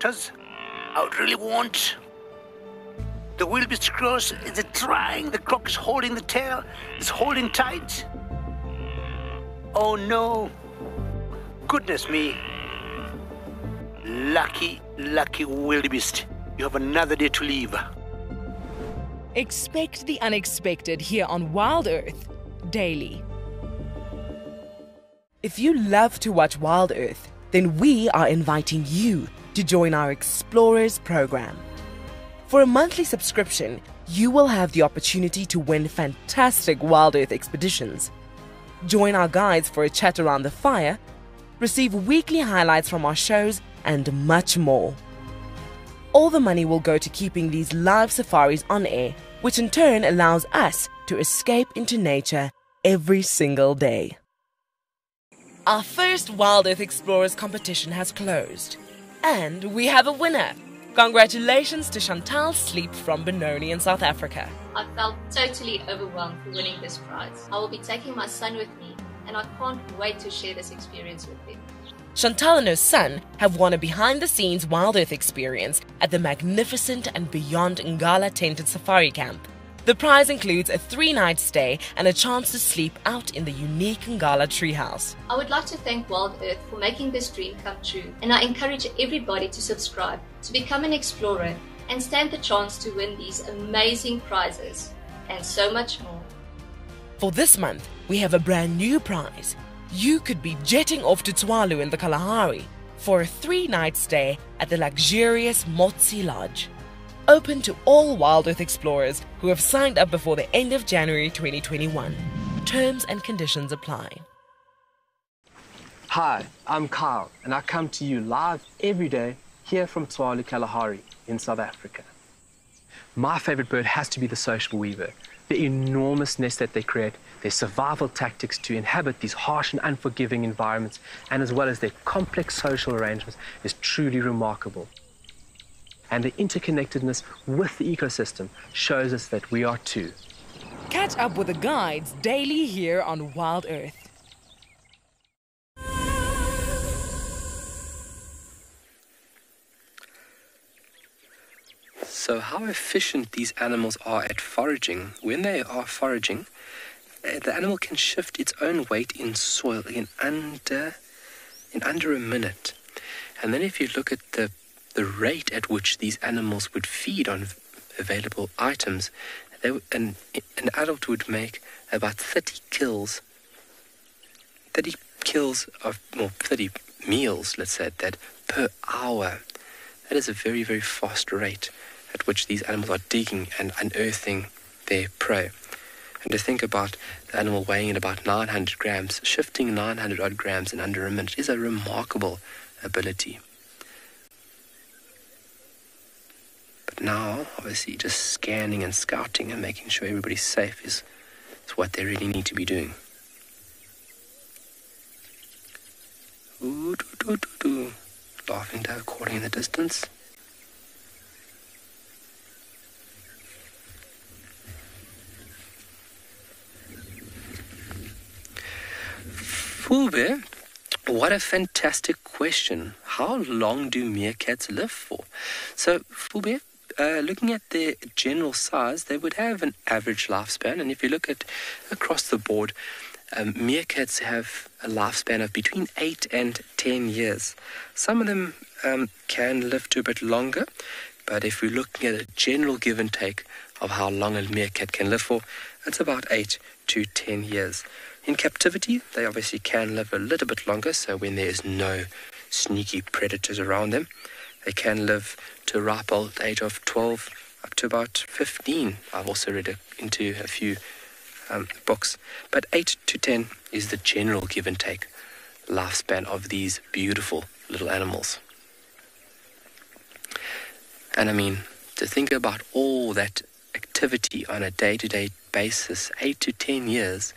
From. I would really want. The wildebeest cross is it trying. The croc is holding the tail. It's holding tight. Oh no. Goodness me. Lucky, lucky wildebeest. You have another day to leave. Expect the unexpected here on Wild Earth daily. If you love to watch Wild Earth, then we are inviting you to join our Explorers program. For a monthly subscription, you will have the opportunity to win fantastic Wild Earth expeditions. Join our guides for a chat around the fire, receive weekly highlights from our shows, and much more. All the money will go to keeping these live safaris on air, which in turn allows us to escape into nature every single day. Our first Wild Earth Explorers competition has closed, and we have a winner. Congratulations to Chantal Sleep from Benoni in South Africa. I felt totally overwhelmed for winning this prize. I will be taking my son with me, and I can't wait to share this experience with him. Chantal and her son have won a behind the scenes Wild Earth experience at the magnificent &Beyond Ngala tented safari camp. The prize includes a three night stay and a chance to sleep out in the unique Ngala treehouse. I would like to thank Wild Earth for making this dream come true, and I encourage everybody to subscribe, to become an explorer, and stand the chance to win these amazing prizes, and so much more. For this month, we have a brand new prize. You could be jetting off to Tswalu in the Kalahari for a three night stay at the luxurious Motse Lodge. Open to all Wild Earth explorers who have signed up before the end of January 2021. Terms and conditions apply. Hi, I'm Kyle, and I come to you live every day here from Tswalu Kalahari in South Africa. My favorite bird has to be the social weaver. The enormous nest that they create, their survival tactics to inhabit these harsh and unforgiving environments, and as well as their complex social arrangements, is truly remarkable. And the interconnectedness with the ecosystem shows us that we are too. Catch up with the guides daily here on Wild Earth. So, how efficient these animals are at foraging. When they are foraging, uh, the animal can shift its own weight in soil in under in under a minute. And then, if you look at the the rate at which these animals would feed on available items, they, an, an adult would make about 30 kills, 30 kills of, well, 30 meals, let's say that, per hour. That is a very, very fast rate at which these animals are digging and unearthing their prey. And to think about the animal weighing in about 900 grams, shifting 900 odd grams in under a minute is a remarkable ability. But now, obviously, just scanning and scouting and making sure everybody's safe is, is what they really need to be doing. Ooh, doo, doo, doo, doo. Laughing dove calling in the distance. Fulbe, what a fantastic question. How long do meerkats live for? So, Fulbe, uh, looking at their general size, they would have an average lifespan. And if you look at across the board, um, meerkats have a lifespan of between 8 and 10 years. Some of them um, can live to a bit longer, but if we're looking at a general give and take of how long a meerkat can live for, it's about 8 to 10 years. In captivity, they obviously can live a little bit longer, so when there is no sneaky predators around them, they can live to a ripe old age of 12 up to about 15. I've also read it into a few um, books, but 8 to 10 is the general give and take lifespan of these beautiful little animals. And I mean, to think about all that activity on a day to day basis, 8 to 10 years,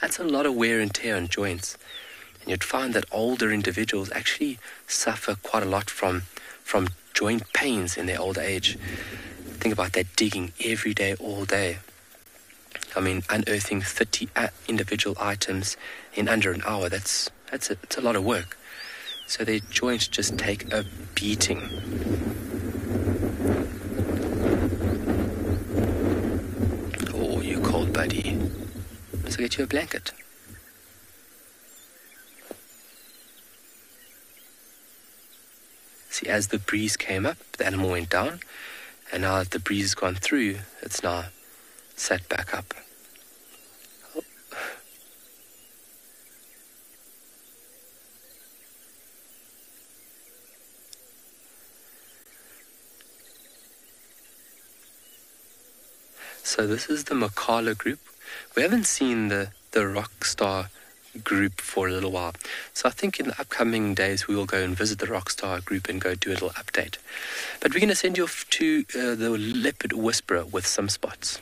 that's a lot of wear and tear on joints. And you'd find that older individuals actually suffer quite a lot from, from joint pains in their old age. Think about that digging every day, all day. I mean, unearthing 30 uh, individual items in under an hour, that's, that's, a, that's a lot of work. So their joints just take a beating. Oh, you cold buddy. Let's get you a blanket. See, as the breeze came up, the animal went down, and now that the breeze has gone through, it's now set back up. So this is the Makala group. We haven't seen the, the Rockstar group for a little while. So I think in the upcoming days we will go and visit the Rockstar group and go do a little update. But we're going to send you off to uh, the Leopard Whisperer with some spots.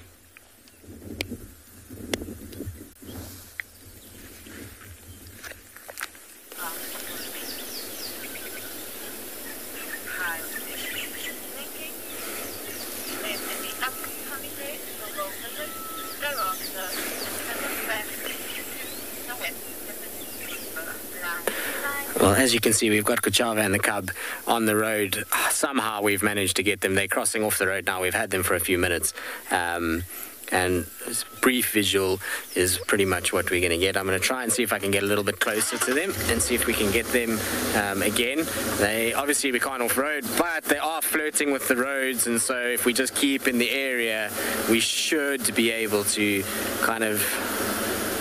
Well, as you can see, we've got Kuchava and the Cub on the road. Somehow we've managed to get them. They're crossing off the road now. We've had them for a few minutes. Um, and this brief visual is pretty much what we're going to get. I'm going to try and see if I can get a little bit closer to them and see if we can get them um, again. They obviously we can't off road, but they are flirting with the roads, and so if we just keep in the area, we should be able to kind of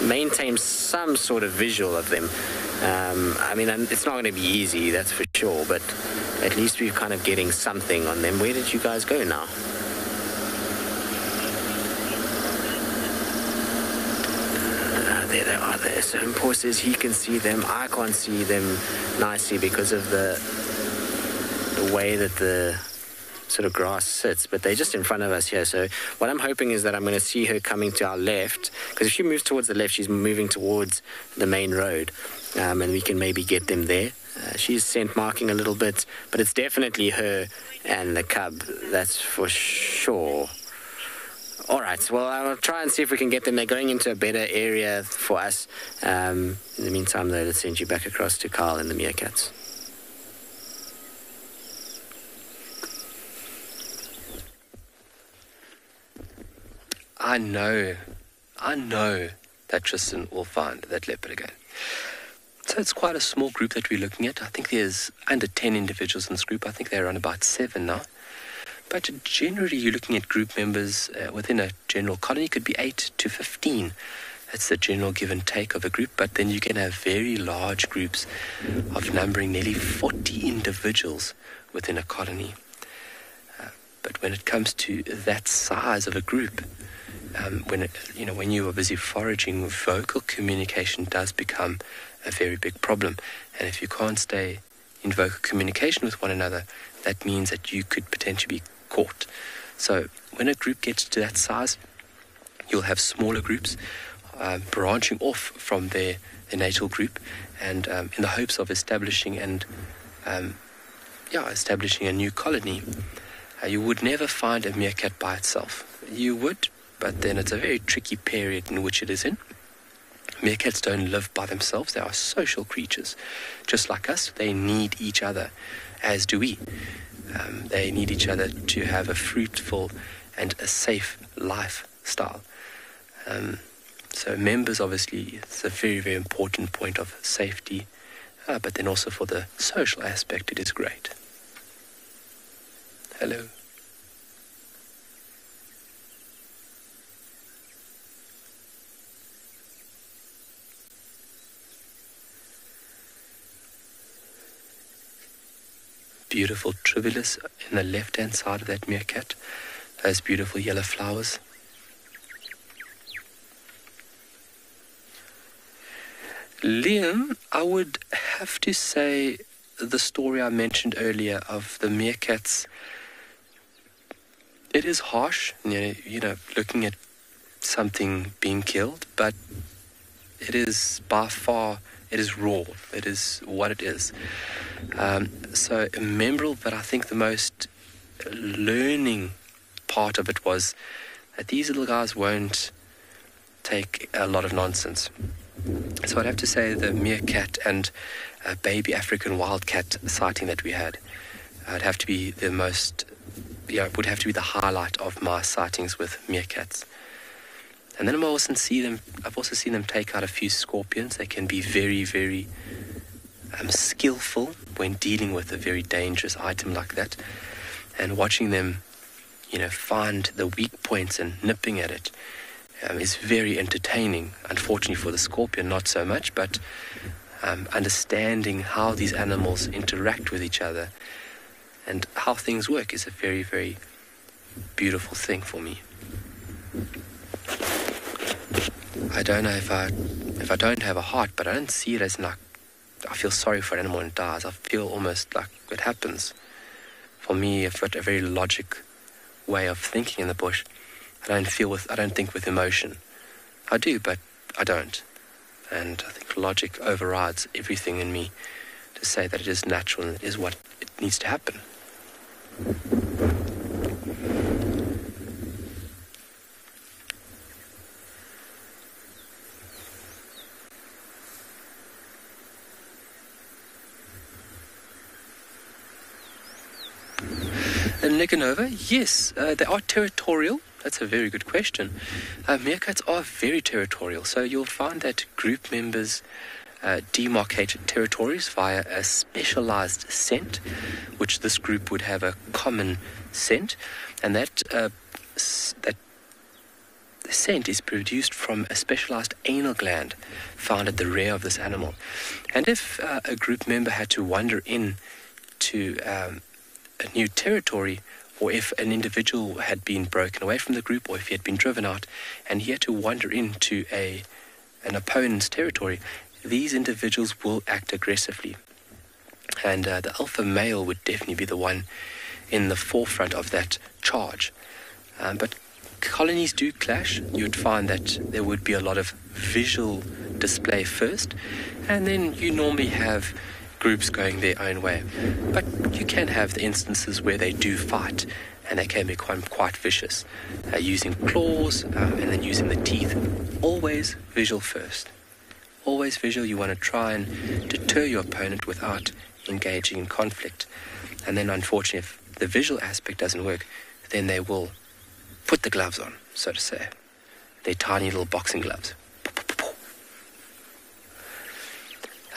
maintain some sort of visual of them. Um, I mean, it's not going to be easy, that's for sure, but at least we're kind of getting something on them. Where did you guys go now? Uh, there they are there. So Paul says he can see them. I can't see them nicely because of the the way that the sort of grass sits, but they're just in front of us here. So what I'm hoping is that I'm going to see her coming to our left, because if she moves towards the left, she's moving towards the main road, um, and we can maybe get them there. Uh, she's scent marking a little bit, but it's definitely her and the cub, that's for sure. All right, well, I'll try and see if we can get them. They're going into a better area for us. Um, in the meantime, though, let's send you back across to Carl and the meerkats. I know, I know that Tristan will find that leopard again. So it's quite a small group that we're looking at. I think there's under 10 individuals in this group. I think they're around about seven now. But generally, you're looking at group members uh, within a general colony, could be 8 to 15. That's the general give and take of a group. But then you can have very large groups of numbering nearly 40 individuals within a colony. Uh, but when it comes to that size of a group, um, when it, you know when you are busy foraging, vocal communication does become a very big problem. And if you can't stay in vocal communication with one another, that means that you could potentially be caught. So when a group gets to that size, you'll have smaller groups um, branching off from their, their natal group, and um, in the hopes of establishing and um, yeah, establishing a new colony. Uh, you would never find a meerkat by itself. You would, but then it's a very tricky period in which it is in. Meerkats don't live by themselves. They are social creatures. Just like us, they need each other, as do we. Um, they need each other to have a fruitful and a safe lifestyle. Um, so members, obviously, it's a very, very important point of safety, uh, but then also for the social aspect, it is great. Hello. Beautiful tribulus in the left hand side of that meerkat. Those beautiful yellow flowers. Liam, I would have to say the story I mentioned earlier of the meerkats. It is harsh, you know, looking at something being killed, but it is by far, it is raw. It is what it is. Um, so memorable, but I think the most learning part of it was that these little guys won't take a lot of nonsense. So I'd have to say the meerkat and a baby African wildcat sighting that we had. I'd have to be the most, yeah, would have to be the highlight of my sightings with meerkats. And then I've also see them. I've also seen them take out a few scorpions. They can be very, very um, skillful when dealing with a very dangerous item like that. And watching them, you know, find the weak points and nipping at it um, is very entertaining. Unfortunately for the scorpion, not so much, but um, understanding how these animals interact with each other and how things work is a very, very beautiful thing for me. I don't know if I if I don't have a heart, but I don't see it as like I feel sorry for an animal it dies. I feel almost like it happens. For me, I've got a very logic way of thinking in the bush. I don't feel with, I don't think with emotion. I do, but I don't. And I think logic overrides everything in me to say that it is natural and it is what it needs to happen. Nicanova, yes, uh, they are territorial. That's a very good question. Uh, meerkats are very territorial, so you'll find that group members uh, demarcate territories via a specialized scent, which this group would have a common scent, and that uh, that scent is produced from a specialized anal gland found at the rear of this animal. And if uh, a group member had to wander in to um, a new territory, or if an individual had been broken away from the group, or if he had been driven out, and he had to wander into a an opponent's territory, these individuals will act aggressively. And uh, the alpha male would definitely be the one in the forefront of that charge. Um, but colonies do clash. You would find that there would be a lot of visual display first, and then you normally have groups going their own way. But you can have the instances where they do fight and they can become quite vicious, uh, using claws um, and then using the teeth. Always visual first. Always visual. You want to try and deter your opponent without engaging in conflict. And then, unfortunately, if the visual aspect doesn't work, then they will put the gloves on, so to say. Their tiny little boxing gloves.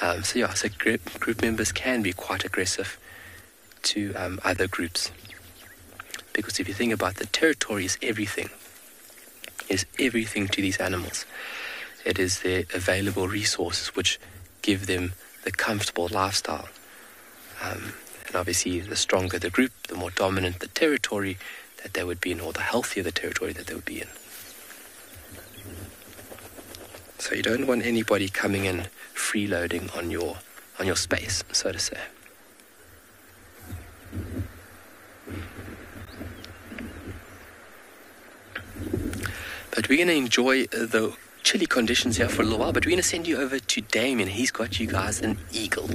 Um, so yeah, so group, group members can be quite aggressive to um, other groups. Because if you think about the territory is everything, is everything to these animals. It is their available resources which give them the comfortable lifestyle. Um, and obviously, the stronger the group, the more dominant the territory that they would be in, or the healthier the territory that they would be in. So you don't want anybody coming in freeloading on your on your space, so to say. But we're going to enjoy the chilly conditions here for a little while, but we're going to send you over to Damien. He's got you guys an eagle.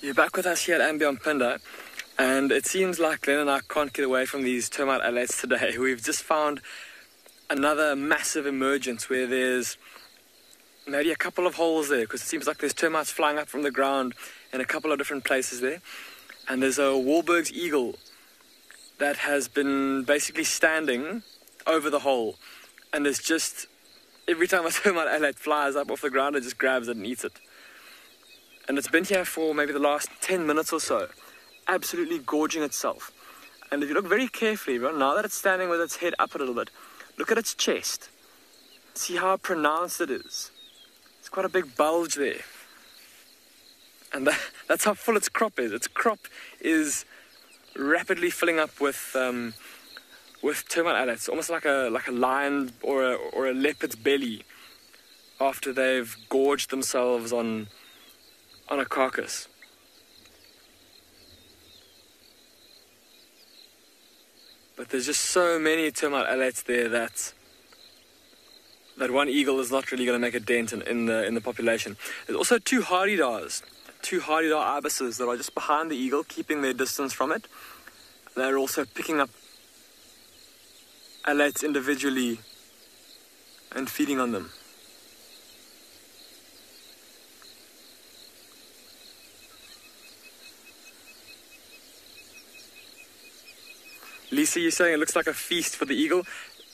You're back with us here at &Beyond Phinda, and it seems like Glenn and I can't get away from these termite alates today. We've just found another massive emergence where there's maybe a couple of holes there because it seems like there's termites flying up from the ground in a couple of different places there. And there's a Wahlberg's eagle that has been basically standing over the hole. And there's just, every time a termite alate flies up off the ground, it just grabs it and eats it. And it's been here for maybe the last 10 minutes or so, absolutely gorging itself. And if you look very carefully, now that it's standing with its head up a little bit, look at its chest. See how pronounced it is. It's quite a big bulge there. And that, that's how full its crop is. Its crop is rapidly filling up with um, with termite alates, almost like a like a lion or a, or a leopard's belly after they've gorged themselves on on a carcass. But there's just so many termite alates there that that one eagle is not really going to make a dent in, in the in the population. There's also two hadedas, two hadeda ibises that are just behind the eagle, keeping their distance from it. They're also picking up alates individually and feeding on them. Lisa, you're saying it looks like a feast for the eagle?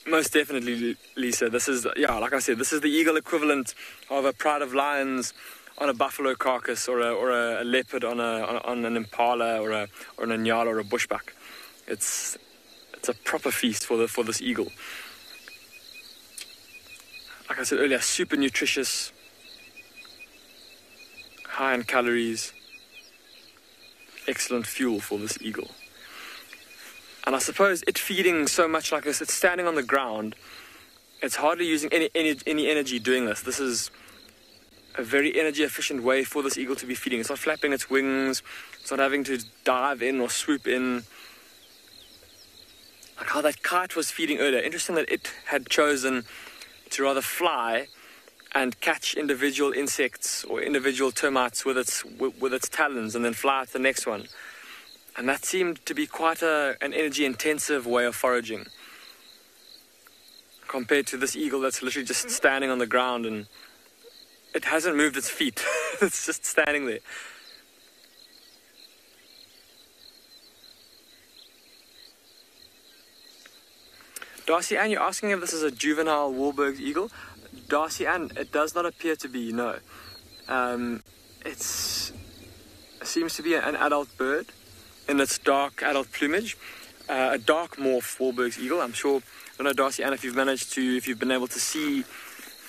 Most definitely, Lisa. This is, yeah, like I said, this is the eagle equivalent of a pride of lions on a buffalo carcass or a, or a, leopard on, a, on, an impala or, a, or an nyala or a bushbuck. It's, it's a proper feast for, the, for this eagle. Like I said earlier, super nutritious, high in calories, excellent fuel for this eagle. And I suppose it feeding so much like this, it's standing on the ground. It's hardly using any, any, any energy doing this. This is a very energy efficient way for this eagle to be feeding. It's not flapping its wings, it's not having to dive in or swoop in. Like how that kite was feeding earlier. Interesting that it had chosen to rather fly and catch individual insects or individual termites with its with, with its talons and then fly to the next one. And that seemed to be quite a, an energy intensive way of foraging compared to this eagle that's literally just standing on the ground and it hasn't moved its feet. it's just standing there. Darcy Ann, you're asking if this is a juvenile Wahlberg's eagle. Darcy Ann, it does not appear to be, no. Um, it's, it seems to be an adult bird in its dark adult plumage. Uh, a dark morph Wahlberg's eagle. I'm sure, I don't know, Darcy Ann, if you've managed to, if you've been able to see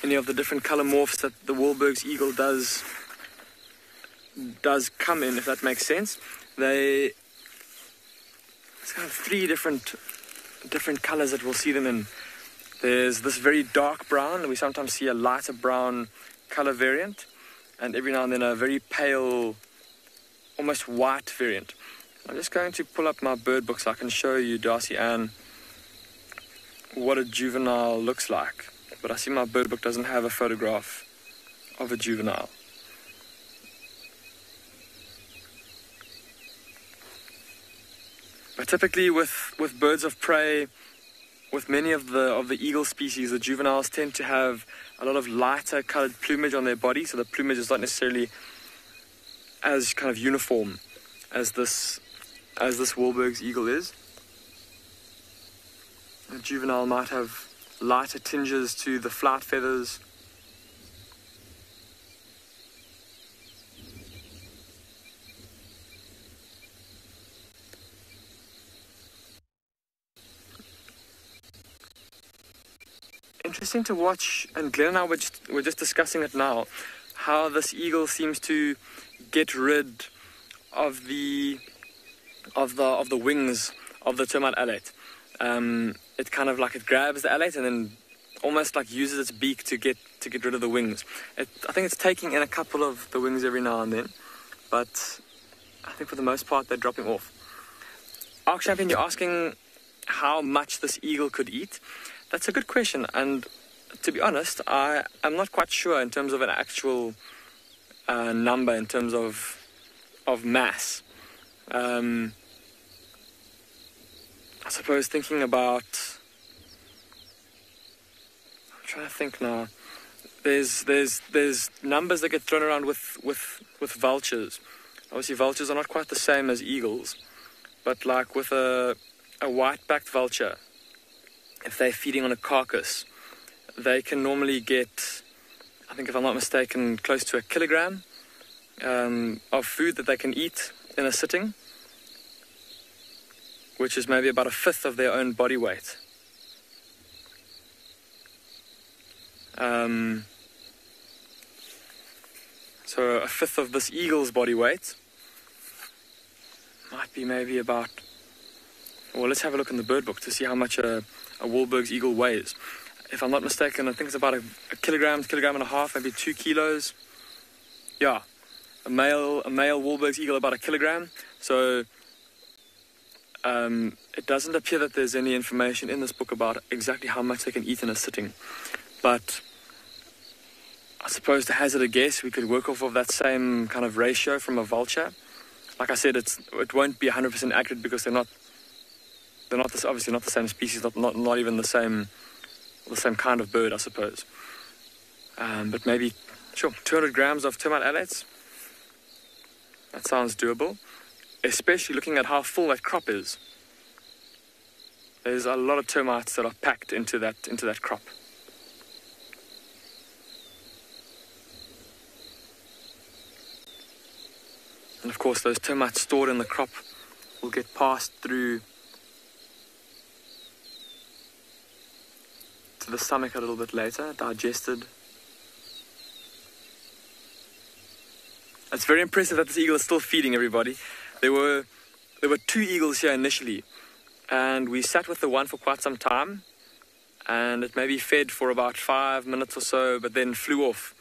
any of the different color morphs that the Wahlberg's eagle does does come in, if that makes sense. They it's kind of three different different colors that we'll see them in. There's this very dark brown, we sometimes see a lighter brown color variant, and every now and then a very pale, almost white variant. I'm just going to pull up my bird book so I can show you, Darcy Ann, what a juvenile looks like. But I see my bird book doesn't have a photograph of a juvenile. But typically with, with birds of prey, with many of the of the eagle species, the juveniles tend to have a lot of lighter colored plumage on their body, so the plumage is not necessarily as kind of uniform as this as this Wahlberg's eagle is. The juvenile might have lighter tinges to the flight feathers. Interesting to watch, and Glenn and I were just, were just discussing it now, how this eagle seems to get rid of the of the of the wings of the termite alate. Um, it kind of like it grabs the alate and then almost like uses its beak to get to get rid of the wings. It, I think it's taking in a couple of the wings every now and then, but I think for the most part they're dropping off. Arc Champion, you're asking how much this eagle could eat. That's a good question, and to be honest, I am not quite sure in terms of an actual uh, number in terms of of mass. Um, I suppose thinking about. I'm trying to think now. There's there's there's numbers that get thrown around with with with vultures. Obviously, vultures are not quite the same as eagles, but like with a a white-backed vulture, if they're feeding on a carcass, they can normally get, I think if I'm not mistaken, close to a kilogram um, of food that they can eat in a sitting, which is maybe about a fifth of their own body weight. Um, so a fifth of this eagle's body weight might be maybe about. Well, let's have a look in the bird book to see how much a, a Wahlberg's eagle weighs. If I'm not mistaken, I think it's about a, a kilogram, kilogram and a half, maybe two kilos. Yeah, a male a male Wahlberg's eagle about a kilogram. So um, it doesn't appear that there's any information in this book about exactly how much they can eat in a sitting, but I suppose to hazard a guess, we could work off of that same kind of ratio from a vulture. Like I said, it's it won't be 100% accurate because they're not they're not this, obviously not the same species, not, not not even the same the same kind of bird, I suppose. Um, but maybe sure 200 grams of termite alates. That sounds doable, especially looking at how full that crop is. There's a lot of termites that are packed into that into that crop. And of course, those termites stored in the crop will get passed through to the stomach a little bit later, digested. It's very impressive that this eagle is still feeding everybody. There were there were two eagles here initially, and we sat with the one for quite some time, and it maybe fed for about five minutes or so, but then flew off.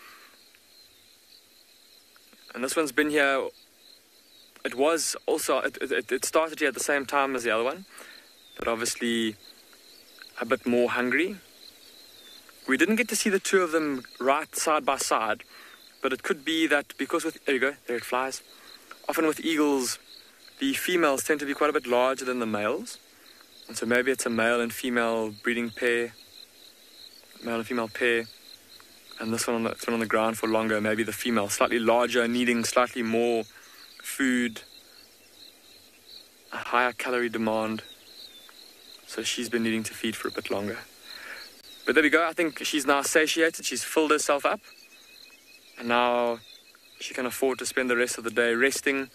And this one's been here it was also it, it, it, started here at the same time as the other one but obviously a bit more hungry we didn't get to see the two of them right side by side but it could be that because with there you go there it flies often with eagles the females tend to be quite a bit larger than the males and so maybe it's a male and female breeding pair male and female pair and this one on the, one on the ground for longer maybe the female slightly larger needing slightly more food, a higher calorie demand. So she's been needing to feed for a bit longer. But there we go. I think she's now satiated. She's filled herself up. And now she can afford to spend the rest of the day resting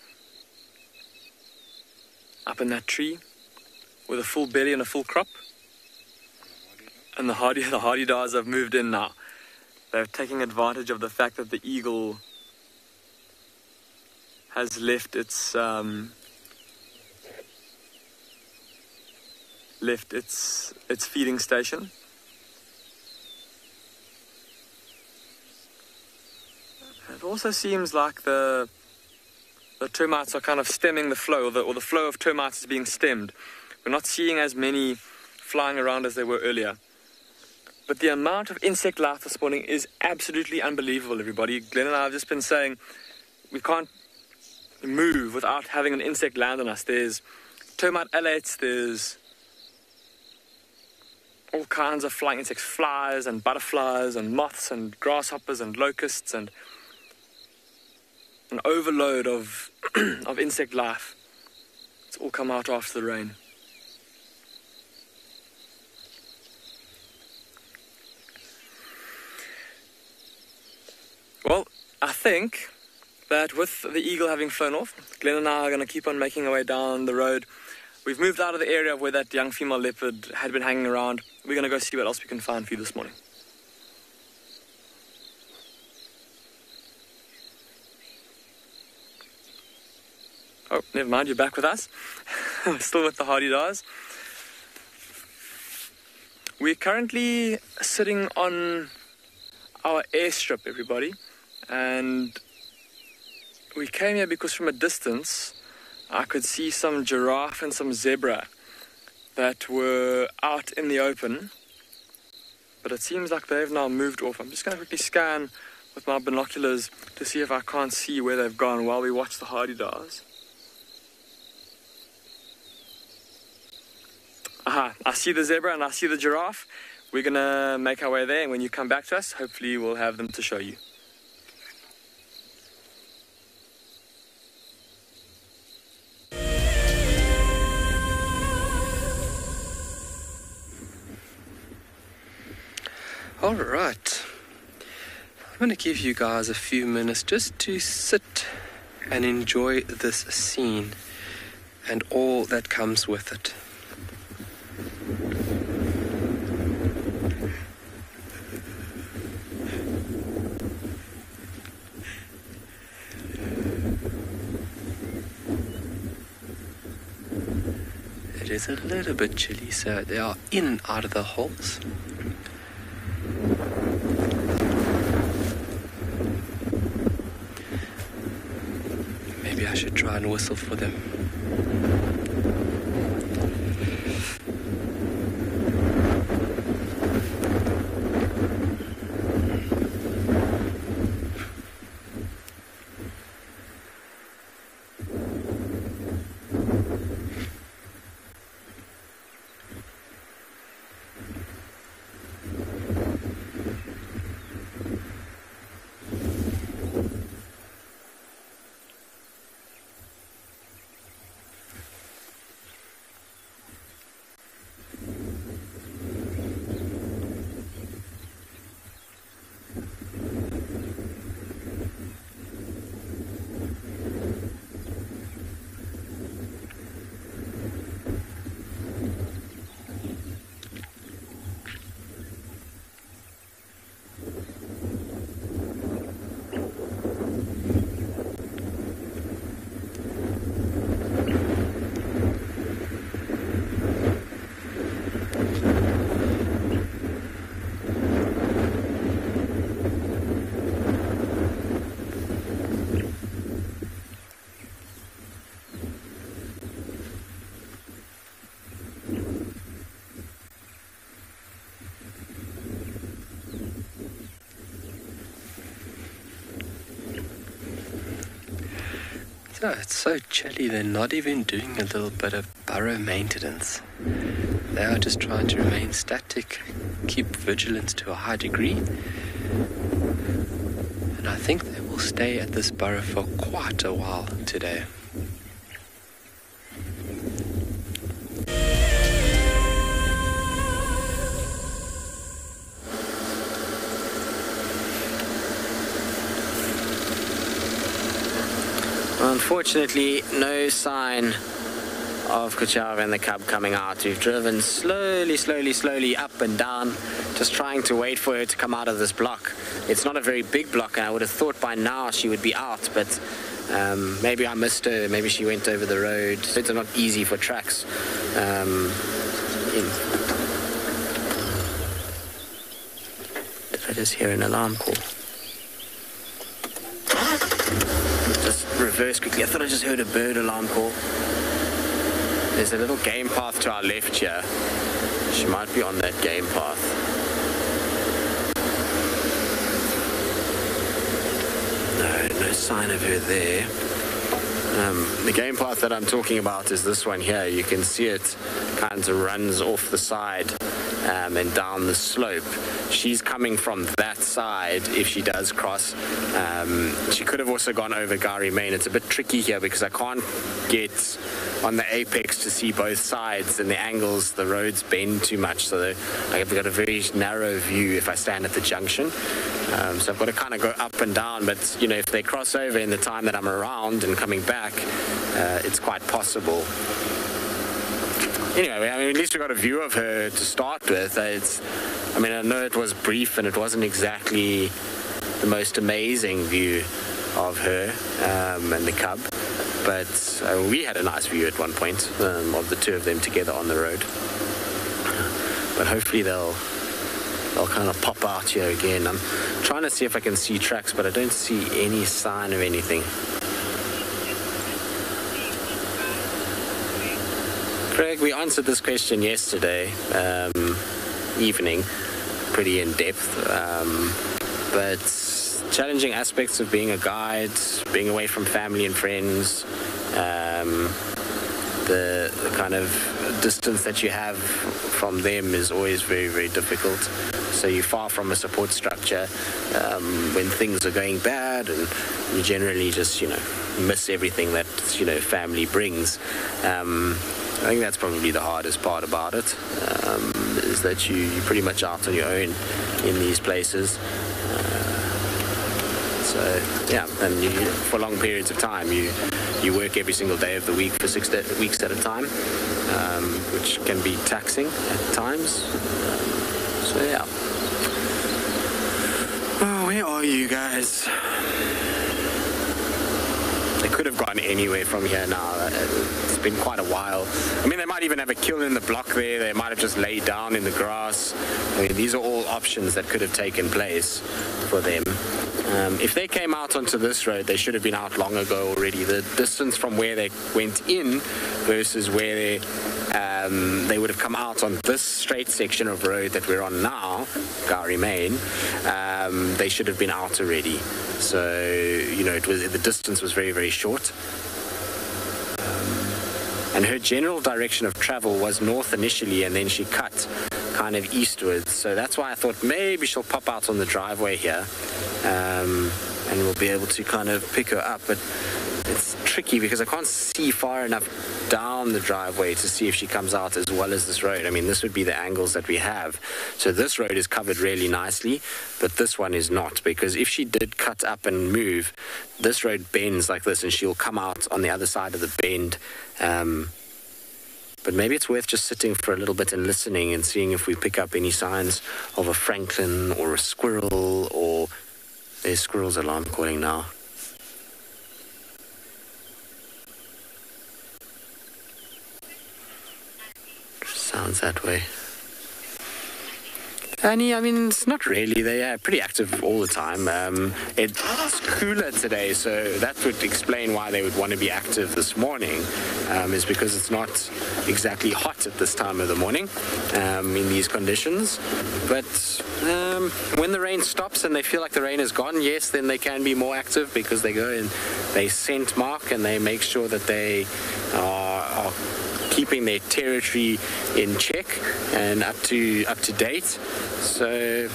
up in that tree with a full belly and a full crop. And the hardy the hadedas have moved in now. They're taking advantage of the fact that the eagle has left its um, left its its feeding station. It also seems like the the termites are kind of stemming the flow, or the, or the flow of termites is being stemmed. We're not seeing as many flying around as they were earlier. But the amount of insect life this morning is absolutely unbelievable, everybody. Glenn and I have just been saying we can't move without having an insect land on us. There's termite alates, there's all kinds of flying insects, flies and butterflies and moths and grasshoppers and locusts and an overload of, of insect life. It's all come out after the rain. Well, I think that with the eagle having flown off, Glenn and I are going to keep on making our way down the road. We've moved out of the area where that young female leopard had been hanging around. We're going to go see what else we can find for you this morning. Oh, never mind, you're back with us. Still with the Hadedas. We're currently sitting on our airstrip, everybody, and we came here because from a distance I could see some giraffe and some zebra that were out in the open, but it seems like they've now moved off. I'm just going to quickly scan with my binoculars to see if I can't see where they've gone while we watch the Hadedas. Aha, I see the zebra and I see the giraffe. We're gonna make our way there, and when you come back to us, hopefully we'll have them to show you. All right. I'm to give you guys a few minutes just to sit and enjoy this scene and all that comes with it. Is a little bit chilly, so they are in and out of the holes. Maybe I should try and whistle for them. So it's so chilly, they're not even doing a little bit of burrow maintenance. They are just trying to remain static, keep vigilance to a high degree. And I think they will stay at this burrow for quite a while today. Unfortunately, no sign of Kuchava and the cub coming out. We've driven slowly, slowly, slowly up and down, just trying to wait for her to come out of this block. It's not a very big block, and I would have thought by now she would be out, but um, maybe I missed her. Maybe she went over the road. It's not easy for tracks. Um, I just hear an alarm call? Just reverse quickly. I thought I just heard a bird alarm call. There's a little game path to our left here. She might be on that game path. No, no sign of her there. Um, the game path that I'm talking about is this one here. You can see it kind of runs off the side um, and down the slope. She's coming from that side if she does cross. Um, she could have also gone over Gowrie Main. It's a bit tricky here because I can't get on the apex to see both sides and the angles. The roads bend too much, so I've got a very narrow view if I stand at the junction. Um, so I've got to kind of go up and down. But you know, if they cross over in the time that I'm around and coming back, uh, it's quite possible. Anyway, I mean, at least we got a view of her to start with. Uh, It's, I mean, I know it was brief and it wasn't exactly the most amazing view of her um, and the cub, but uh, we had a nice view at one point um, of the two of them together on the road. But hopefully they'll they'll kind of pop out here again. I'm trying to see if I can see tracks, but I don't see any sign of anything. Craig, we answered this question yesterday um, evening, pretty in depth. Um, but challenging aspects of being a guide, being away from family and friends, um, the, the kind of distance that you have from them is always very, very difficult. So you're far from a support structure um, when things are going bad, and you generally just, you know, miss everything that you know family brings. Um, I think that's probably the hardest part about it, um, is that you, you're pretty much out on your own in these places. So yeah, and you, for long periods of time, you you work every single day of the week for six weeks at a time, um, which can be taxing at times. So yeah. Oh, where are you guys? Could have gone anywhere from here now. It's been quite a while. I mean, they might even have a kill in the block there. They might have just laid down in the grass. I mean, these are all options that could have taken place for them. Um, if they came out onto this road, they should have been out long ago already. The distance from where they went in versus where they um, they would have come out on this straight section of road that we're on now, Gowrie Main, um, they should have been out already. So, you know, it was the distance was very, very short. Um, and her general direction of travel was north initially, and then she cut kind of eastwards. So that's why I thought maybe she'll pop out on the driveway here, um, and we'll be able to kind of pick her up. But it's tricky because I can't see far enough down the driveway to see if she comes out as well as this road. I mean, this would be the angles that we have. So this road is covered really nicely, but this one is not because if she did cut up and move, this road bends like this and she'll come out on the other side of the bend. Um, but maybe it's worth just sitting for a little bit and listening and seeing if we pick up any signs of a francolin or a squirrel or there's squirrel's alarm calling now. Sounds that way. Annie, I mean, it's not really. They are pretty active all the time. Um, it's cooler today, so that would explain why they would want to be active this morning, um, is because it's not exactly hot at this time of the morning um, in these conditions. But um, when the rain stops and they feel like the rain is gone, yes, then they can be more active because they go and they scent mark and they make sure that they are, are keeping their territory in check and up to up to date. So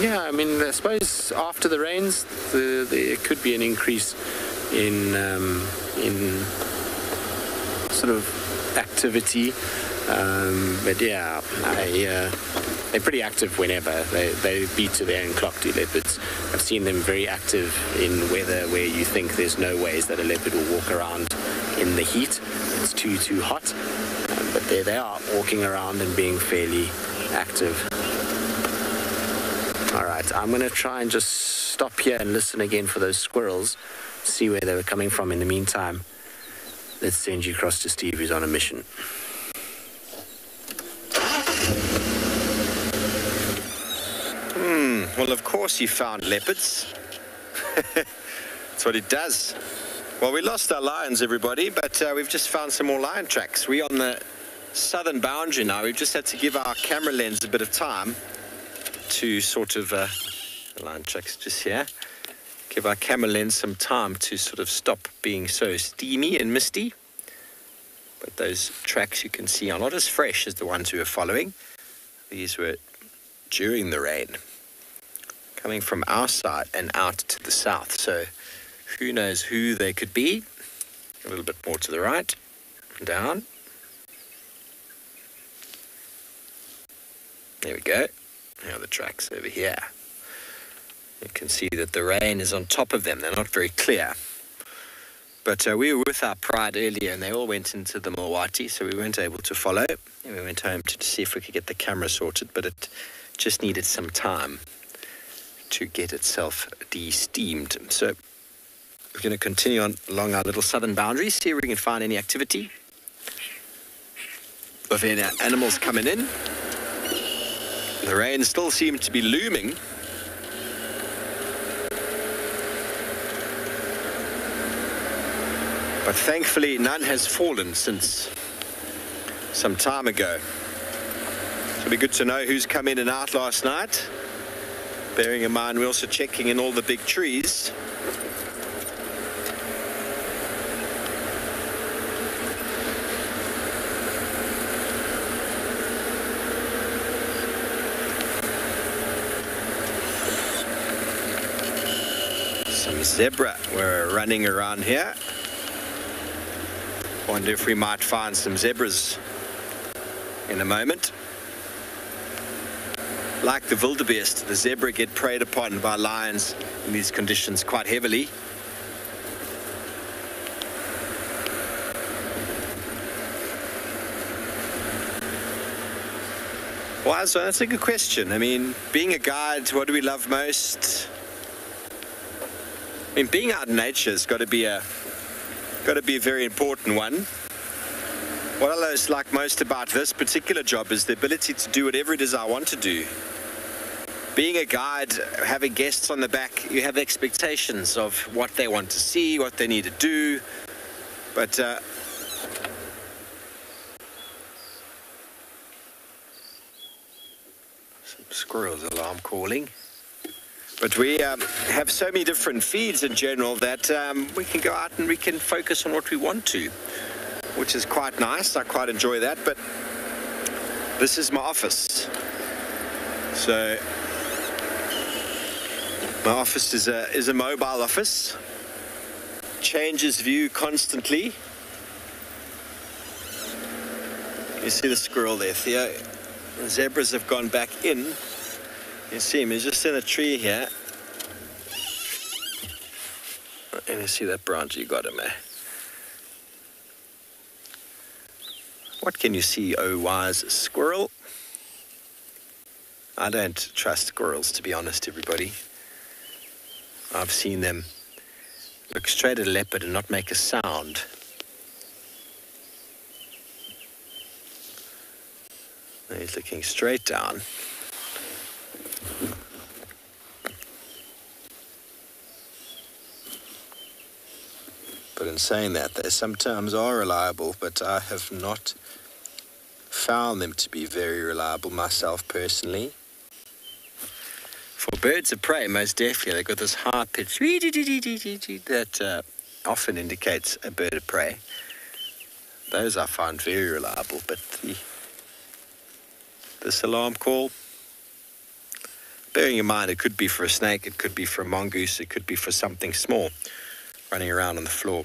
yeah, I mean, I suppose after the rains, the, there could be an increase in um, in sort of activity. Um, but yeah, uh, they're pretty active whenever. They, they beat to their own clock, do leopards. I've seen them very active in weather where you think there's no ways that a leopard will walk around in the heat. It's too, too hot. Um, but there they are, walking around and being fairly active. All right, I'm going to try and just stop here and listen again for those squirrels, see where they were coming from in the meantime. Let's send you across to Steve, who's on a mission. Hmm. Well, of course you found leopards. That's what it does. Well, we lost our lions, everybody, but uh, we've just found some more lion tracks. We're on the southern boundary now. We've just had to give our camera lens a bit of time to sort of uh, the lion tracks just here. Give our camera lens some time to sort of stop being so steamy and misty. But those tracks you can see are not as fresh as the ones we were following. These were during the rain, coming from our side and out to the south. So who knows who they could be? A little bit more to the right, down. There we go. Now the tracks over here. You can see that the rain is on top of them. They're not very clear. But uh, we were with our pride earlier and they all went into the Mulawati, so we weren't able to follow. And we went home to see if we could get the camera sorted, but it just needed some time to get itself de-steamed. So we're going to continue on along our little southern boundary, see if we can find any activity of any animals coming in. The rain still seems to be looming. But thankfully, none has fallen since some time ago. It'll be good to know who's come in and out last night. Bearing in mind, we're also checking in all the big trees. Some zebra were running around here. Wonder if we might find some zebras in a moment. Like the wildebeest, the zebra get preyed upon by lions in these conditions quite heavily. Well, so that's a good question. I mean, being a guide, what do we love most? I mean, being out in nature has got to be a got to be a very important one. What I like most about this particular job is the ability to do whatever it is I want to do. Being a guide, having guests on the back, you have expectations of what they want to see, what they need to do. But uh, some squirrels alarm calling. But we um, have so many different feeds in general that um, we can go out and we can focus on what we want to, which is quite nice. I quite enjoy that. But this is my office. So my office is a, is a mobile office. Changes view constantly. You see the squirrel there, Theo. The zebras have gone back in. You can see him, he's just in a tree here. And you see that branch you got him there. What can you see, oh wise squirrel? I don't trust squirrels, to be honest, everybody. I've seen them look straight at a leopard and not make a sound. He's looking straight down. But in saying that, they sometimes are reliable, but I have not found them to be very reliable myself personally. For birds of prey, most definitely, they've got this high pitch that uh, often indicates a bird of prey. Those I find very reliable, but the, this alarm call, bearing in mind it could be for a snake, it could be for a mongoose, it could be for something small running around on the floor.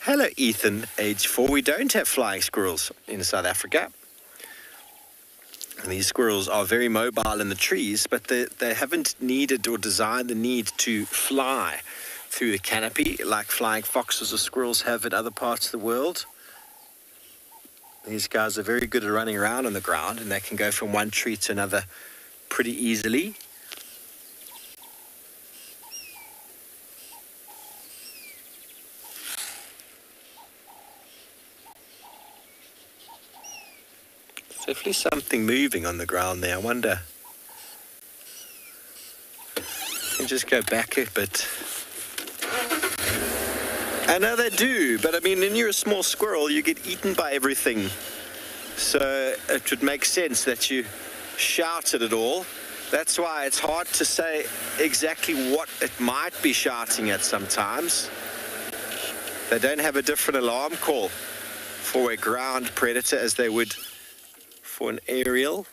Hello, Ethan, age four. We don't have flying squirrels in South Africa. And these squirrels are very mobile in the trees, but they, they haven't needed or desired the need to fly through the canopy like flying foxes or squirrels have in other parts of the world. These guys are very good at running around on the ground and they can go from one tree to another pretty easily. There's definitely something moving on the ground there. I wonder. can just go back a bit. I know they do, but I mean, when you're a small squirrel, you get eaten by everything. So it would make sense that you shout at it all. That's why it's hard to say exactly what it might be shouting at sometimes. They don't have a different alarm call for a ground predator as they would for an aerial.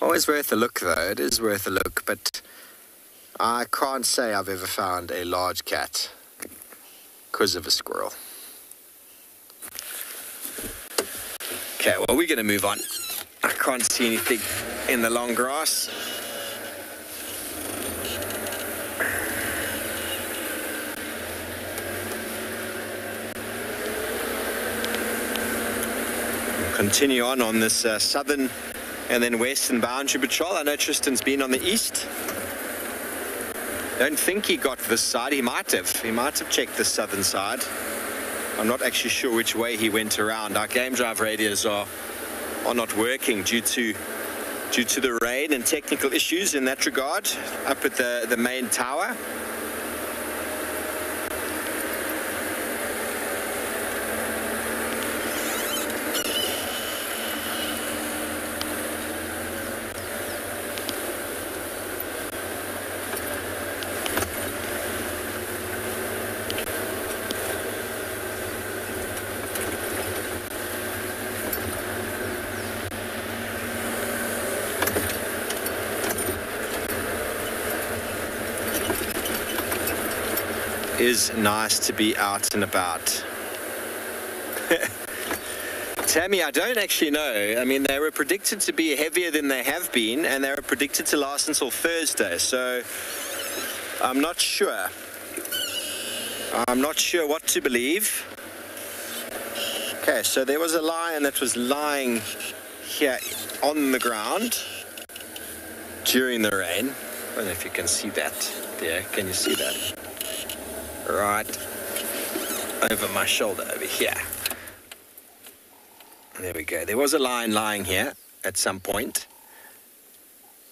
Always worth a look though, it is worth a look, but I can't say I've ever found a large cat because of a squirrel. Okay, well, we're going to move on. I can't see anything in the long grass. continue on on this uh, southern and then western boundary patrol. I know Tristan's been on the east. Don't think he got this side. He might have. He might have checked the southern side. I'm not actually sure which way he went around. Our game drive radios are are not working due to due to the rain and technical issues in that regard up at the the main tower. Is nice to be out and about. Tammy, I don't actually know. I mean, they were predicted to be heavier than they have been, and they were predicted to last until Thursday, so I'm not sure. I'm not sure what to believe. Okay, so there was a lion that was lying here on the ground during the rain. I don't know if you can see that there. Can you see that? Right over my shoulder over here. There we go. There was a lion lying here at some point.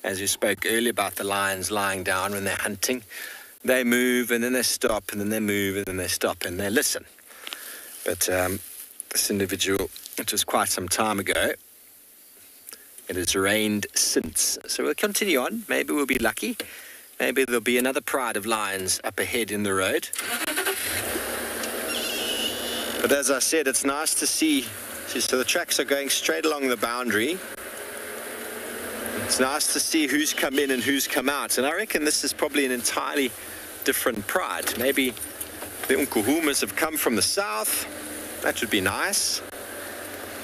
As we spoke earlier about the lions lying down when they're hunting, they move and then they stop and then they move and then they stop and they listen. But um, this individual, it was quite some time ago, it has rained since. So we'll continue on. Maybe we'll be lucky. Maybe there'll be another pride of lions up ahead in the road. But as I said, it's nice to see. So the tracks are going straight along the boundary. It's nice to see who's come in and who's come out. And I reckon this is probably an entirely different pride. Maybe the Nkuhumas have come from the south. That would be nice.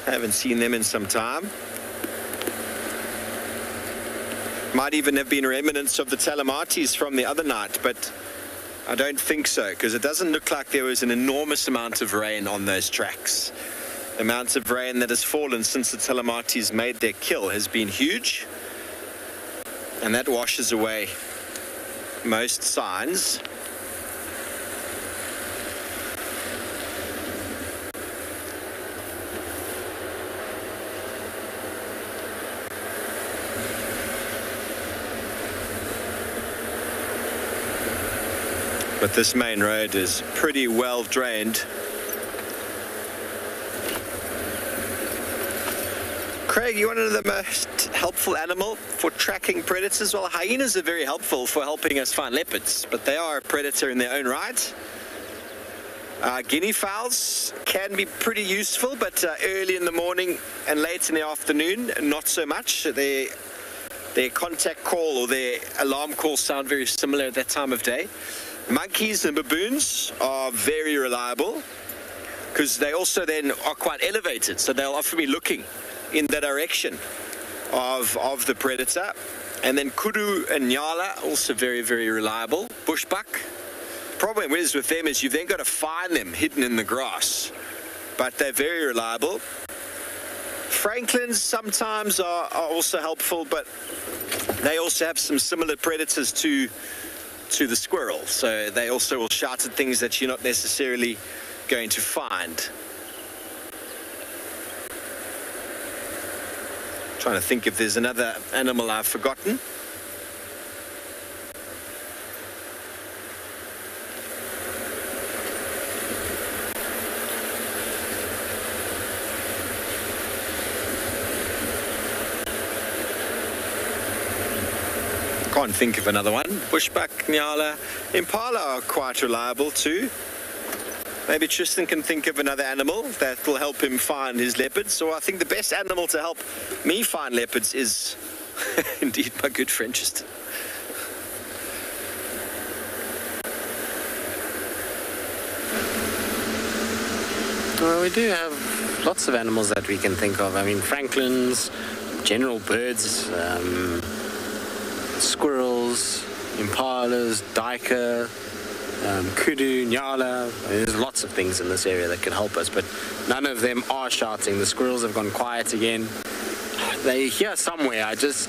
I haven't seen them in some time. Might even have been remnants of the Talamatis from the other night, but I don't think so, because it doesn't look like there was an enormous amount of rain on those tracks. The amount of rain that has fallen since the Talamatis made their kill has been huge, and that washes away most signs But this main road is pretty well drained. Craig, you want to know the most helpful animal for tracking predators? Well, hyenas are very helpful for helping us find leopards, but they are a predator in their own right. Uh, guinea fowls can be pretty useful, but uh, early in the morning and late in the afternoon, not so much. They, their contact call or their alarm call sound very similar at that time of day. Monkeys and baboons are very reliable because they also then are quite elevated, so they'll often be looking in the direction of, of the predator. And then kudu and nyala, also very, very reliable. Bushbuck. Problem is with them is you've then got to find them hidden in the grass, but they're very reliable. Francolins sometimes are, are also helpful, but they also have some similar predators to to the squirrel. So they also will shout at things that you're not necessarily going to find. Trying to think if there's another animal I've forgotten. think of another one. Bushbuck, Nyala, Impala are quite reliable too. Maybe Tristan can think of another animal that will help him find his leopards. So I think the best animal to help me find leopards is indeed my good friend Tristan. Well, we do have lots of animals that we can think of. I mean, Francolins, general birds, um, squirrels, impalas, duiker, um, kudu, nyala. There's lots of things in this area that can help us, but none of them are shouting. The squirrels have gone quiet again. They hear somewhere. I just,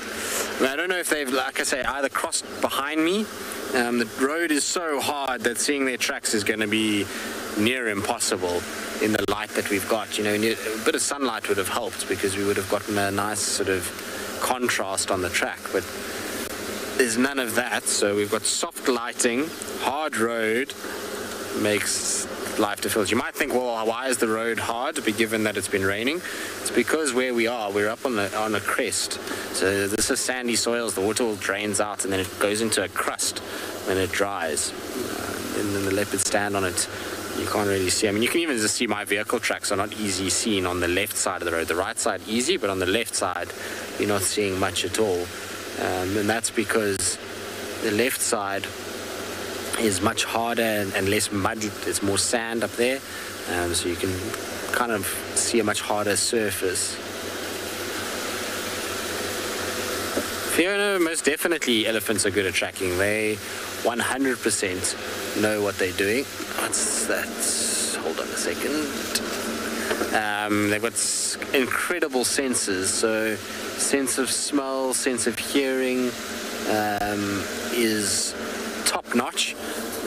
I, mean, I don't know if they've, like I say, either crossed behind me. Um, the road is so hard that seeing their tracks is going to be near impossible in the light that we've got. You know, a bit of sunlight would have helped because we would have gotten a nice sort of contrast on the track, but there's none of that. So we've got soft lighting, hard road, makes life difficult. You might think, well, why is the road hard? To be given that it's been raining. It's because where we are, we're up on the on a crest. So this is sandy soils. The water all drains out, and then it goes into a crust when it dries. Uh, and then the leopards stand on it. You can't really see. I mean, you can even just see my vehicle tracks are not easy seen on the left side of the road. The right side easy, but on the left side, you're not seeing much at all. Um, and that's because the left side is much harder and, and less mud. There's more sand up there, um, so you can kind of see a much harder surface. Fiona, most definitely elephants are good at tracking. They 100% know what they're doing. What's that? Hold on a second. Um, they've got incredible senses, so sense of smell, sense of hearing um, is top notch,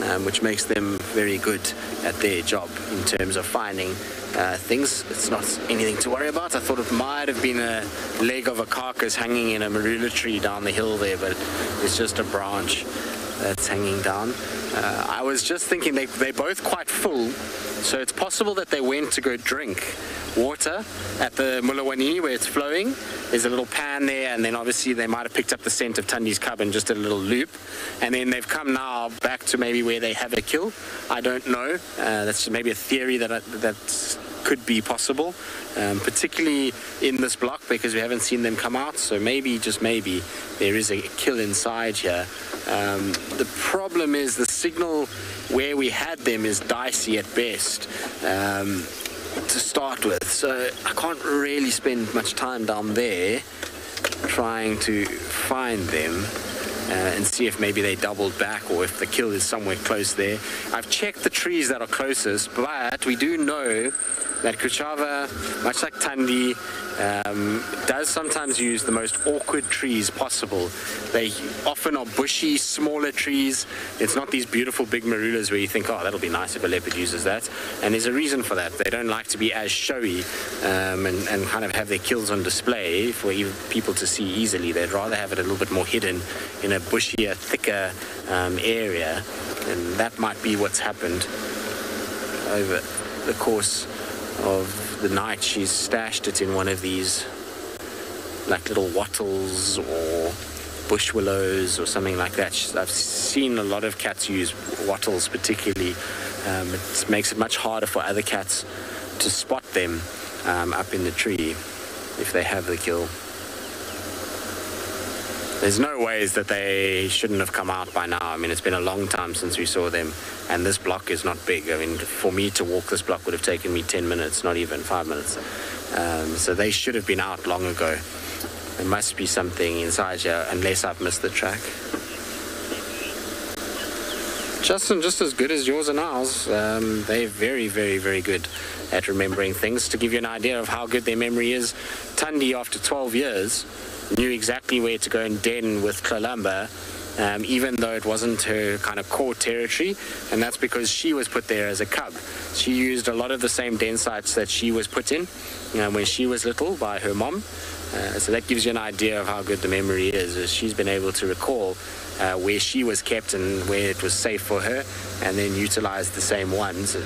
um, which makes them very good at their job in terms of finding uh, things. It's not anything to worry about. I thought it might have been a leg of a carcass hanging in a marula tree down the hill there, but it's just a branch that's hanging down. Uh, I was just thinking they, they're both quite full, so it's possible that they went to go drink water at the Mulawanini where it's flowing. There's a little pan there, and then obviously they might have picked up the scent of Thandi's cub and just a little loop. And then they've come now back to maybe where they have a kill. I don't know. Uh, that's maybe a theory that I, that could be possible, um, particularly in this block because we haven't seen them come out. So maybe, just maybe, there is a kill inside here. Um, the problem is the signal where we had them is dicey at best. Um, to start with, so I can't really spend much time down there trying to find them. Uh, and see if maybe they doubled back or if the kill is somewhere close there. I've checked the trees that are closest, but we do know that Kuchava, much like Thandi, um, does sometimes use the most awkward trees possible. They often are bushy, smaller trees. It's not these beautiful big marulas where you think, oh, that'll be nice if a leopard uses that. And there's a reason for that. They don't like to be as showy um, and, and kind of have their kills on display for people to see easily. They'd rather have it a little bit more hidden in a bushier, thicker um, area. And that might be what's happened over the course of the night, she's stashed it in one of these like little wattles or bush willows or something like that. I've seen a lot of cats use wattles particularly. Um, it makes it much harder for other cats to spot them um, up in the tree if they have the kill. There's no ways that they shouldn't have come out by now. I mean, it's been a long time since we saw them, and this block is not big. I mean, for me to walk this block would have taken me 10 minutes, not even five minutes. Um, so they should have been out long ago. There must be something inside here, unless I've missed the track. Justin, just as good as yours and ours. Um, they're very, very, very good at remembering things. To give you an idea of how good their memory is, Thandi, after 12 years, knew exactly where to go and den with Kalamba, um, even though it wasn't her kind of core territory, and that's because she was put there as a cub. She used a lot of the same den sites that she was put in you know, when she was little by her mom. Uh, so that gives you an idea of how good the memory is. is she's been able to recall uh, where she was kept and where it was safe for her, and then utilize the same ones.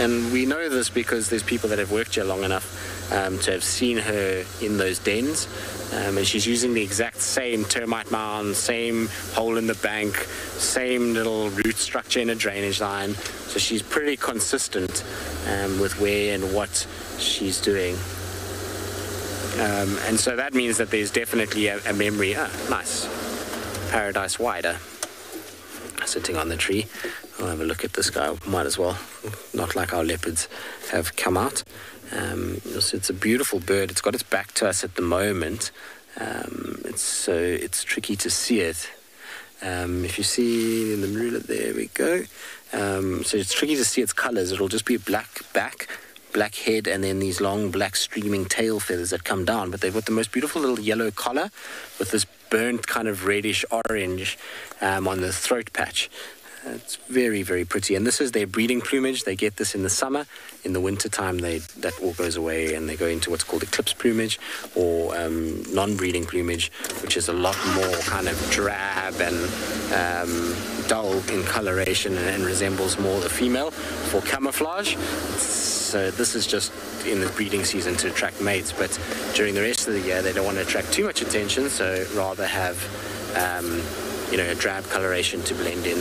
And we know this because there's people that have worked here long enough um, to have seen her in those dens. Um, and she's using the exact same termite mound, same hole in the bank, same little root structure in a drainage line. So she's pretty consistent um, with where and what she's doing. Um, and so that means that there's definitely a, a memory. Ah, nice. Paradise whydah sitting on the tree. I'll have a look at this guy. Might as well. Not like our leopards have come out. Um, it's a beautiful bird. It's got its back to us at the moment. Um, it's so it's tricky to see it. Um, if you see in the marula, there we go. Um, so it's tricky to see its colors. It'll just be a black back, black head, and then these long black streaming tail feathers that come down. But they've got the most beautiful little yellow collar with this burnt kind of reddish orange um, on the throat patch. It's very, very pretty. And this is their breeding plumage. They get this in the summer. In the winter time, they, that all goes away and they go into what's called eclipse plumage or um, non-breeding plumage, which is a lot more kind of drab and um, dull in coloration and, and, resembles more the female for camouflage. So this is just in the breeding season to attract mates, but during the rest of the year, they don't want to attract too much attention, so rather have um, you know, a drab coloration to blend in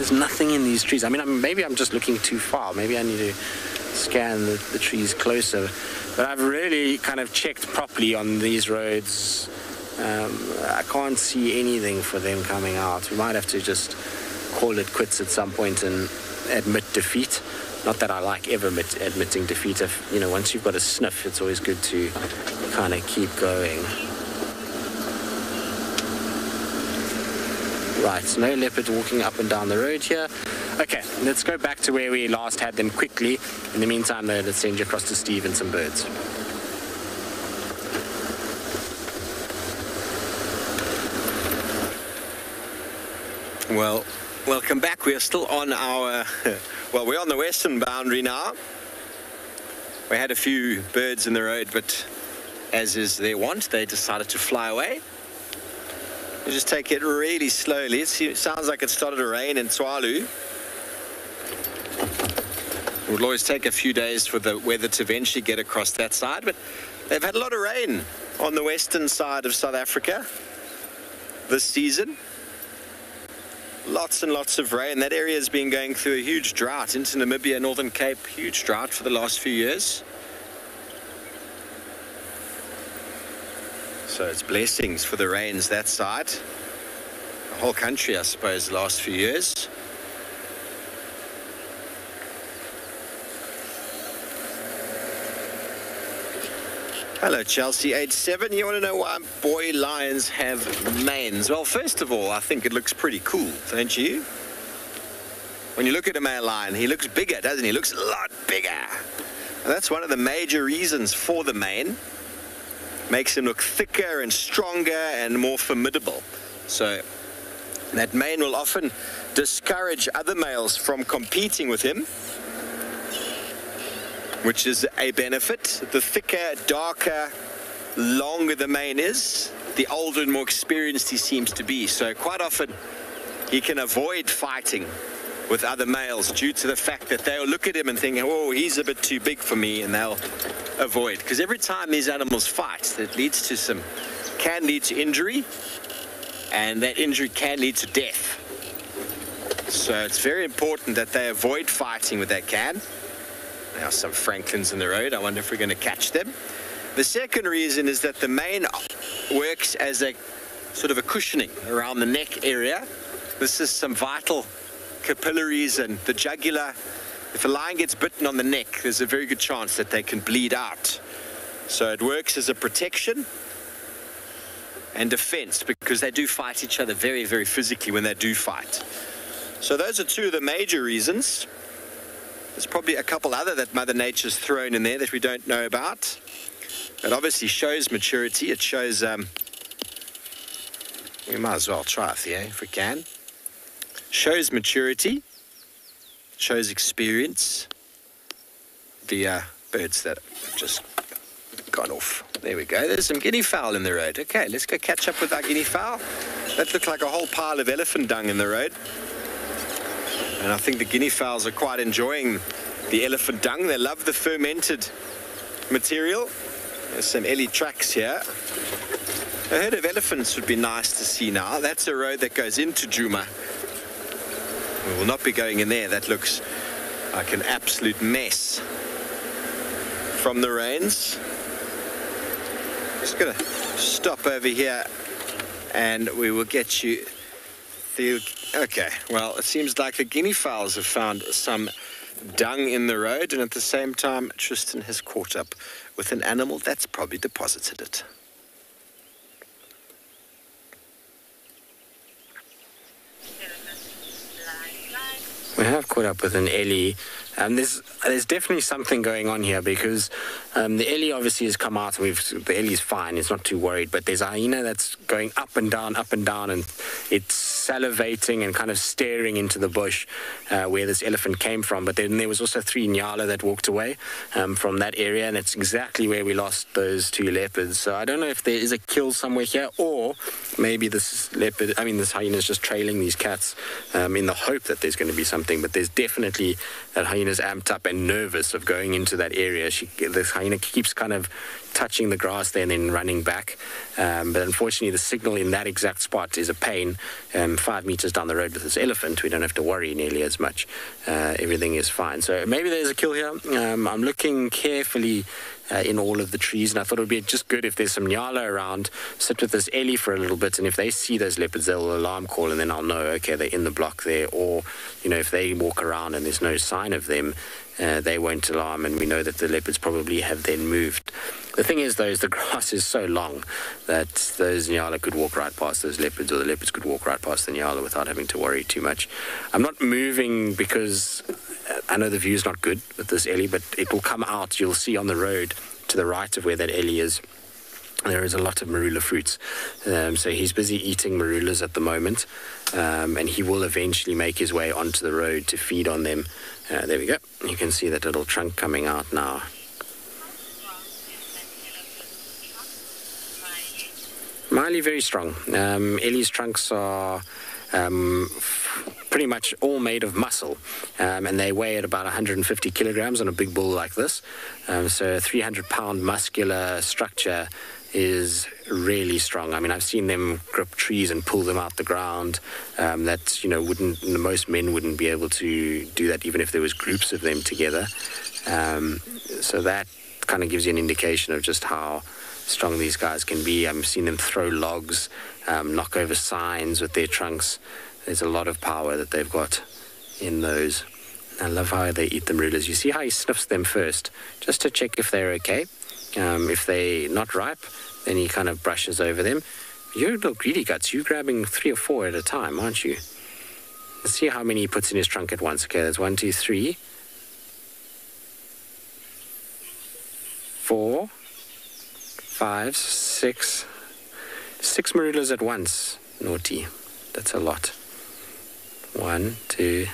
there's nothing in these trees. I mean, maybe I'm just looking too far. Maybe I need to scan the, the trees closer. But I've really kind of checked properly on these roads. Um, I can't see anything for them coming out. We might have to just call it quits at some point and admit defeat. Not that I like ever admit, admitting defeat. If, you know, once you've got a sniff, it's always good to kind of keep going. Right, no leopard walking up and down the road here. Okay, let's go back to where we last had them quickly. In the meantime, though, let's send you across to Steve and some birds. Well, welcome back. We are still on our, well, we're on the western boundary now. We had a few birds in the road, but as is their wont, they decided to fly away. You just take it really slowly. it sounds like it started to rain in Tswalu. It will always take a few days for the weather to eventually get across that side, but they've had a lot of rain on the western side of South Africa this season. Lots and lots of rain. That area has been going through a huge drought into Namibia, Northern Cape, huge drought for the last few years. So it's blessings for the rains that side. The whole country, I suppose, the last few years. Hello, Chelsea, age seven. You want to know why boy lions have manes? Well, first of all, I think it looks pretty cool, don't you? When you look at a male lion, he looks bigger, doesn't he? He looks a lot bigger. And that's one of the major reasons for the mane makes him look thicker and stronger and more formidable. So that mane will often discourage other males from competing with him, which is a benefit. The thicker, darker, longer the mane is, the older and more experienced he seems to be. So quite often he can avoid fighting with other males due to the fact that they'll look at him and think, oh, he's a bit too big for me, and they'll avoid. Because every time these animals fight, that leads to some, can lead to injury, and that injury can lead to death. So it's very important that they avoid fighting with that can. Now some francolins in the road, I wonder if we're going to catch them. The second reason is that the mane works as a sort of a cushioning around the neck area. This is some vital capillaries and the jugular. If a lion gets bitten on the neck, there's a very good chance that they can bleed out. So it works as a protection and defense because they do fight each other very, very physically when they do fight. So those are two of the major reasons. There's probably a couple other that Mother Nature's thrown in there that we don't know about. It obviously shows maturity. It shows, um, we might as well try it, Theo, if we can shows maturity, shows experience. The uh, birds that have just gone off. There we go. There's some guinea fowl in the road. Okay, let's go catch up with our guinea fowl. That looked like a whole pile of elephant dung in the road. And I think the guinea fowls are quite enjoying the elephant dung. They love the fermented material. There's some ellie tracks here. A herd of elephants would be nice to see now. That's a road that goes into Djuma. We will not be going in there. That looks like an absolute mess from the rains. Just gonna stop over here and we will get you the okay well it seems like the guinea fowls have found some dung in the road and at the same time tristan has caught up with an animal that's probably deposited it We have caught up with an Ellie. Um, there's there's definitely something going on here because um, the Ellie obviously has come out. We've the Ellie's fine. It's not too worried. But there's a hyena that's going up and down, up and down, and it's salivating and kind of staring into the bush uh, where this elephant came from. But then there was also three nyala that walked away um, from that area, and it's exactly where we lost those two leopards. So I don't know if there is a kill somewhere here, or maybe this leopard, I mean this hyena is just trailing these cats um, in the hope that there's going to be something. But there's definitely that hyena's amped up and nervous of going into that area. She, this hyena keeps kind of touching the grass there and then running back. Um, but unfortunately, the signal in that exact spot is a pain. Um, five meters down the road with this elephant, we don't have to worry nearly as much. Uh, everything is fine. So maybe there's a kill here. Um, I'm looking carefully uh, in all of the trees. And I thought it would be just good if there's some Nyala around, sit with this Ellie for a little bit. And if they see those leopards, they'll alarm call, and then I'll know, okay, they're in the block there. Or, you know, if they walk around and there's no sign of them, uh, they won't alarm, and we know that the leopards probably have then moved. The thing is, though, is the grass is so long that those Nyala could walk right past those leopards, or the leopards could walk right past the Nyala without having to worry too much. I'm not moving because I know the view's not good with this Ellie, but it will come out. You'll see on the road to the right of where that Ellie is. There is a lot of marula fruits. Um, so he's busy eating marulas at the moment, um, and he will eventually make his way onto the road to feed on them. Uh, there we go. You can see that little trunk coming out now. Miley very strong. Um, Ellie's trunks are um, pretty much all made of muscle, um, and they weigh at about 150 kilograms on a big bull like this. Um, so, a 300 pound muscular structure is really strong. I mean, I've seen them grip trees and pull them out the ground. Um, that you know, wouldn't most men wouldn't be able to do that, even if there was groups of them together. Um, so that kind of gives you an indication of just how strong these guys can be. I've seen them throw logs, um, knock over signs with their trunks. There's a lot of power that they've got in those. I love how they eat the marulas. You see how he sniffs them first, just to check if they're okay. Um, if they're not ripe, then he kind of brushes over them. You're little greedy guts. You're grabbing three or four at a time, aren't you? Let's see how many he puts in his trunk at once. Okay, there's one, two, three, four, five, six, six marulas at once. Naughty. That's a lot. One, two.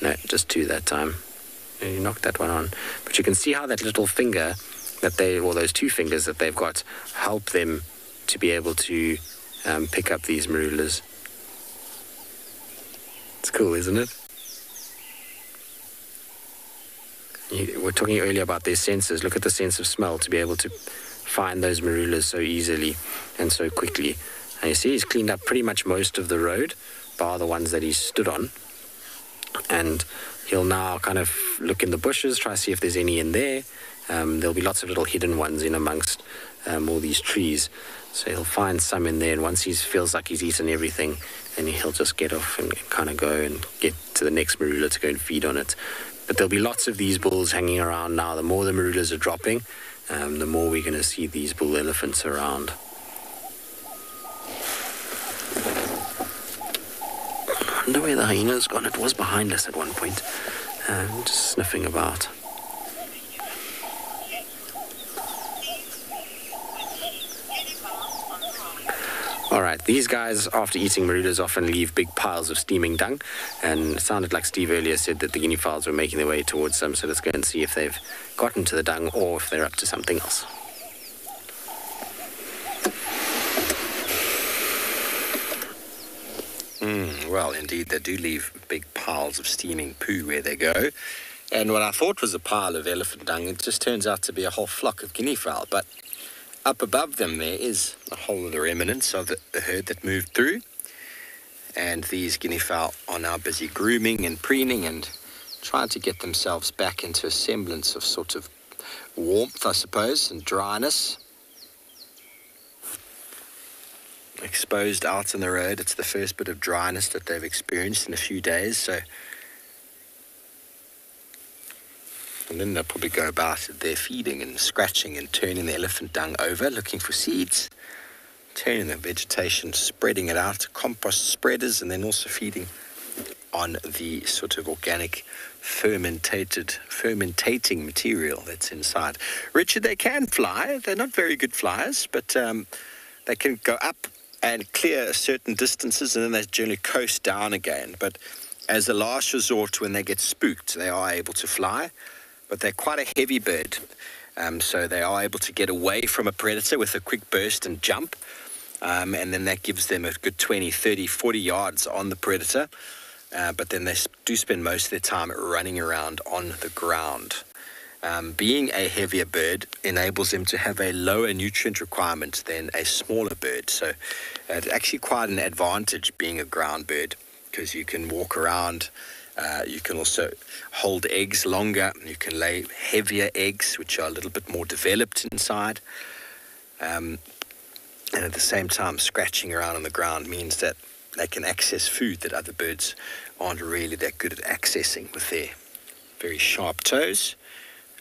No, just two that time. You knocked that one on. But you can see how that little finger that they, or those two fingers that they've got, help them to be able to um, pick up these marulas. It's cool, isn't it? You, we're talking earlier about their senses. Look at the sense of smell to be able to find those marulas so easily and so quickly. And you see, he's cleaned up pretty much most of the road, bar the ones that he stood on. And he'll now kind of look in the bushes, try to see if there's any in there. Um, there'll be lots of little hidden ones in amongst um, all these trees. So he'll find some in there, and once he feels like he's eaten everything, then he'll just get off and kind of go and get to the next marula to go and feed on it. But there'll be lots of these bulls hanging around now. The more the marulas are dropping, um, the more we're going to see these bull elephants around. Wonder where the hyena's gone. It was behind us at one point, um, just sniffing about. All right, these guys, after eating marulas, often leave big piles of steaming dung. And it sounded like Steve earlier said that the guinea fowls were making their way towards them. So let's go and see if they've gotten to the dung or if they're up to something else. Mm, well, indeed, they do leave big piles of steaming poo where they go. And what I thought was a pile of elephant dung, it just turns out to be a whole flock of guinea fowl. But up above them there is a whole other remnants of the, the herd that moved through. And these guinea fowl are now busy grooming and preening and trying to get themselves back into a semblance of sort of warmth, I suppose, and dryness. Exposed out on the road. It's the first bit of dryness that they've experienced in a few days. So, and then they'll probably go about their feeding and scratching and turning the elephant dung over, looking for seeds, turning the vegetation, spreading it out, to compost spreaders, and then also feeding on the sort of organic fermented fermentating material that's inside. Richard, they can fly. They're not very good flyers, but um, they can go up and clear certain distances, and then they generally coast down again. But as a last resort, when they get spooked, they are able to fly. But they're quite a heavy bird, um, so they are able to get away from a predator with a quick burst and jump. Um, and then that gives them a good 20, 30, 40 yards on the predator. Uh, but then they do spend most of their time running around on the ground. Um, being a heavier bird enables them to have a lower nutrient requirement than a smaller bird. So uh, it's actually quite an advantage being a ground bird because you can walk around. Uh, you can also hold eggs longer. You can lay heavier eggs, which are a little bit more developed inside. Um, and at the same time, scratching around on the ground means that they can access food that other birds aren't really that good at accessing with their very sharp toes,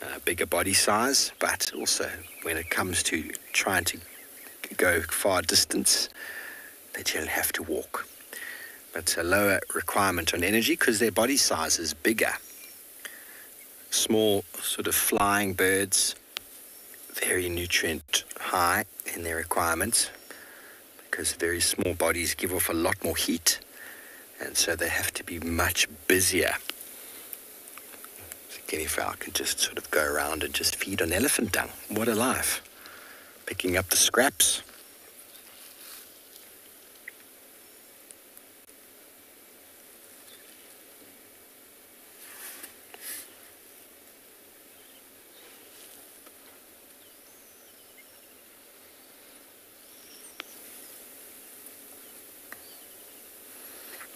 uh, bigger body size, but also when it comes to trying to go far distance, they generally have to walk. But a lower requirement on energy because their body size is bigger. Small, sort of flying birds, very nutrient high in their requirements, because very small bodies give off a lot more heat, and so they have to be much busier. Guinea fowl can just sort of go around and just feed on elephant dung. What a life! Picking up the scraps.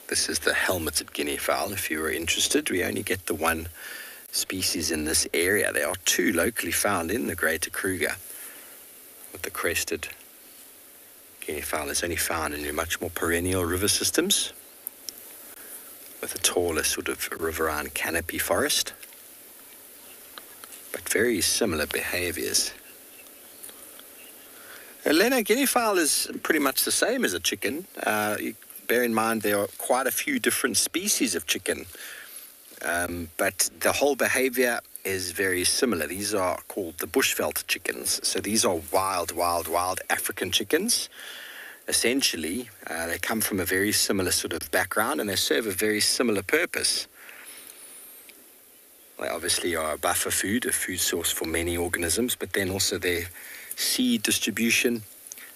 This is the helmeted guinea fowl. If you were interested, we only get the one species in this area. There are two locally found in the Greater Kruger. With the crested guinea fowl is only found in your much more perennial river systems with a taller sort of riverine canopy forest. But very similar behaviors. Elena, guinea fowl is pretty much the same as a chicken. Uh, bear in mind there are quite a few different species of chicken, um, but the whole behavior is very similar. These are called the bushveld chickens. So these are wild, wild, wild African chickens. Essentially, uh, they come from a very similar sort of background and they serve a very similar purpose. They obviously are a buffer food, a food source for many organisms, but then also their seed distribution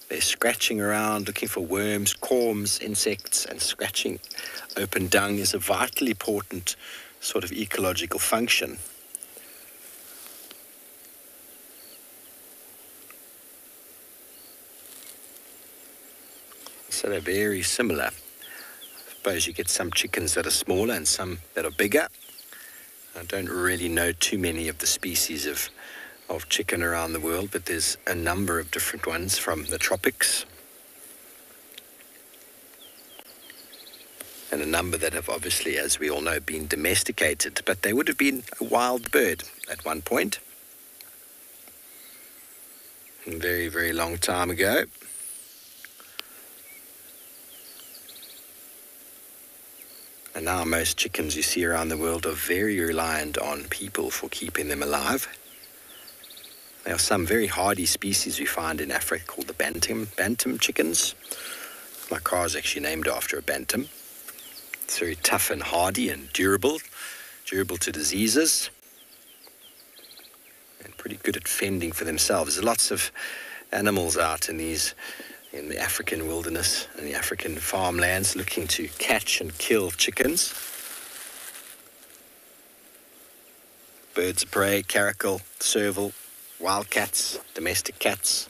they're scratching around, looking for worms, corms, insects, and scratching open dung is a vitally important sort of ecological function. So they're very similar. I suppose you get some chickens that are smaller and some that are bigger. I don't really know too many of the species of, of chicken around the world, but there's a number of different ones from the tropics. And a number that have obviously, as we all know, been domesticated, but they would have been a wild bird at one point. A very, very long time ago. And now most chickens you see around the world are very reliant on people for keeping them alive. There are some very hardy species we find in Africa called the bantam, bantam chickens. My car is actually named after a bantam. It's very tough and hardy and durable, durable to diseases, and pretty good at fending for themselves. There's lots of animals out in these in the African wilderness and the African farmlands looking to catch and kill chickens. Birds of prey, caracal, serval, wild cats, domestic cats.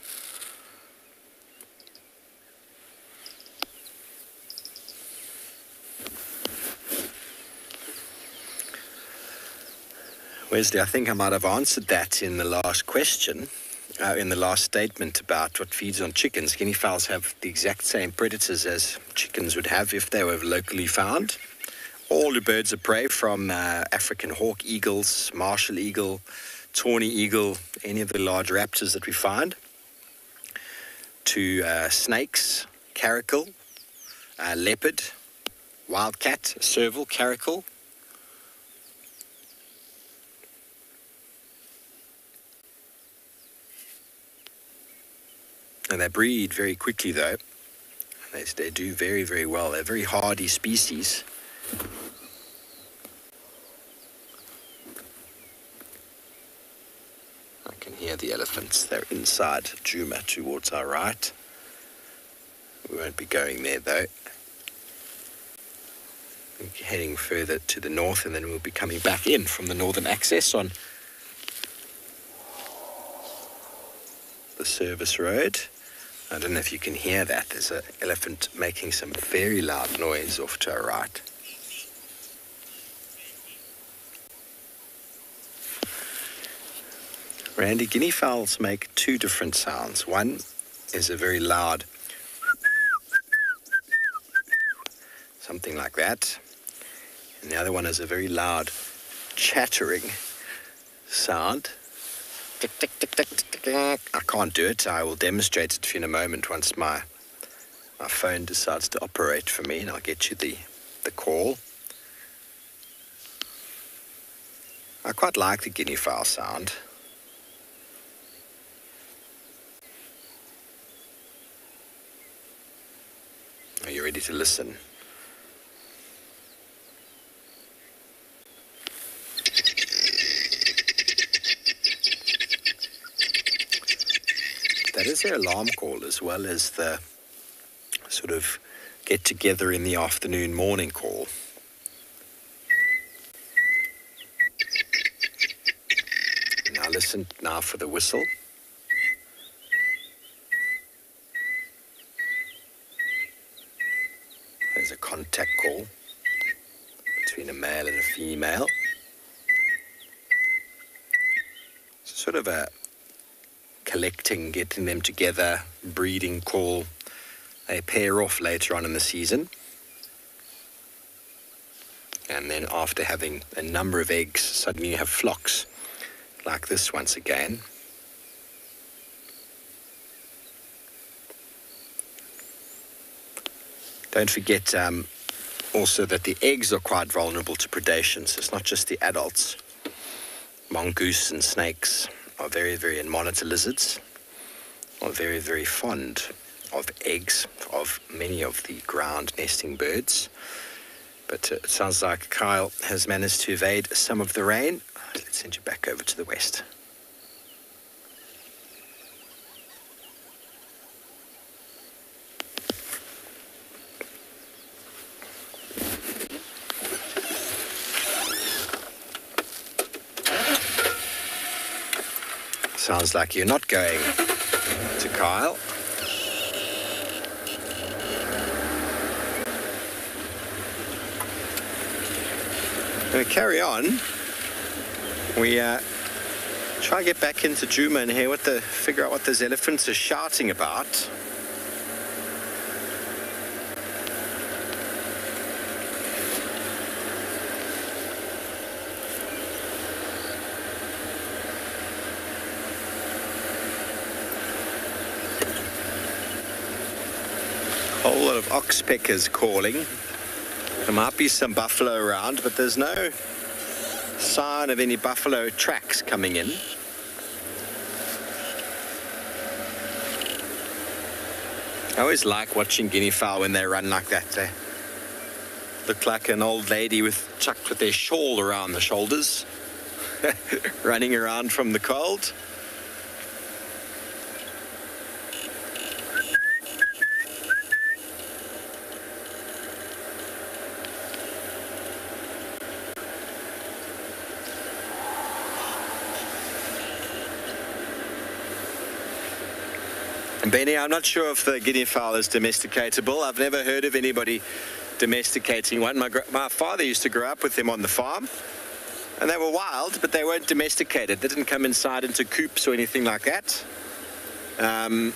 Wesley, I think I might have answered that in the last question. uh, in the last statement about what feeds on chickens. Guinea fowls have the exact same predators as chickens would have if they were locally found. All the birds of prey from uh, African hawk eagles, martial eagle, tawny eagle, any of the large raptors that we find, to uh, snakes, caracal, uh, leopard, wildcat, serval, caracal, And they breed very quickly, though. They, they do very, very well. They're very hardy species. I can hear the elephants. They're inside Djuma towards our right. We won't be going there, though. We're heading further to the north, and then we'll be coming back in from the northern access on the service road. I don't know if you can hear that. There's an elephant making some very loud noise off to our right. Randy, guinea fowls make two different sounds. One is a very loud, something like that. And the other one is a very loud, chattering sound. I can't do it. I will demonstrate it for you in a moment once my my phone decides to operate for me, and I'll get you the the call. I quite like the guinea fowl sound. Are you ready to listen? That is their alarm call as well as the sort of get together in the afternoon morning call. Now listen now for the whistle. There's a contact call between a male and a female. It's sort of a collecting, getting them together, breeding call. They pair off later on in the season. And then after having a number of eggs, suddenly you have flocks like this once again. Don't forget um, also that the eggs are quite vulnerable to predation, so it's not just the adults. Mongoose and snakes are very, very, and monitor lizards are very, very fond of eggs of many of the ground nesting birds. But uh, it sounds like Kyle has managed to evade some of the rain. Let's send you back over to the west. Sounds like you're not going to Kyle. To carry on. We uh, try to get back into Djuma and hear what the figure out what those elephants are shouting about. Oxpeckers calling. There might be some buffalo around, but there's no sign of any buffalo tracks coming in. I always like watching guinea fowl when they run like that. They look like an old lady with chucked with their shawl around the shoulders, running around from the cold. Benny, I'm not sure if the guinea fowl is domesticatable. I've never heard of anybody domesticating one. My, my father used to grow up with them on the farm, and they were wild, but they weren't domesticated. They didn't come inside into coops or anything like that. Um,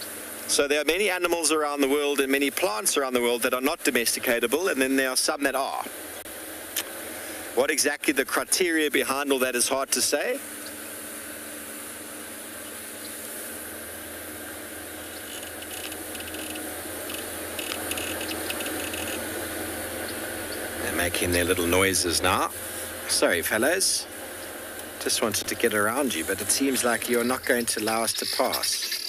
so there are many animals around the world and many plants around the world that are not domesticatable, and then there are some that are. What exactly the criteria behind all that is hard to say. Making their little noises now. Sorry, fellows. Just wanted to get around you, but it seems like you're not going to allow us to pass.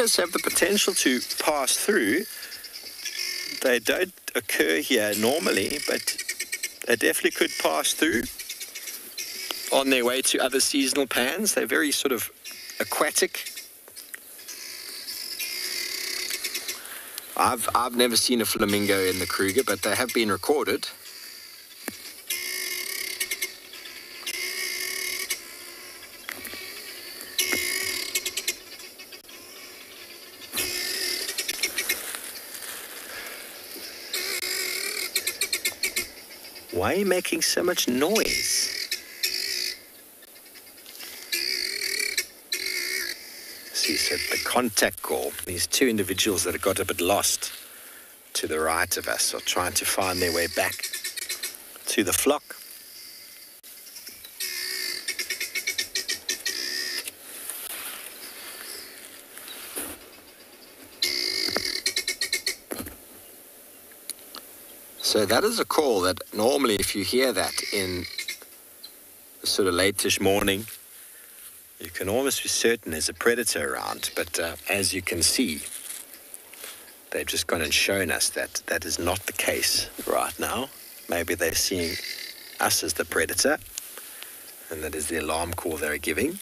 Have the potential to pass through. They don't occur here normally, but they definitely could pass through on their way to other seasonal pans. They're very sort of aquatic. I've, I've never seen a flamingo in the Kruger, but they have been recorded. Why are you making so much noise? So the contact call, these two individuals that have got a bit lost to the right of us are trying to find their way back to the flock. So that is a call that normally, if you hear that in sort of latish morning, you can almost be certain there's a predator around. But uh, as you can see, they've just gone and shown us that that is not the case right now. Maybe they're seeing us as the predator, and that is the alarm call they're giving.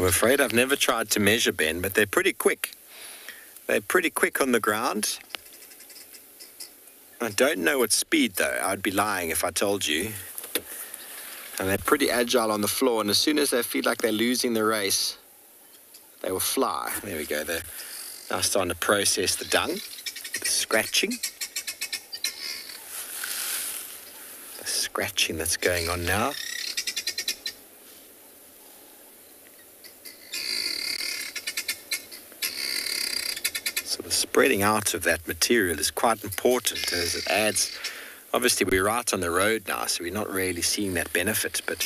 I'm afraid I've never tried to measure Ben, but they're pretty quick. They're pretty quick on the ground. I don't know what speed though. I'd be lying if I told you. And they're pretty agile on the floor, and as soon as they feel like they're losing the race, they will fly. There we go. They're now starting to process the dung, the scratching. The scratching that's going on now. So the spreading out of that material is quite important as it adds. Obviously, we're right on the road now, so we're not really seeing that benefit, but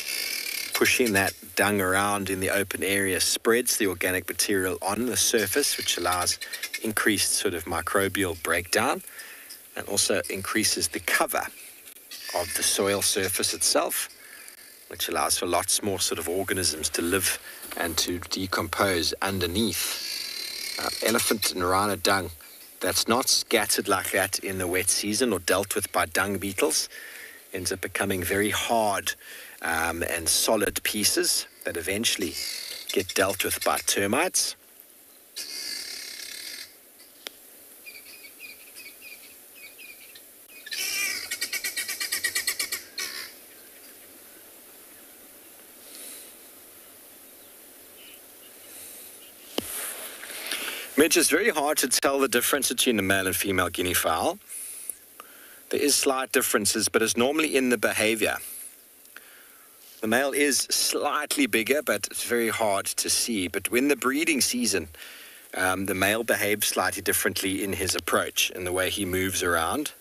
pushing that dung around in the open area spreads the organic material on the surface, which allows increased sort of microbial breakdown and also increases the cover of the soil surface itself, which allows for lots more sort of organisms to live and to decompose underneath uh, elephant and rhino dung that's not scattered like that in the wet season or dealt with by dung beetles ends up becoming very hard um, and solid pieces that eventually get dealt with by termites. Mitch, it's very hard to tell the difference between the male and female guinea fowl. There is slight differences, but it's normally in the behavior. The male is slightly bigger, but it's very hard to see. But when the breeding season, um, the male behaves slightly differently in his approach and the way he moves around.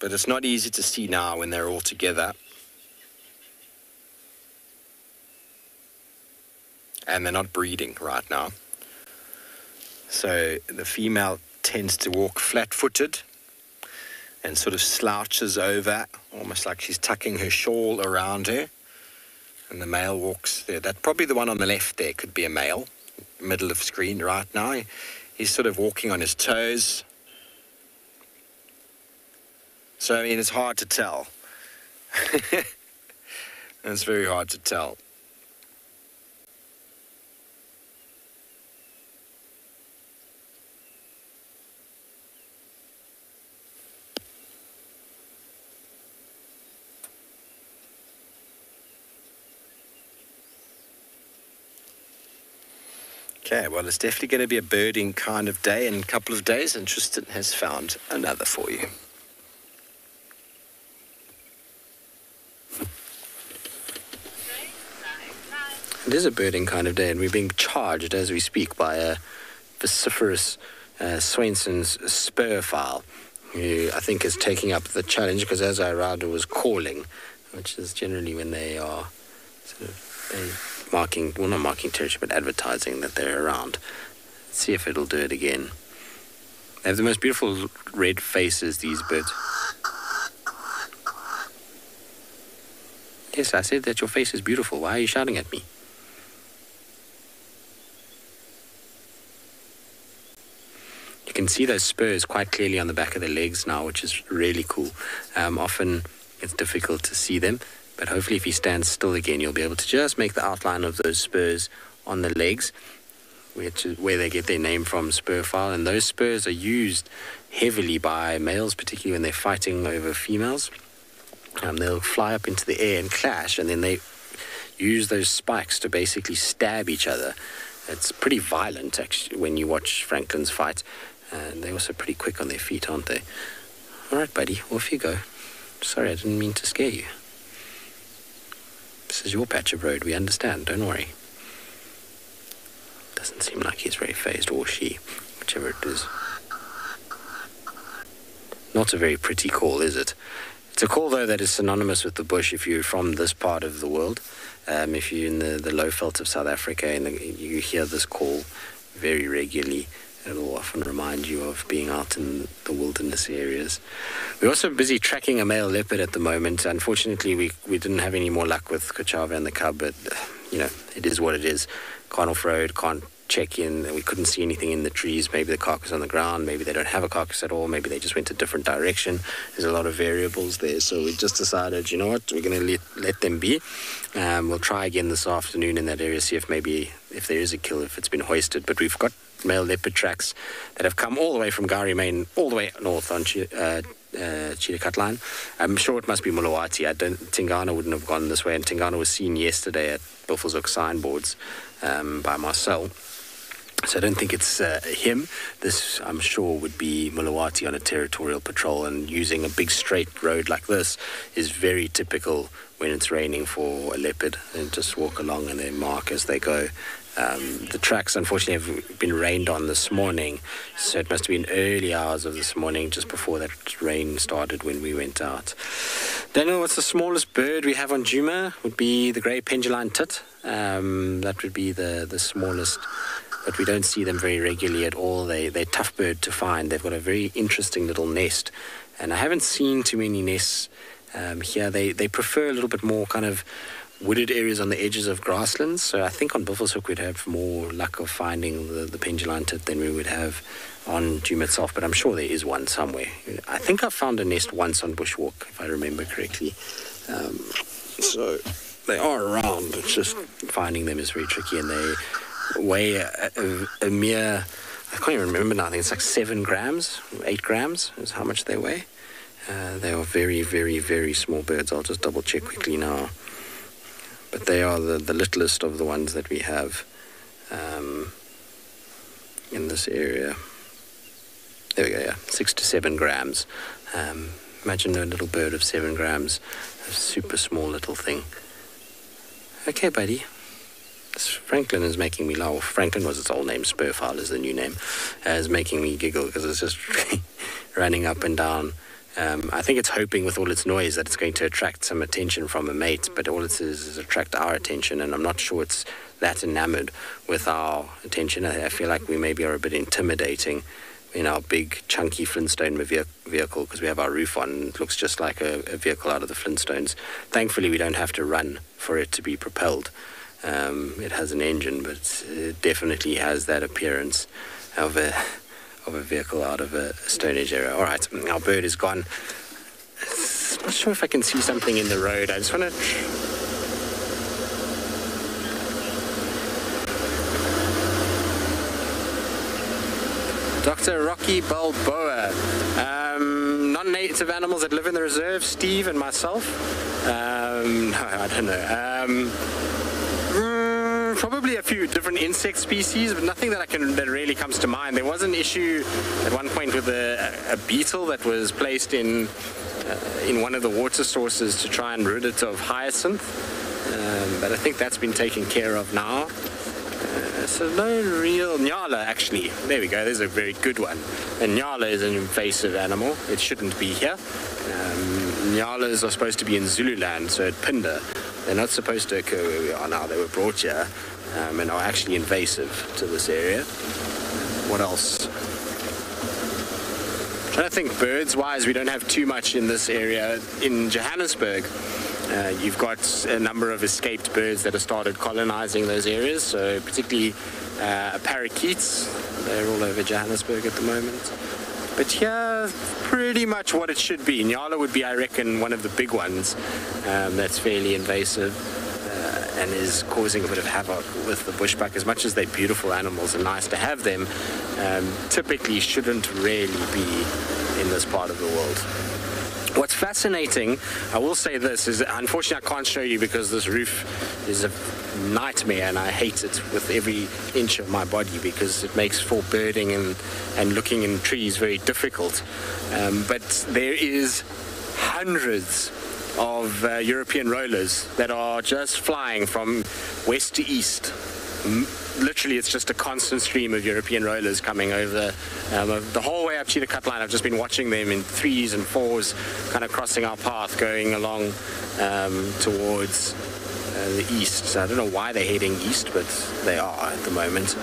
but it's not easy to see now when they're all together. And they're not breeding right now. So the female tends to walk flat footed and sort of slouches over, almost like she's tucking her shawl around her. And the male walks there. That probably the one on the left there could be a male, middle of screen right now. He's sort of walking on his toes. So I mean, it's hard to tell. it's very hard to tell. Okay, well, it's definitely going to be a birding kind of day in a couple of days, and Tristan has found another for you. It is a birding kind of day, and we're being charged as we speak by a vociferous uh, Swainson's spur fowl, who I think is taking up the challenge because as I rather was calling, which is generally when they are sort of they marking, well, not marking territory, but advertising that they're around. See if it'll do it again. They have the most beautiful red faces, these birds. Yes, I said that your face is beautiful. Why are you shouting at me? You can see those spurs quite clearly on the back of their legs now, which is really cool. Um, often it's difficult to see them, but hopefully if he stands still again, you'll be able to just make the outline of those spurs on the legs, is where they get their name from, spur fowl. And those spurs are used heavily by males, particularly when they're fighting over females. Um, they'll fly up into the air and clash, and then they use those spikes to basically stab each other. It's pretty violent, actually, when you watch francolins fight. And they're also pretty quick on their feet, aren't they? All right, buddy, off you go. Sorry, I didn't mean to scare you. This is your patch of road, we understand, don't worry. Doesn't seem like he's very phased, or she, whichever it is. Not a very pretty call, is it? It's a call, though, that is synonymous with the bush if you're from this part of the world. Um, if you're in the, the low veld of South Africa and the, you hear this call very regularly, it'll often remind you of being out in the wilderness areas. We're also busy tracking a male leopard at the moment. Unfortunately, we, we didn't have any more luck with Kochava and the cub, but, you know, it is what it is. Can't off-road, can't check in. We couldn't see anything in the trees. Maybe the carcass on the ground. Maybe they don't have a carcass at all. Maybe they just went a different direction. There's a lot of variables there. So we just decided, you know what, we're going to let, let them be. Um, we'll try again this afternoon in that area, see if maybe if there is a kill, if it's been hoisted. But we've got male leopard tracks that have come all the way from Gowrie Main, all the way north on uh, uh, line. I'm sure it must be Mulawati. I don't. Tingana wouldn't have gone this way, and Tingana was seen yesterday at Buffelshoek signboards um, by Marcel. So I don't think it's uh, him. This, I'm sure, would be Mulawati on a territorial patrol, and using a big straight road like this is very typical when it's raining for a leopard. They just walk along and they mark as they go. Um, the tracks, unfortunately, have been rained on this morning, so it must have been early hours of this morning, just before that rain started when we went out. Daniel, what's the smallest bird we have on Djuma? Would be the grey penduline tit. Um, that would be the, the smallest but we don't see them very regularly at all. They, they're tough bird to find. They've got a very interesting little nest, and I haven't seen too many nests um, here. They, they prefer a little bit more kind of wooded areas on the edges of grasslands. So I think on Buffelshoek we'd have more luck of finding the, the penduline tit than we would have on Djuma itself, but I'm sure there is one somewhere. I think I found a nest once on Bushwalk, if I remember correctly. Um, so they are around, it's just finding them is very tricky, and they weigh a, a, a, mere, I can't even remember now, I think it's like seven grams, eight grams is how much they weigh. Uh, they are very, very, very small birds. I'll just double check quickly now. But they are the, the littlest of the ones that we have um, in this area. There we go, yeah, six to seven grams. Um, imagine a little bird of seven grams, a super small little thing. Okay, buddy. Francolin is making me laugh. Francolin was its old name. Spurfowl is the new name. Uh, is making me giggle because it's just running up and down Um, I think it's hoping with all its noise that it's going to attract some attention from a mate, but all it is is attract our attention, and I'm not sure it's that enamored with our attention. I, I feel like we maybe are a bit intimidating in our big, chunky Flintstone vehicle because we have our roof on. It looks just like a, a, vehicle out of the Flintstones. Thankfully, we don't have to run for it to be propelled. Um, it has an engine, but it definitely has that appearance of a of a vehicle out of a Stone Age era. All right, our bird is gone. I'm not sure if I can see something in the road. I just want to. Dr. Rocky Balboa. Um, non-native animals that live in the reserve, Steve and myself. Um, no, I don't know. Um, probably a few different insect species, but nothing that I can that really comes to mind. There was an issue at one point with a, a beetle that was placed in uh, in one of the water sources to try and rid it of hyacinth, um, but I think that's been taken care of now. Uh, so no real nyala actually. There we go. There's a very good one. And nyala is an invasive animal. It shouldn't be here. Um, nyalas are supposed to be in Zululand, so at Phinda. They're not supposed to occur where we are now. They were brought here um, and are actually invasive to this area. What else? I'm trying to think birds wise, we don't have too much in this area. In Johannesburg, uh, you've got a number of escaped birds that have started colonizing those areas, so particularly uh, parakeets. They're all over Johannesburg at the moment. But yeah, pretty much what it should be. Nyala would be, I reckon, one of the big ones um, that's fairly invasive uh, and is causing a bit of havoc with the bushbuck. As much as they're beautiful animals and nice to have them, um, typically shouldn't really be in this part of the world. What's fascinating, I will say this, is unfortunately I can't show you because this roof is a nightmare and I hate it with every inch of my body because it makes for birding and, and looking in trees very difficult. Um, but there is hundreds of uh, European rollers that are just flying from west to east literally it's just a constant stream of European rollers coming over um, the whole way up to the cut line. I've just been watching them in threes and fours, kind of crossing our path, going along um, towards uh, the east. So I don't know why they're heading east, but they are at the moment.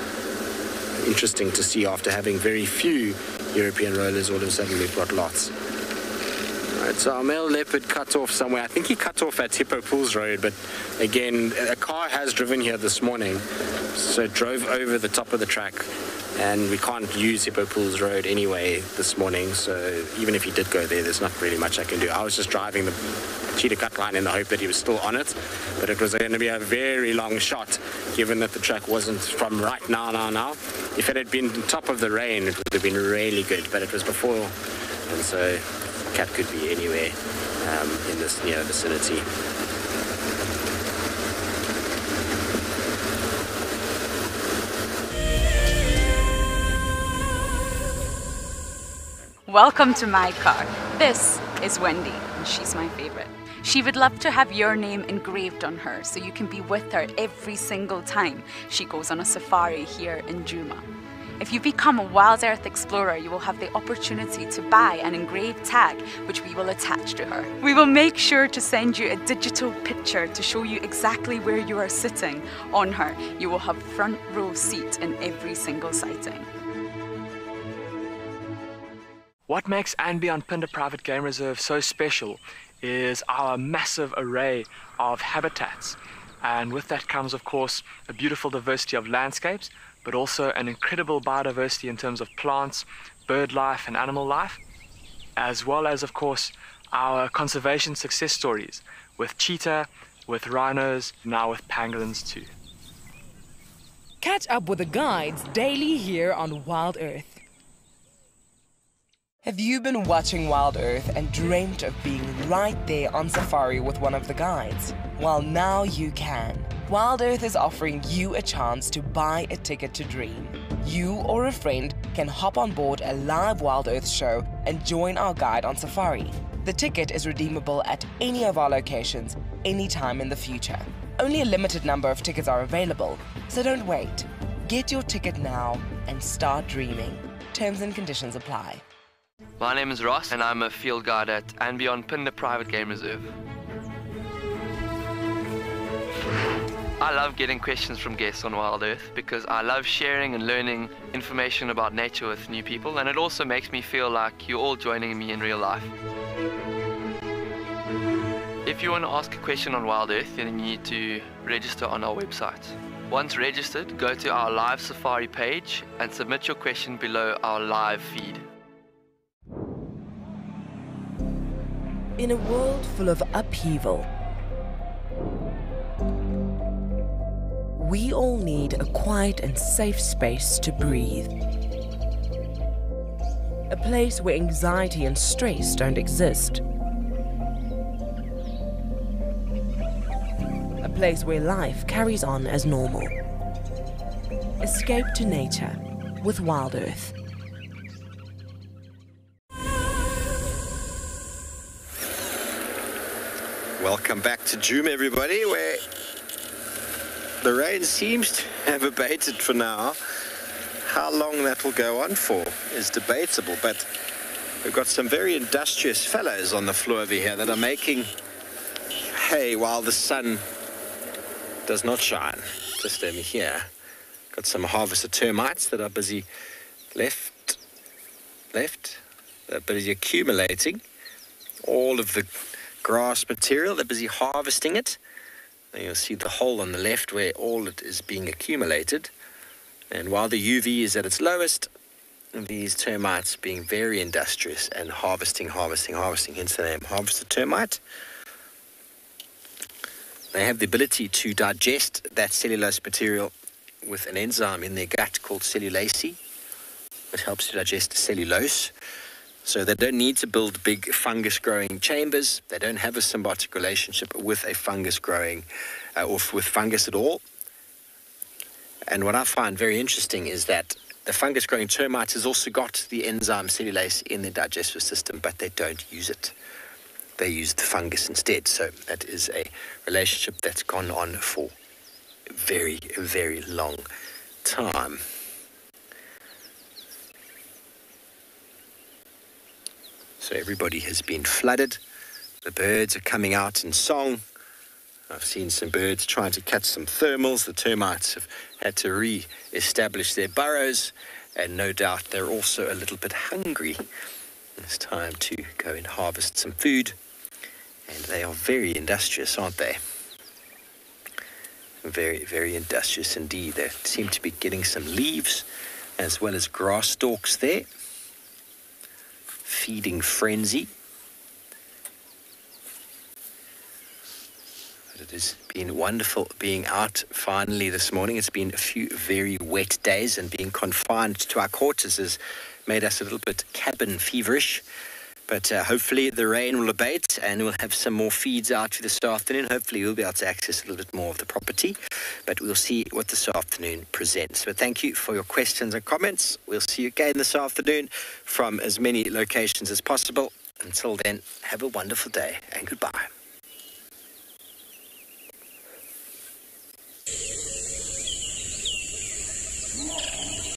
Interesting to see after having very few European rollers, all of a sudden we've got lots. So our male leopard cut off somewhere. I think he cut off at Hippo Pools Road, but again, a car has driven here this morning, so it drove over the top of the track, and we can't use Hippo Pools Road anyway this morning, so even if he did go there, there's not really much I can do. I was just driving the cheetah cut line in the hope that he was still on it, but it was going to be a very long shot, given that the track wasn't from right now, now, now. If it had been top of the rain, it would have been really good, but it was before, and so cat could be anywhere um, in this near vicinity. Welcome to my car. This is Wendy, and she's my favorite. She would love to have your name engraved on her so you can be with her every single time she goes on a safari here in Djuma. If you become a Wild Earth Explorer, you will have the opportunity to buy an engraved tag which we will attach to her. We will make sure to send you a digital picture to show you exactly where you are sitting on her. You will have front row seat in every single sighting. What makes &Beyond Phinda Private Game Reserve so special is our massive array of habitats. And with that comes, of course, a beautiful diversity of landscapes, but also an incredible biodiversity in terms of plants, bird life, and animal life, as well as, of course, our conservation success stories with cheetah, with rhinos, now with pangolins too. Catch up with the guides daily here on Wild Earth. Have you been watching Wild Earth and dreamt of being right there on safari with one of the guides? Well, now you can. Wild Earth is offering you a chance to buy a ticket to dream. You or a friend can hop on board a live Wild Earth show and join our guide on safari. The ticket is redeemable at any of our locations anytime in the future. Only a limited number of tickets are available, so don't wait. Get your ticket now and start dreaming. Terms and conditions apply. My name is Ross, and I'm a field guide at &Beyond Phinda Private Game Reserve. I love getting questions from guests on Wild Earth because I love sharing and learning information about nature with new people, and it also makes me feel like you're all joining me in real life. If you want to ask a question on Wild Earth, then you need to register on our website. Once registered, go to our live safari page and submit your question below our live feed. In a world full of upheaval, we all need a quiet and safe space to breathe. A place where anxiety and stress don't exist. A place where life carries on as normal. Escape to nature with Wild Earth. Welcome back to Djuma, everybody, where the rain seems to have abated for now. How long that will go on for is debatable, but we've got some very industrious fellows on the floor over here that are making hay while the sun does not shine. Just over here. Got some harvester termites that are busy left, left, they're busy accumulating all of the grass material. They're busy harvesting it. And you'll see the hole on the left where all it is being accumulated. And while the UV is at its lowest, these termites being very industrious and harvesting, harvesting, harvesting, hence the name harvester termite. They have the ability to digest that cellulose material with an enzyme in their gut called cellulase. It helps to digest cellulose. So they don't need to build big fungus growing chambers. They don't have a symbiotic relationship with a fungus growing uh, or with fungus at all. And what I find very interesting is that the fungus growing termite has also got the enzyme cellulase in their digestive system, but they don't use it. They use the fungus instead. So that is a relationship that's gone on for a very, very long time. So everybody has been flooded. The birds are coming out in song. I've seen some birds trying to catch some thermals. The termites have had to re-establish their burrows, and no doubt they're also a little bit hungry. It's time to go and harvest some food. And they are very industrious, aren't they? Very, very industrious indeed. They seem to be getting some leaves as well as grass stalks there. Feeding frenzy. But it has been wonderful being out finally this morning. It's been a few very wet days, and being confined to our quarters has made us a little bit cabin feverish. But uh, hopefully the rain will abate and we'll have some more feeds out for this afternoon. Hopefully we'll be able to access a little bit more of the property, but we'll see what this afternoon presents. But thank you for your questions and comments. We'll see you again this afternoon from as many locations as possible. Until then, have a wonderful day and goodbye.